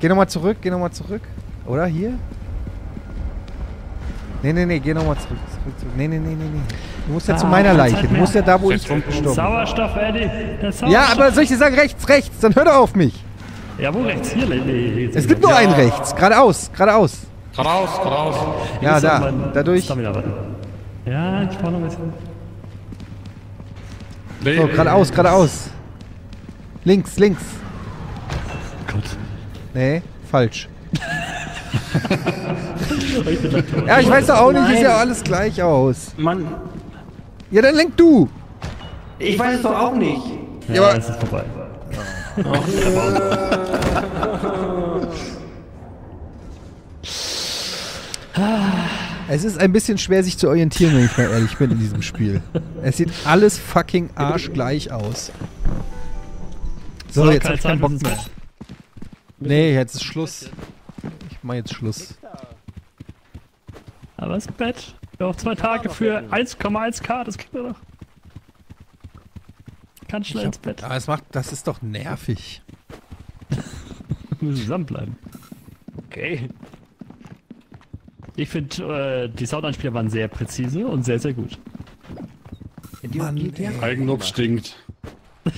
Geh nochmal zurück, geh nochmal zurück. Oder hier? Nee, nee, nee, geh nochmal zurück, zurück, zurück. Nee, nee, nee, nee, nee. Du musst ja zu Ah, meiner keine Leiche. Du musst ja da, wo ich gestorben bin. Sauerstoff, Eddie. Sauerstoff. Ja, aber soll ich dir sagen, rechts, rechts? Dann hör doch auf mich. Ja, wo rechts? Hier, nee, Es gibt nur einen rechts. Geradeaus, geradeaus. Geradeaus, geradeaus. Ja, da. Dadurch. Ja, ich brauche noch ein bisschen. Nee, So, geradeaus, geradeaus. Links, links. Gott. Nee, falsch. ja, ich weiß doch auch nicht, ist ja alles gleich aus. Mann, Ja, dann lenk du. Ich weiß es doch auch nicht. Ja, aber- es ist vorbei. Es ist ein bisschen schwer, sich zu orientieren, wenn ich mal ehrlich bin in diesem Spiel. Es sieht alles fucking arschgleich aus. So, jetzt hab ich keinen Bock mehr. Nee, jetzt ist Schluss. Ich mach jetzt Schluss. Aber das Bett. Noch zwei Tage für 1,1k, das kriegt er doch. Kann schnell ins Bett. Aber es macht, das ist doch nervig. Wir müssen zusammenbleiben. Okay. Ich finde, äh, die Soundeinspieler waren sehr präzise und sehr, sehr gut. Mann, ey. Eigenlob stinkt.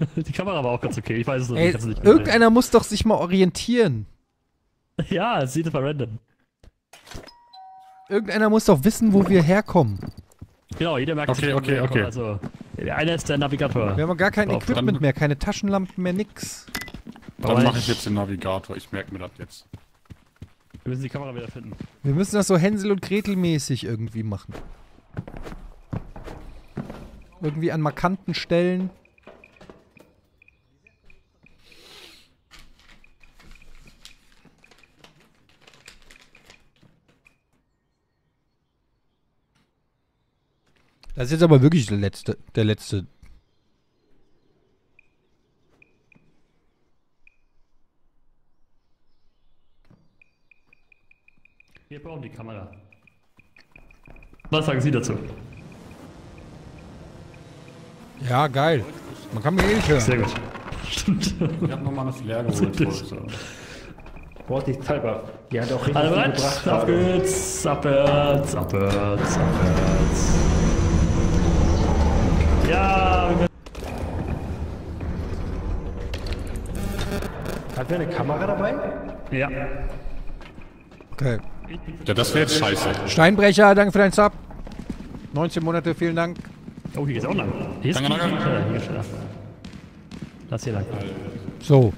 Die Kamera war auch ganz okay, ich weiß es noch Ey, nicht irgendeiner muss doch sich mal orientieren. Ja, es sieht aber random. Irgendeiner muss doch wissen, wo wir herkommen. Genau, jeder merkt Okay, sich, okay, wo er kommt. okay. Also, einer ist der Navigator. Wir haben gar kein Auf, Equipment mehr, keine Taschenlampen mehr, nix. Dann mache ich- ich jetzt den Navigator. Ich merke mir das jetzt. Wir müssen die Kamera wieder finden. Wir müssen das so Hänsel und Gretel mäßig irgendwie machen. Irgendwie an markanten Stellen. Das ist jetzt aber wirklich der letzte, der letzte. Wir brauchen die Kamera. Was sagen Sie dazu? Ja, geil. Man kann mir eh nicht hören. Sehr gut. Stimmt. Ich habe nochmal eine Flair geholt. Richtig. heute. Vorsichtshalber. Die hat auch richtig bereit? gebracht. Geht's. Abwärts, abwärts, abwärts. Ja, wir Hat wer eine Kamera dabei? ja. Okay. Ja, das wäre jetzt scheiße. Steinbrecher, danke für deinen Sub. 19 Monate, vielen Dank. Oh, hier geht's auch lang. Hier ist Danke, viel danke. schneller, hier. Lass hier lang. So.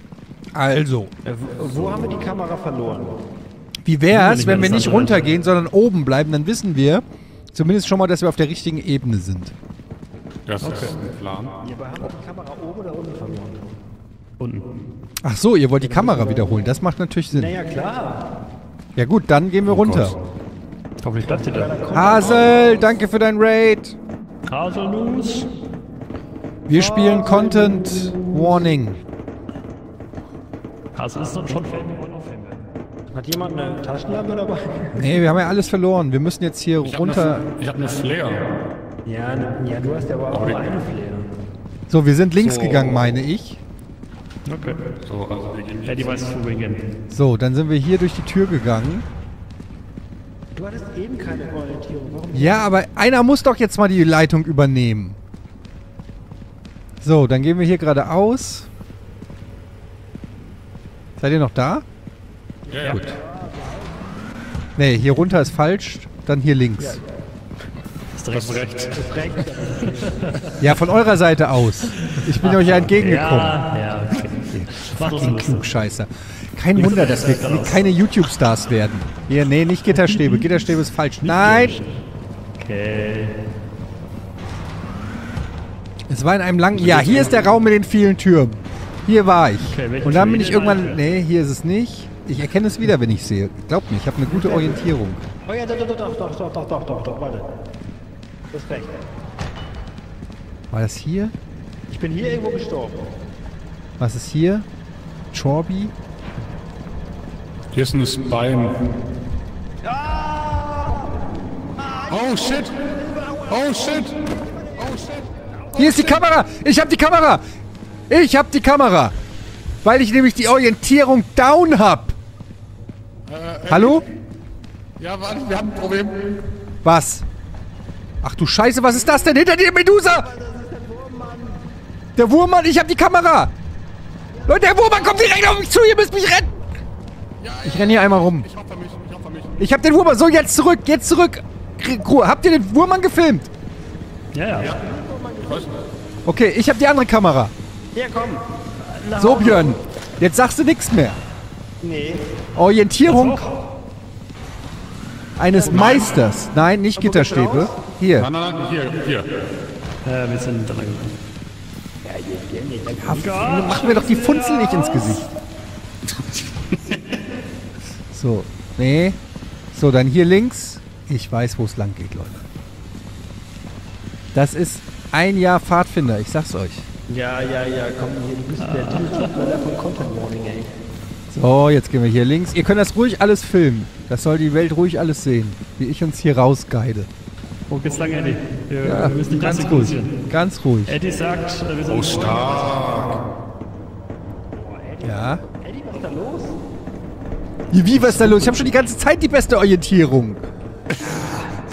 Also. Äh, wo- wo haben wir die Kamera verloren? Wie wär's, nicht wenn wir nicht runtergehen, sondern oben bleiben? Dann wissen wir zumindest schon mal, dass wir auf der richtigen Ebene sind. Das ist ein Plan. Ja, aber haben wir die Kamera oben oder unten verloren? Unten. Ach so, ihr wollt die Kamera wiederholen. Das macht natürlich Sinn. Naja, klar. Ja gut, dann gehen wir runter. Gott. Hoffentlich bleibt ihr da. Hasel, danke für dein Raid. Haselnuss. Wir spielen Content Warning. Hasel ist doch schon Fan. Wir wollen auch Fan werden. Hat jemand eine Taschenlampe dabei? Nee, wir haben ja alles verloren. Wir müssen jetzt hier Ich habe runter. eine, ich hab eine Flair. Ja, ne, ja, du hast ja aber auch die- eine Flair. So, wir sind links So. gegangen, meine ich. Okay. So, also wir gehen Ja, die weiß, wo wir hingehen. So, dann sind wir hier durch die Tür gegangen. Du hattest eben keine Orientierung. Warum? Ja, aber einer muss doch jetzt mal die Leitung übernehmen. So, dann gehen wir hier geradeaus. Seid ihr noch da? Ja, ja. Nee, hier runter ist falsch, dann hier links. Ist Das direkt ist recht. Ja, von eurer Seite aus. Ich bin euch ja entgegengekommen. Ja, ja, okay. Fucking. Klugscheißer. Kein Wunder, dass wir keine YouTube-Stars werden. Hier, nee, nicht Gitterstäbe. Gitterstäbe ist falsch. Nein! Okay. Es war in einem langen... Ja, hier ist der Raum mit den vielen Türen. Hier war ich. Okay, Und dann bin ich irgendwann... Nee, hier ist es nicht. Ich erkenne es wieder, wenn ich sehe. Glaubt mir, ich habe eine gute Orientierung. Oh ja, doch, doch, doch, doch, doch, doch, doch, doch, doch, warte. Du hast recht. War das hier? Ich bin hier irgendwo gestorben. Was ist hier? Chorby? Hier ist ein Spine. Oh shit! Oh shit! Oh shit! Hier ist die Kamera! Ich habe die Kamera! Ich habe die Kamera! Weil ich nämlich die Orientierung down hab. Hallo? Ja, warte, wir haben ein Problem. Was? Ach du Scheiße, was ist das denn? Hinter dir, Medusa! Der Wurmmann, ich hab die Kamera! Leute, der Wurmmann kommt direkt auf mich zu, ihr müsst mich retten! Ich renne hier einmal rum. Ich hoffe mich, ich hoffe mich. Ich hab den Wurmmann. So, jetzt zurück, jetzt zurück. Habt ihr den Wurmmann gefilmt? Ja, ja. Okay, ich hab die andere Kamera. Ja, komm. So, Björn. Jetzt sagst du nichts mehr. Nee. Orientierung eines Meisters. Nein, nicht Gitterstäbe. Hier. Nein, nein, nein, hier, hier. Äh, wir sind da lang gegangen. Mach mir doch die Funzel nicht ins Gesicht. So, nee. So, dann hier links. Ich weiß, wo es lang geht, Leute. Das ist ein Jahr Pfadfinder, ich sag's euch. Ja, ja, ja, komm, hier, du bist der Titelschreiber von Content Warning, ey. So, jetzt gehen wir hier links. Ihr könnt das ruhig alles filmen. Das soll die Welt ruhig alles sehen. Wie ich uns hier rausguide. Wo geht's lang, Eddie? Wir, Ja, wir müssen ganz ruhig. Ganz ruhig. Eddie sagt, äh, wir sind Oh, stark. Ja. Eddie, was ist da los? Wie, was ist da los? Ich habe schon die ganze Zeit die beste Orientierung.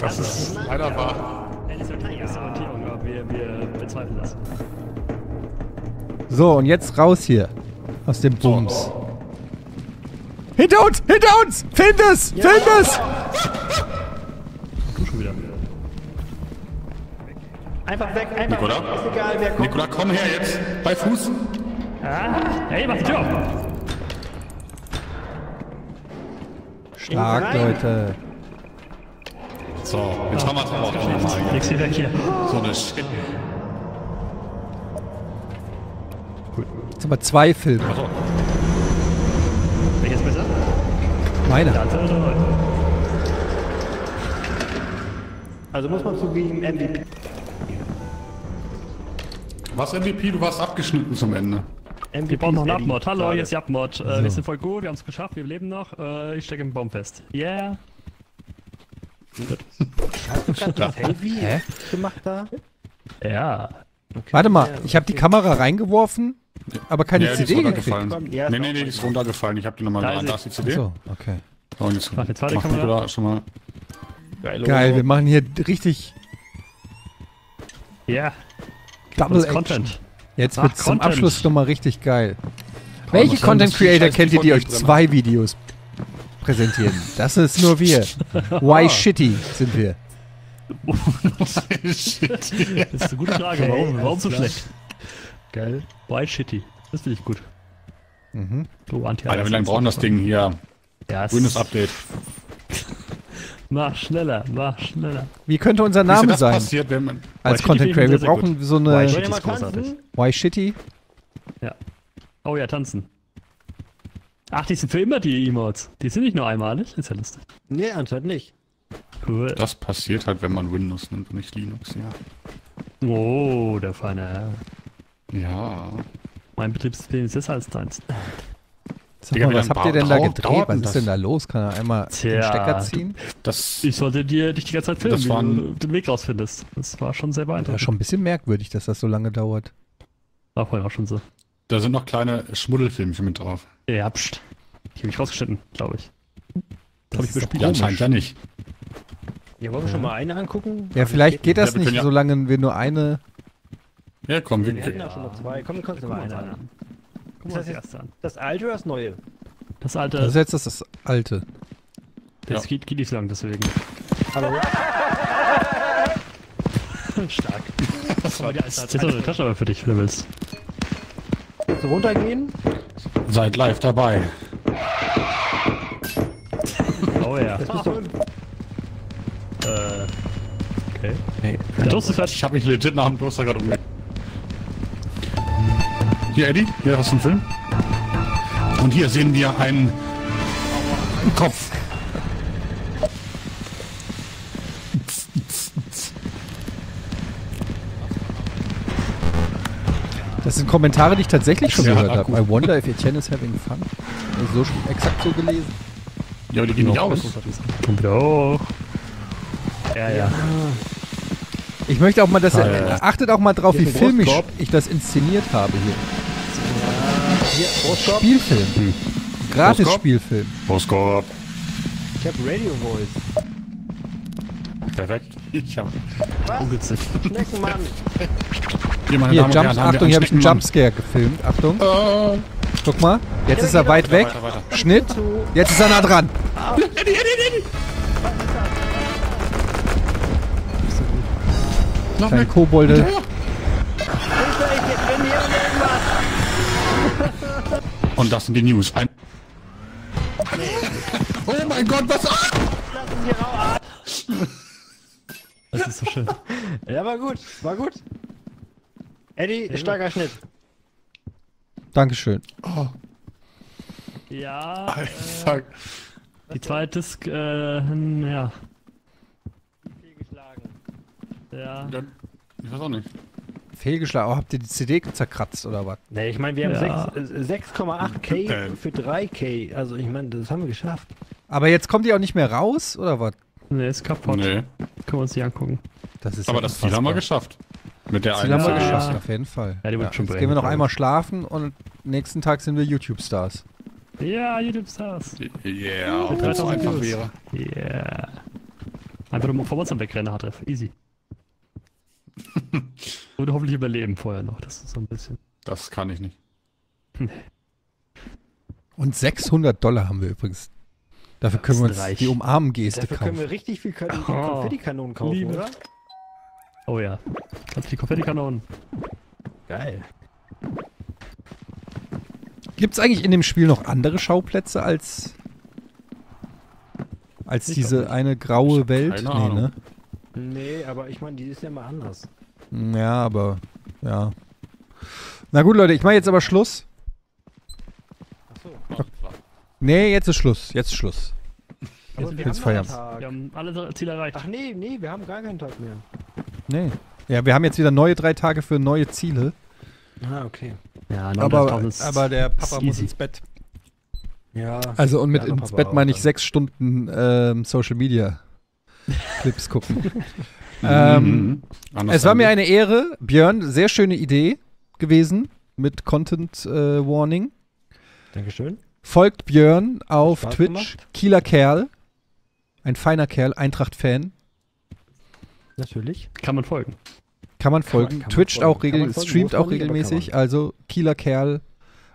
Das ist leider wahr. Eddie sagt, die beste Orientierung, aber wir, wir bezweifeln das. So, und jetzt raus hier. Aus dem Bums. Hinter uns! Hinter uns! Film das! Film das! Du Einfach weg, einfach Nikola? weg, ist egal, wer kommt. Nikola, komm her jetzt. Bei Fuß. Hey, mach die Tür! Stark. Leute. So, jetzt haben wir es auch nochmal. Nix hier weg hier. So eine Shit. Jetzt haben wir zwei Filme. Achso, Welches besser? Meiner. Heute? Also muss man zugeben, MVP. Was MVP? Du warst abgeschnitten zum Ende. MVP Wir brauchen noch einen. Abmod. Hallo, hier ist die Abmod. Äh, Wir sind voll gut, wir haben es geschafft, wir leben noch. Äh, ich stecke im Baum fest. Yeah. Hast du gerade das Heavy Hä? gemacht da? Ja. Warte mal, ich habe die Kamera reingeworfen, aber keine Ja, die ist CD gekriegt. runtergefallen. Ja, Nee, nee, nee, die ist runtergefallen. Ich hab die nochmal Da da. ist Da die CD. So, okay. So, und jetzt Mach die. Nikola schon mal. Geil, Geil, wir machen hier richtig Ja. Double Action. Content. Jetzt Ach, wird's zum Content. Abschluss nochmal richtig geil. Welche muss sagen, Content Creator Scheiß kennt ihr, die euch zwei Videos präsentieren? Das ist nur wir. Why shitty sind wir. Shit. Das ist eine gute Frage. Warum, warum so schlecht? Geil. Why shitty? Das finde ich gut. Mhm. Du anti Alter, wie lange brauchen das Ding hier? Ja, es- Windows Update. Mach schneller, mach schneller. Wie könnte unser Name das sein passiert, wenn man. als Why Content Shitty Creator? Wir brauchen gut. so Why eine Shitty? Ist großartig. tanzen? Why shitty? Oh ja, tanzen. Ach, die sind für immer die Emotes. Die sind nicht nur einmalig. Ist ja lustig. Nee, anscheinend nicht. Cool. Das passiert halt, wenn man Windows nimmt und nicht Linux, ja. Oh, der feine Herr. Ja. Mein Betriebssystem ist besser als deins. Sag Digga, mal, was habt ihr denn da gedreht? Was ist das? denn da los? Kann er einmal den Tja, Stecker ziehen? Das. Ich sollte dir dich die ganze Zeit filmen, wie waren- du den Weg rausfindest. Das war schon sehr Das ist beeindruckend. schon ein bisschen merkwürdig, dass das so lange dauert. War vorhin auch schon so. Da sind noch kleine Schmuddelfilmchen mit drauf. Ja, pst. Die habe ich rausgeschnitten, glaube ich. Das hab ich bespielt. Ja, anscheinend ja nicht. Ja, wollen wir schon mal eine angucken? Ja, vielleicht geht das Ja, nicht, ja- solange wir nur eine. Ja, komm, wir, Wir hatten ja schon mal zwei. Komm, wir gucken uns mal eine an. Guck mal Das das an. Das alte oder das neue? Das alte, Das ist jetzt das, das alte. das Ja. geht, geht nicht so lang, deswegen. Hallo? Stark. Das war die alte. Jetzt noch eine Taschenlampe für dich, wenn du willst. Du runtergehen? seid live dabei. Oh ja. Das bist du. Äh. Okay. Hey, Der Toast ist fertig. ich habe mich legit nach dem Toaster gerade umge... Hier, Eddie, hier hast du einen Film. Und hier sehen wir einen Kopf. Das sind Kommentare, die ich tatsächlich schon Ja, gehört habe. I wonder if Etienne is having fun. Also so schon exakt so gelesen. Ja, aber die gehen nicht aus. Kommt wieder hoch. Ja, ja. Ich möchte auch mal, dass ihr Ah, ja. achtet auch mal drauf, wie Hier filmisch ich das inszeniert habe hier. Hier, Brustkorb. Spielfilm. Gratis Spielfilm. Brustkorb. Ich hab Radio Voice. Perfekt. Ich hab... Ungünstig. Schneckenmann. Hier, meine Hier, Damen und Jump, Herren, Achtung, hier habe ich einen. Jumpscare gefilmt. Achtung, Äh, guck mal. Jetzt ist er weit weg. weiter, weiter. Schnitt. Jetzt ist er nah dran. Noch weg. Kobolde. Und das sind die News. Ein oh mein Gott, was? Ah! Das ist so schön. Ja, war gut. War gut. Eddie, starker Schnitt. Dankeschön. Ja, Alter. die zweite ist, äh, ja. Ja. Ja, Ich weiß auch nicht. Fehlgeschlagen. Oh, habt ihr die CD zerkratzt oder was? Ne, ich meine, wir haben Ja. sechs- äh, 6,8k Ähm. für 3k. Also ich meine, das haben wir geschafft. Aber jetzt kommt die auch nicht mehr raus oder was? Ne, ist kaputt. Nee. Können wir uns nicht angucken. Das ist Aber ja das Ziel haben wir geschafft. Mit der Das Ziel haben wir Ja. geschafft, auf jeden Fall. Ja, die wird schon jetzt gehen wir noch einmal schlafen und nächsten Tag sind wir YouTube-Stars. Ja, YouTube Stars. Yeah, Mit wenn es so 3000 einfach wäre. Yeah. Einfach nur vor WhatsApp wegrennen, Hartreff. Easy. Würde hoffentlich überleben vorher noch. Das ist so ein bisschen. Das kann ich nicht. Und 600 Dollar haben wir übrigens. Dafür können wir uns reich. die Umarmen-Geste Dafür können wir kaufen. richtig viel Kon Oh, Konfettikanonen kaufen, Liebe. oder? Oh ja. Ganz die Konfettikanonen. Geil. Gibt es eigentlich in dem Spiel noch andere Schauplätze als, als Ich diese eine graue Welt? keine nee, Ahnung. ne? Nee, aber ich meine, die ist ja mal anders. Ja, aber ja. Na gut, Leute, ich mache jetzt aber Schluss. Achso. Nee, jetzt ist Schluss. Jetzt ist Schluss. Aber sind wir jetzt haben Feierabend. Tag. Wir haben alle Ziele erreicht. Ach nee, nee, wir haben gar keinen Tag mehr. Nee. Ja, wir haben jetzt wieder neue drei Tage für neue Ziele. Ah, okay. Ja, Aber, 39.000 ist- aber der Papa muss easy. ins Bett. Ja. Also und mit ins Papa Bett meine ich sechs Stunden ähm, Social Media Clips gucken. ähm, Mhm. Es war mir eine Ehre, Björn, sehr schöne Idee gewesen mit Content äh, Warning. Dankeschön. Folgt Björn auf Spaß Twitch, gemacht. Kieler Kerl, ein feiner Kerl, Eintracht-Fan. Natürlich. Kann man folgen. Kann man Kann man- folgen, kann man twitcht folgen. auch Kann man regelmäßig, streamt auch man kann regelmäßig. Also Kieler Kerl,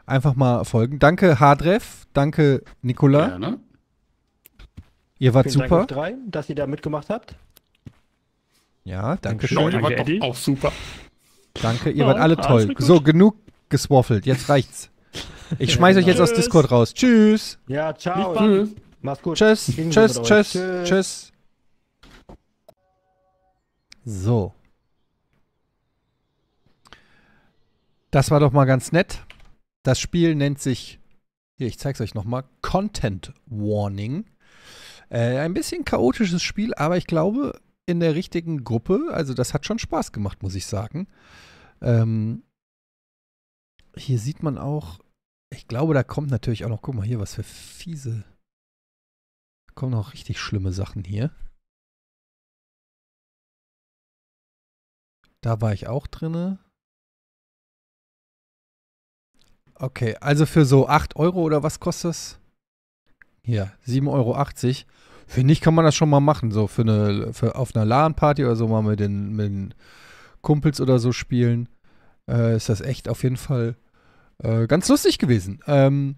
einfach mal folgen. Danke Hardref, danke Nikola, Gerne. Ihr wart Vielen Dank super. euch drei, dass ihr da mitgemacht habt. Ja, danke schön. Leute, Danke, war Eddie. doch auch super. Danke, ihr Ja, wart alle alles toll. So, genug geswaffelt, jetzt reicht's. Ich schmeiß euch jetzt aus. Discord raus. Tschüss. Ja, ciao. Mach's gut. Tschüss, tschüss, tschüss, Tschüss. tschüss. So. Das war doch mal ganz nett. Das Spiel nennt sich, hier, ich zeig's euch nochmal, Content Warning. Äh, ein bisschen chaotisches Spiel, aber ich glaube, in der richtigen Gruppe, also das hat schon Spaß gemacht, muss ich sagen. Ähm, hier sieht man auch, ich glaube, da kommt natürlich auch noch, guck mal hier, was für fiese, da kommen noch richtig schlimme Sachen hier. Da war ich auch drinne. Okay, also für so 8 Euro oder was kostet das? Hier, 7,80 Euro. Finde ich, kann man das schon mal machen. So für eine, für auf einer LAN-Party oder so mal mit den, mit den Kumpels oder so spielen. Äh, ist das echt auf jeden Fall äh, ganz lustig gewesen. Ähm,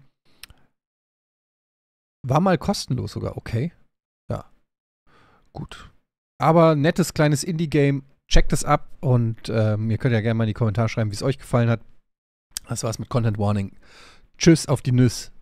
war mal kostenlos sogar, okay. Ja. Gut. Aber nettes kleines Indie-Game. Checkt es ab und ähm, ihr könnt ja gerne mal in die Kommentare schreiben, wie es euch gefallen hat. Das war's mit Content Warning. Tschüss auf die Nüss.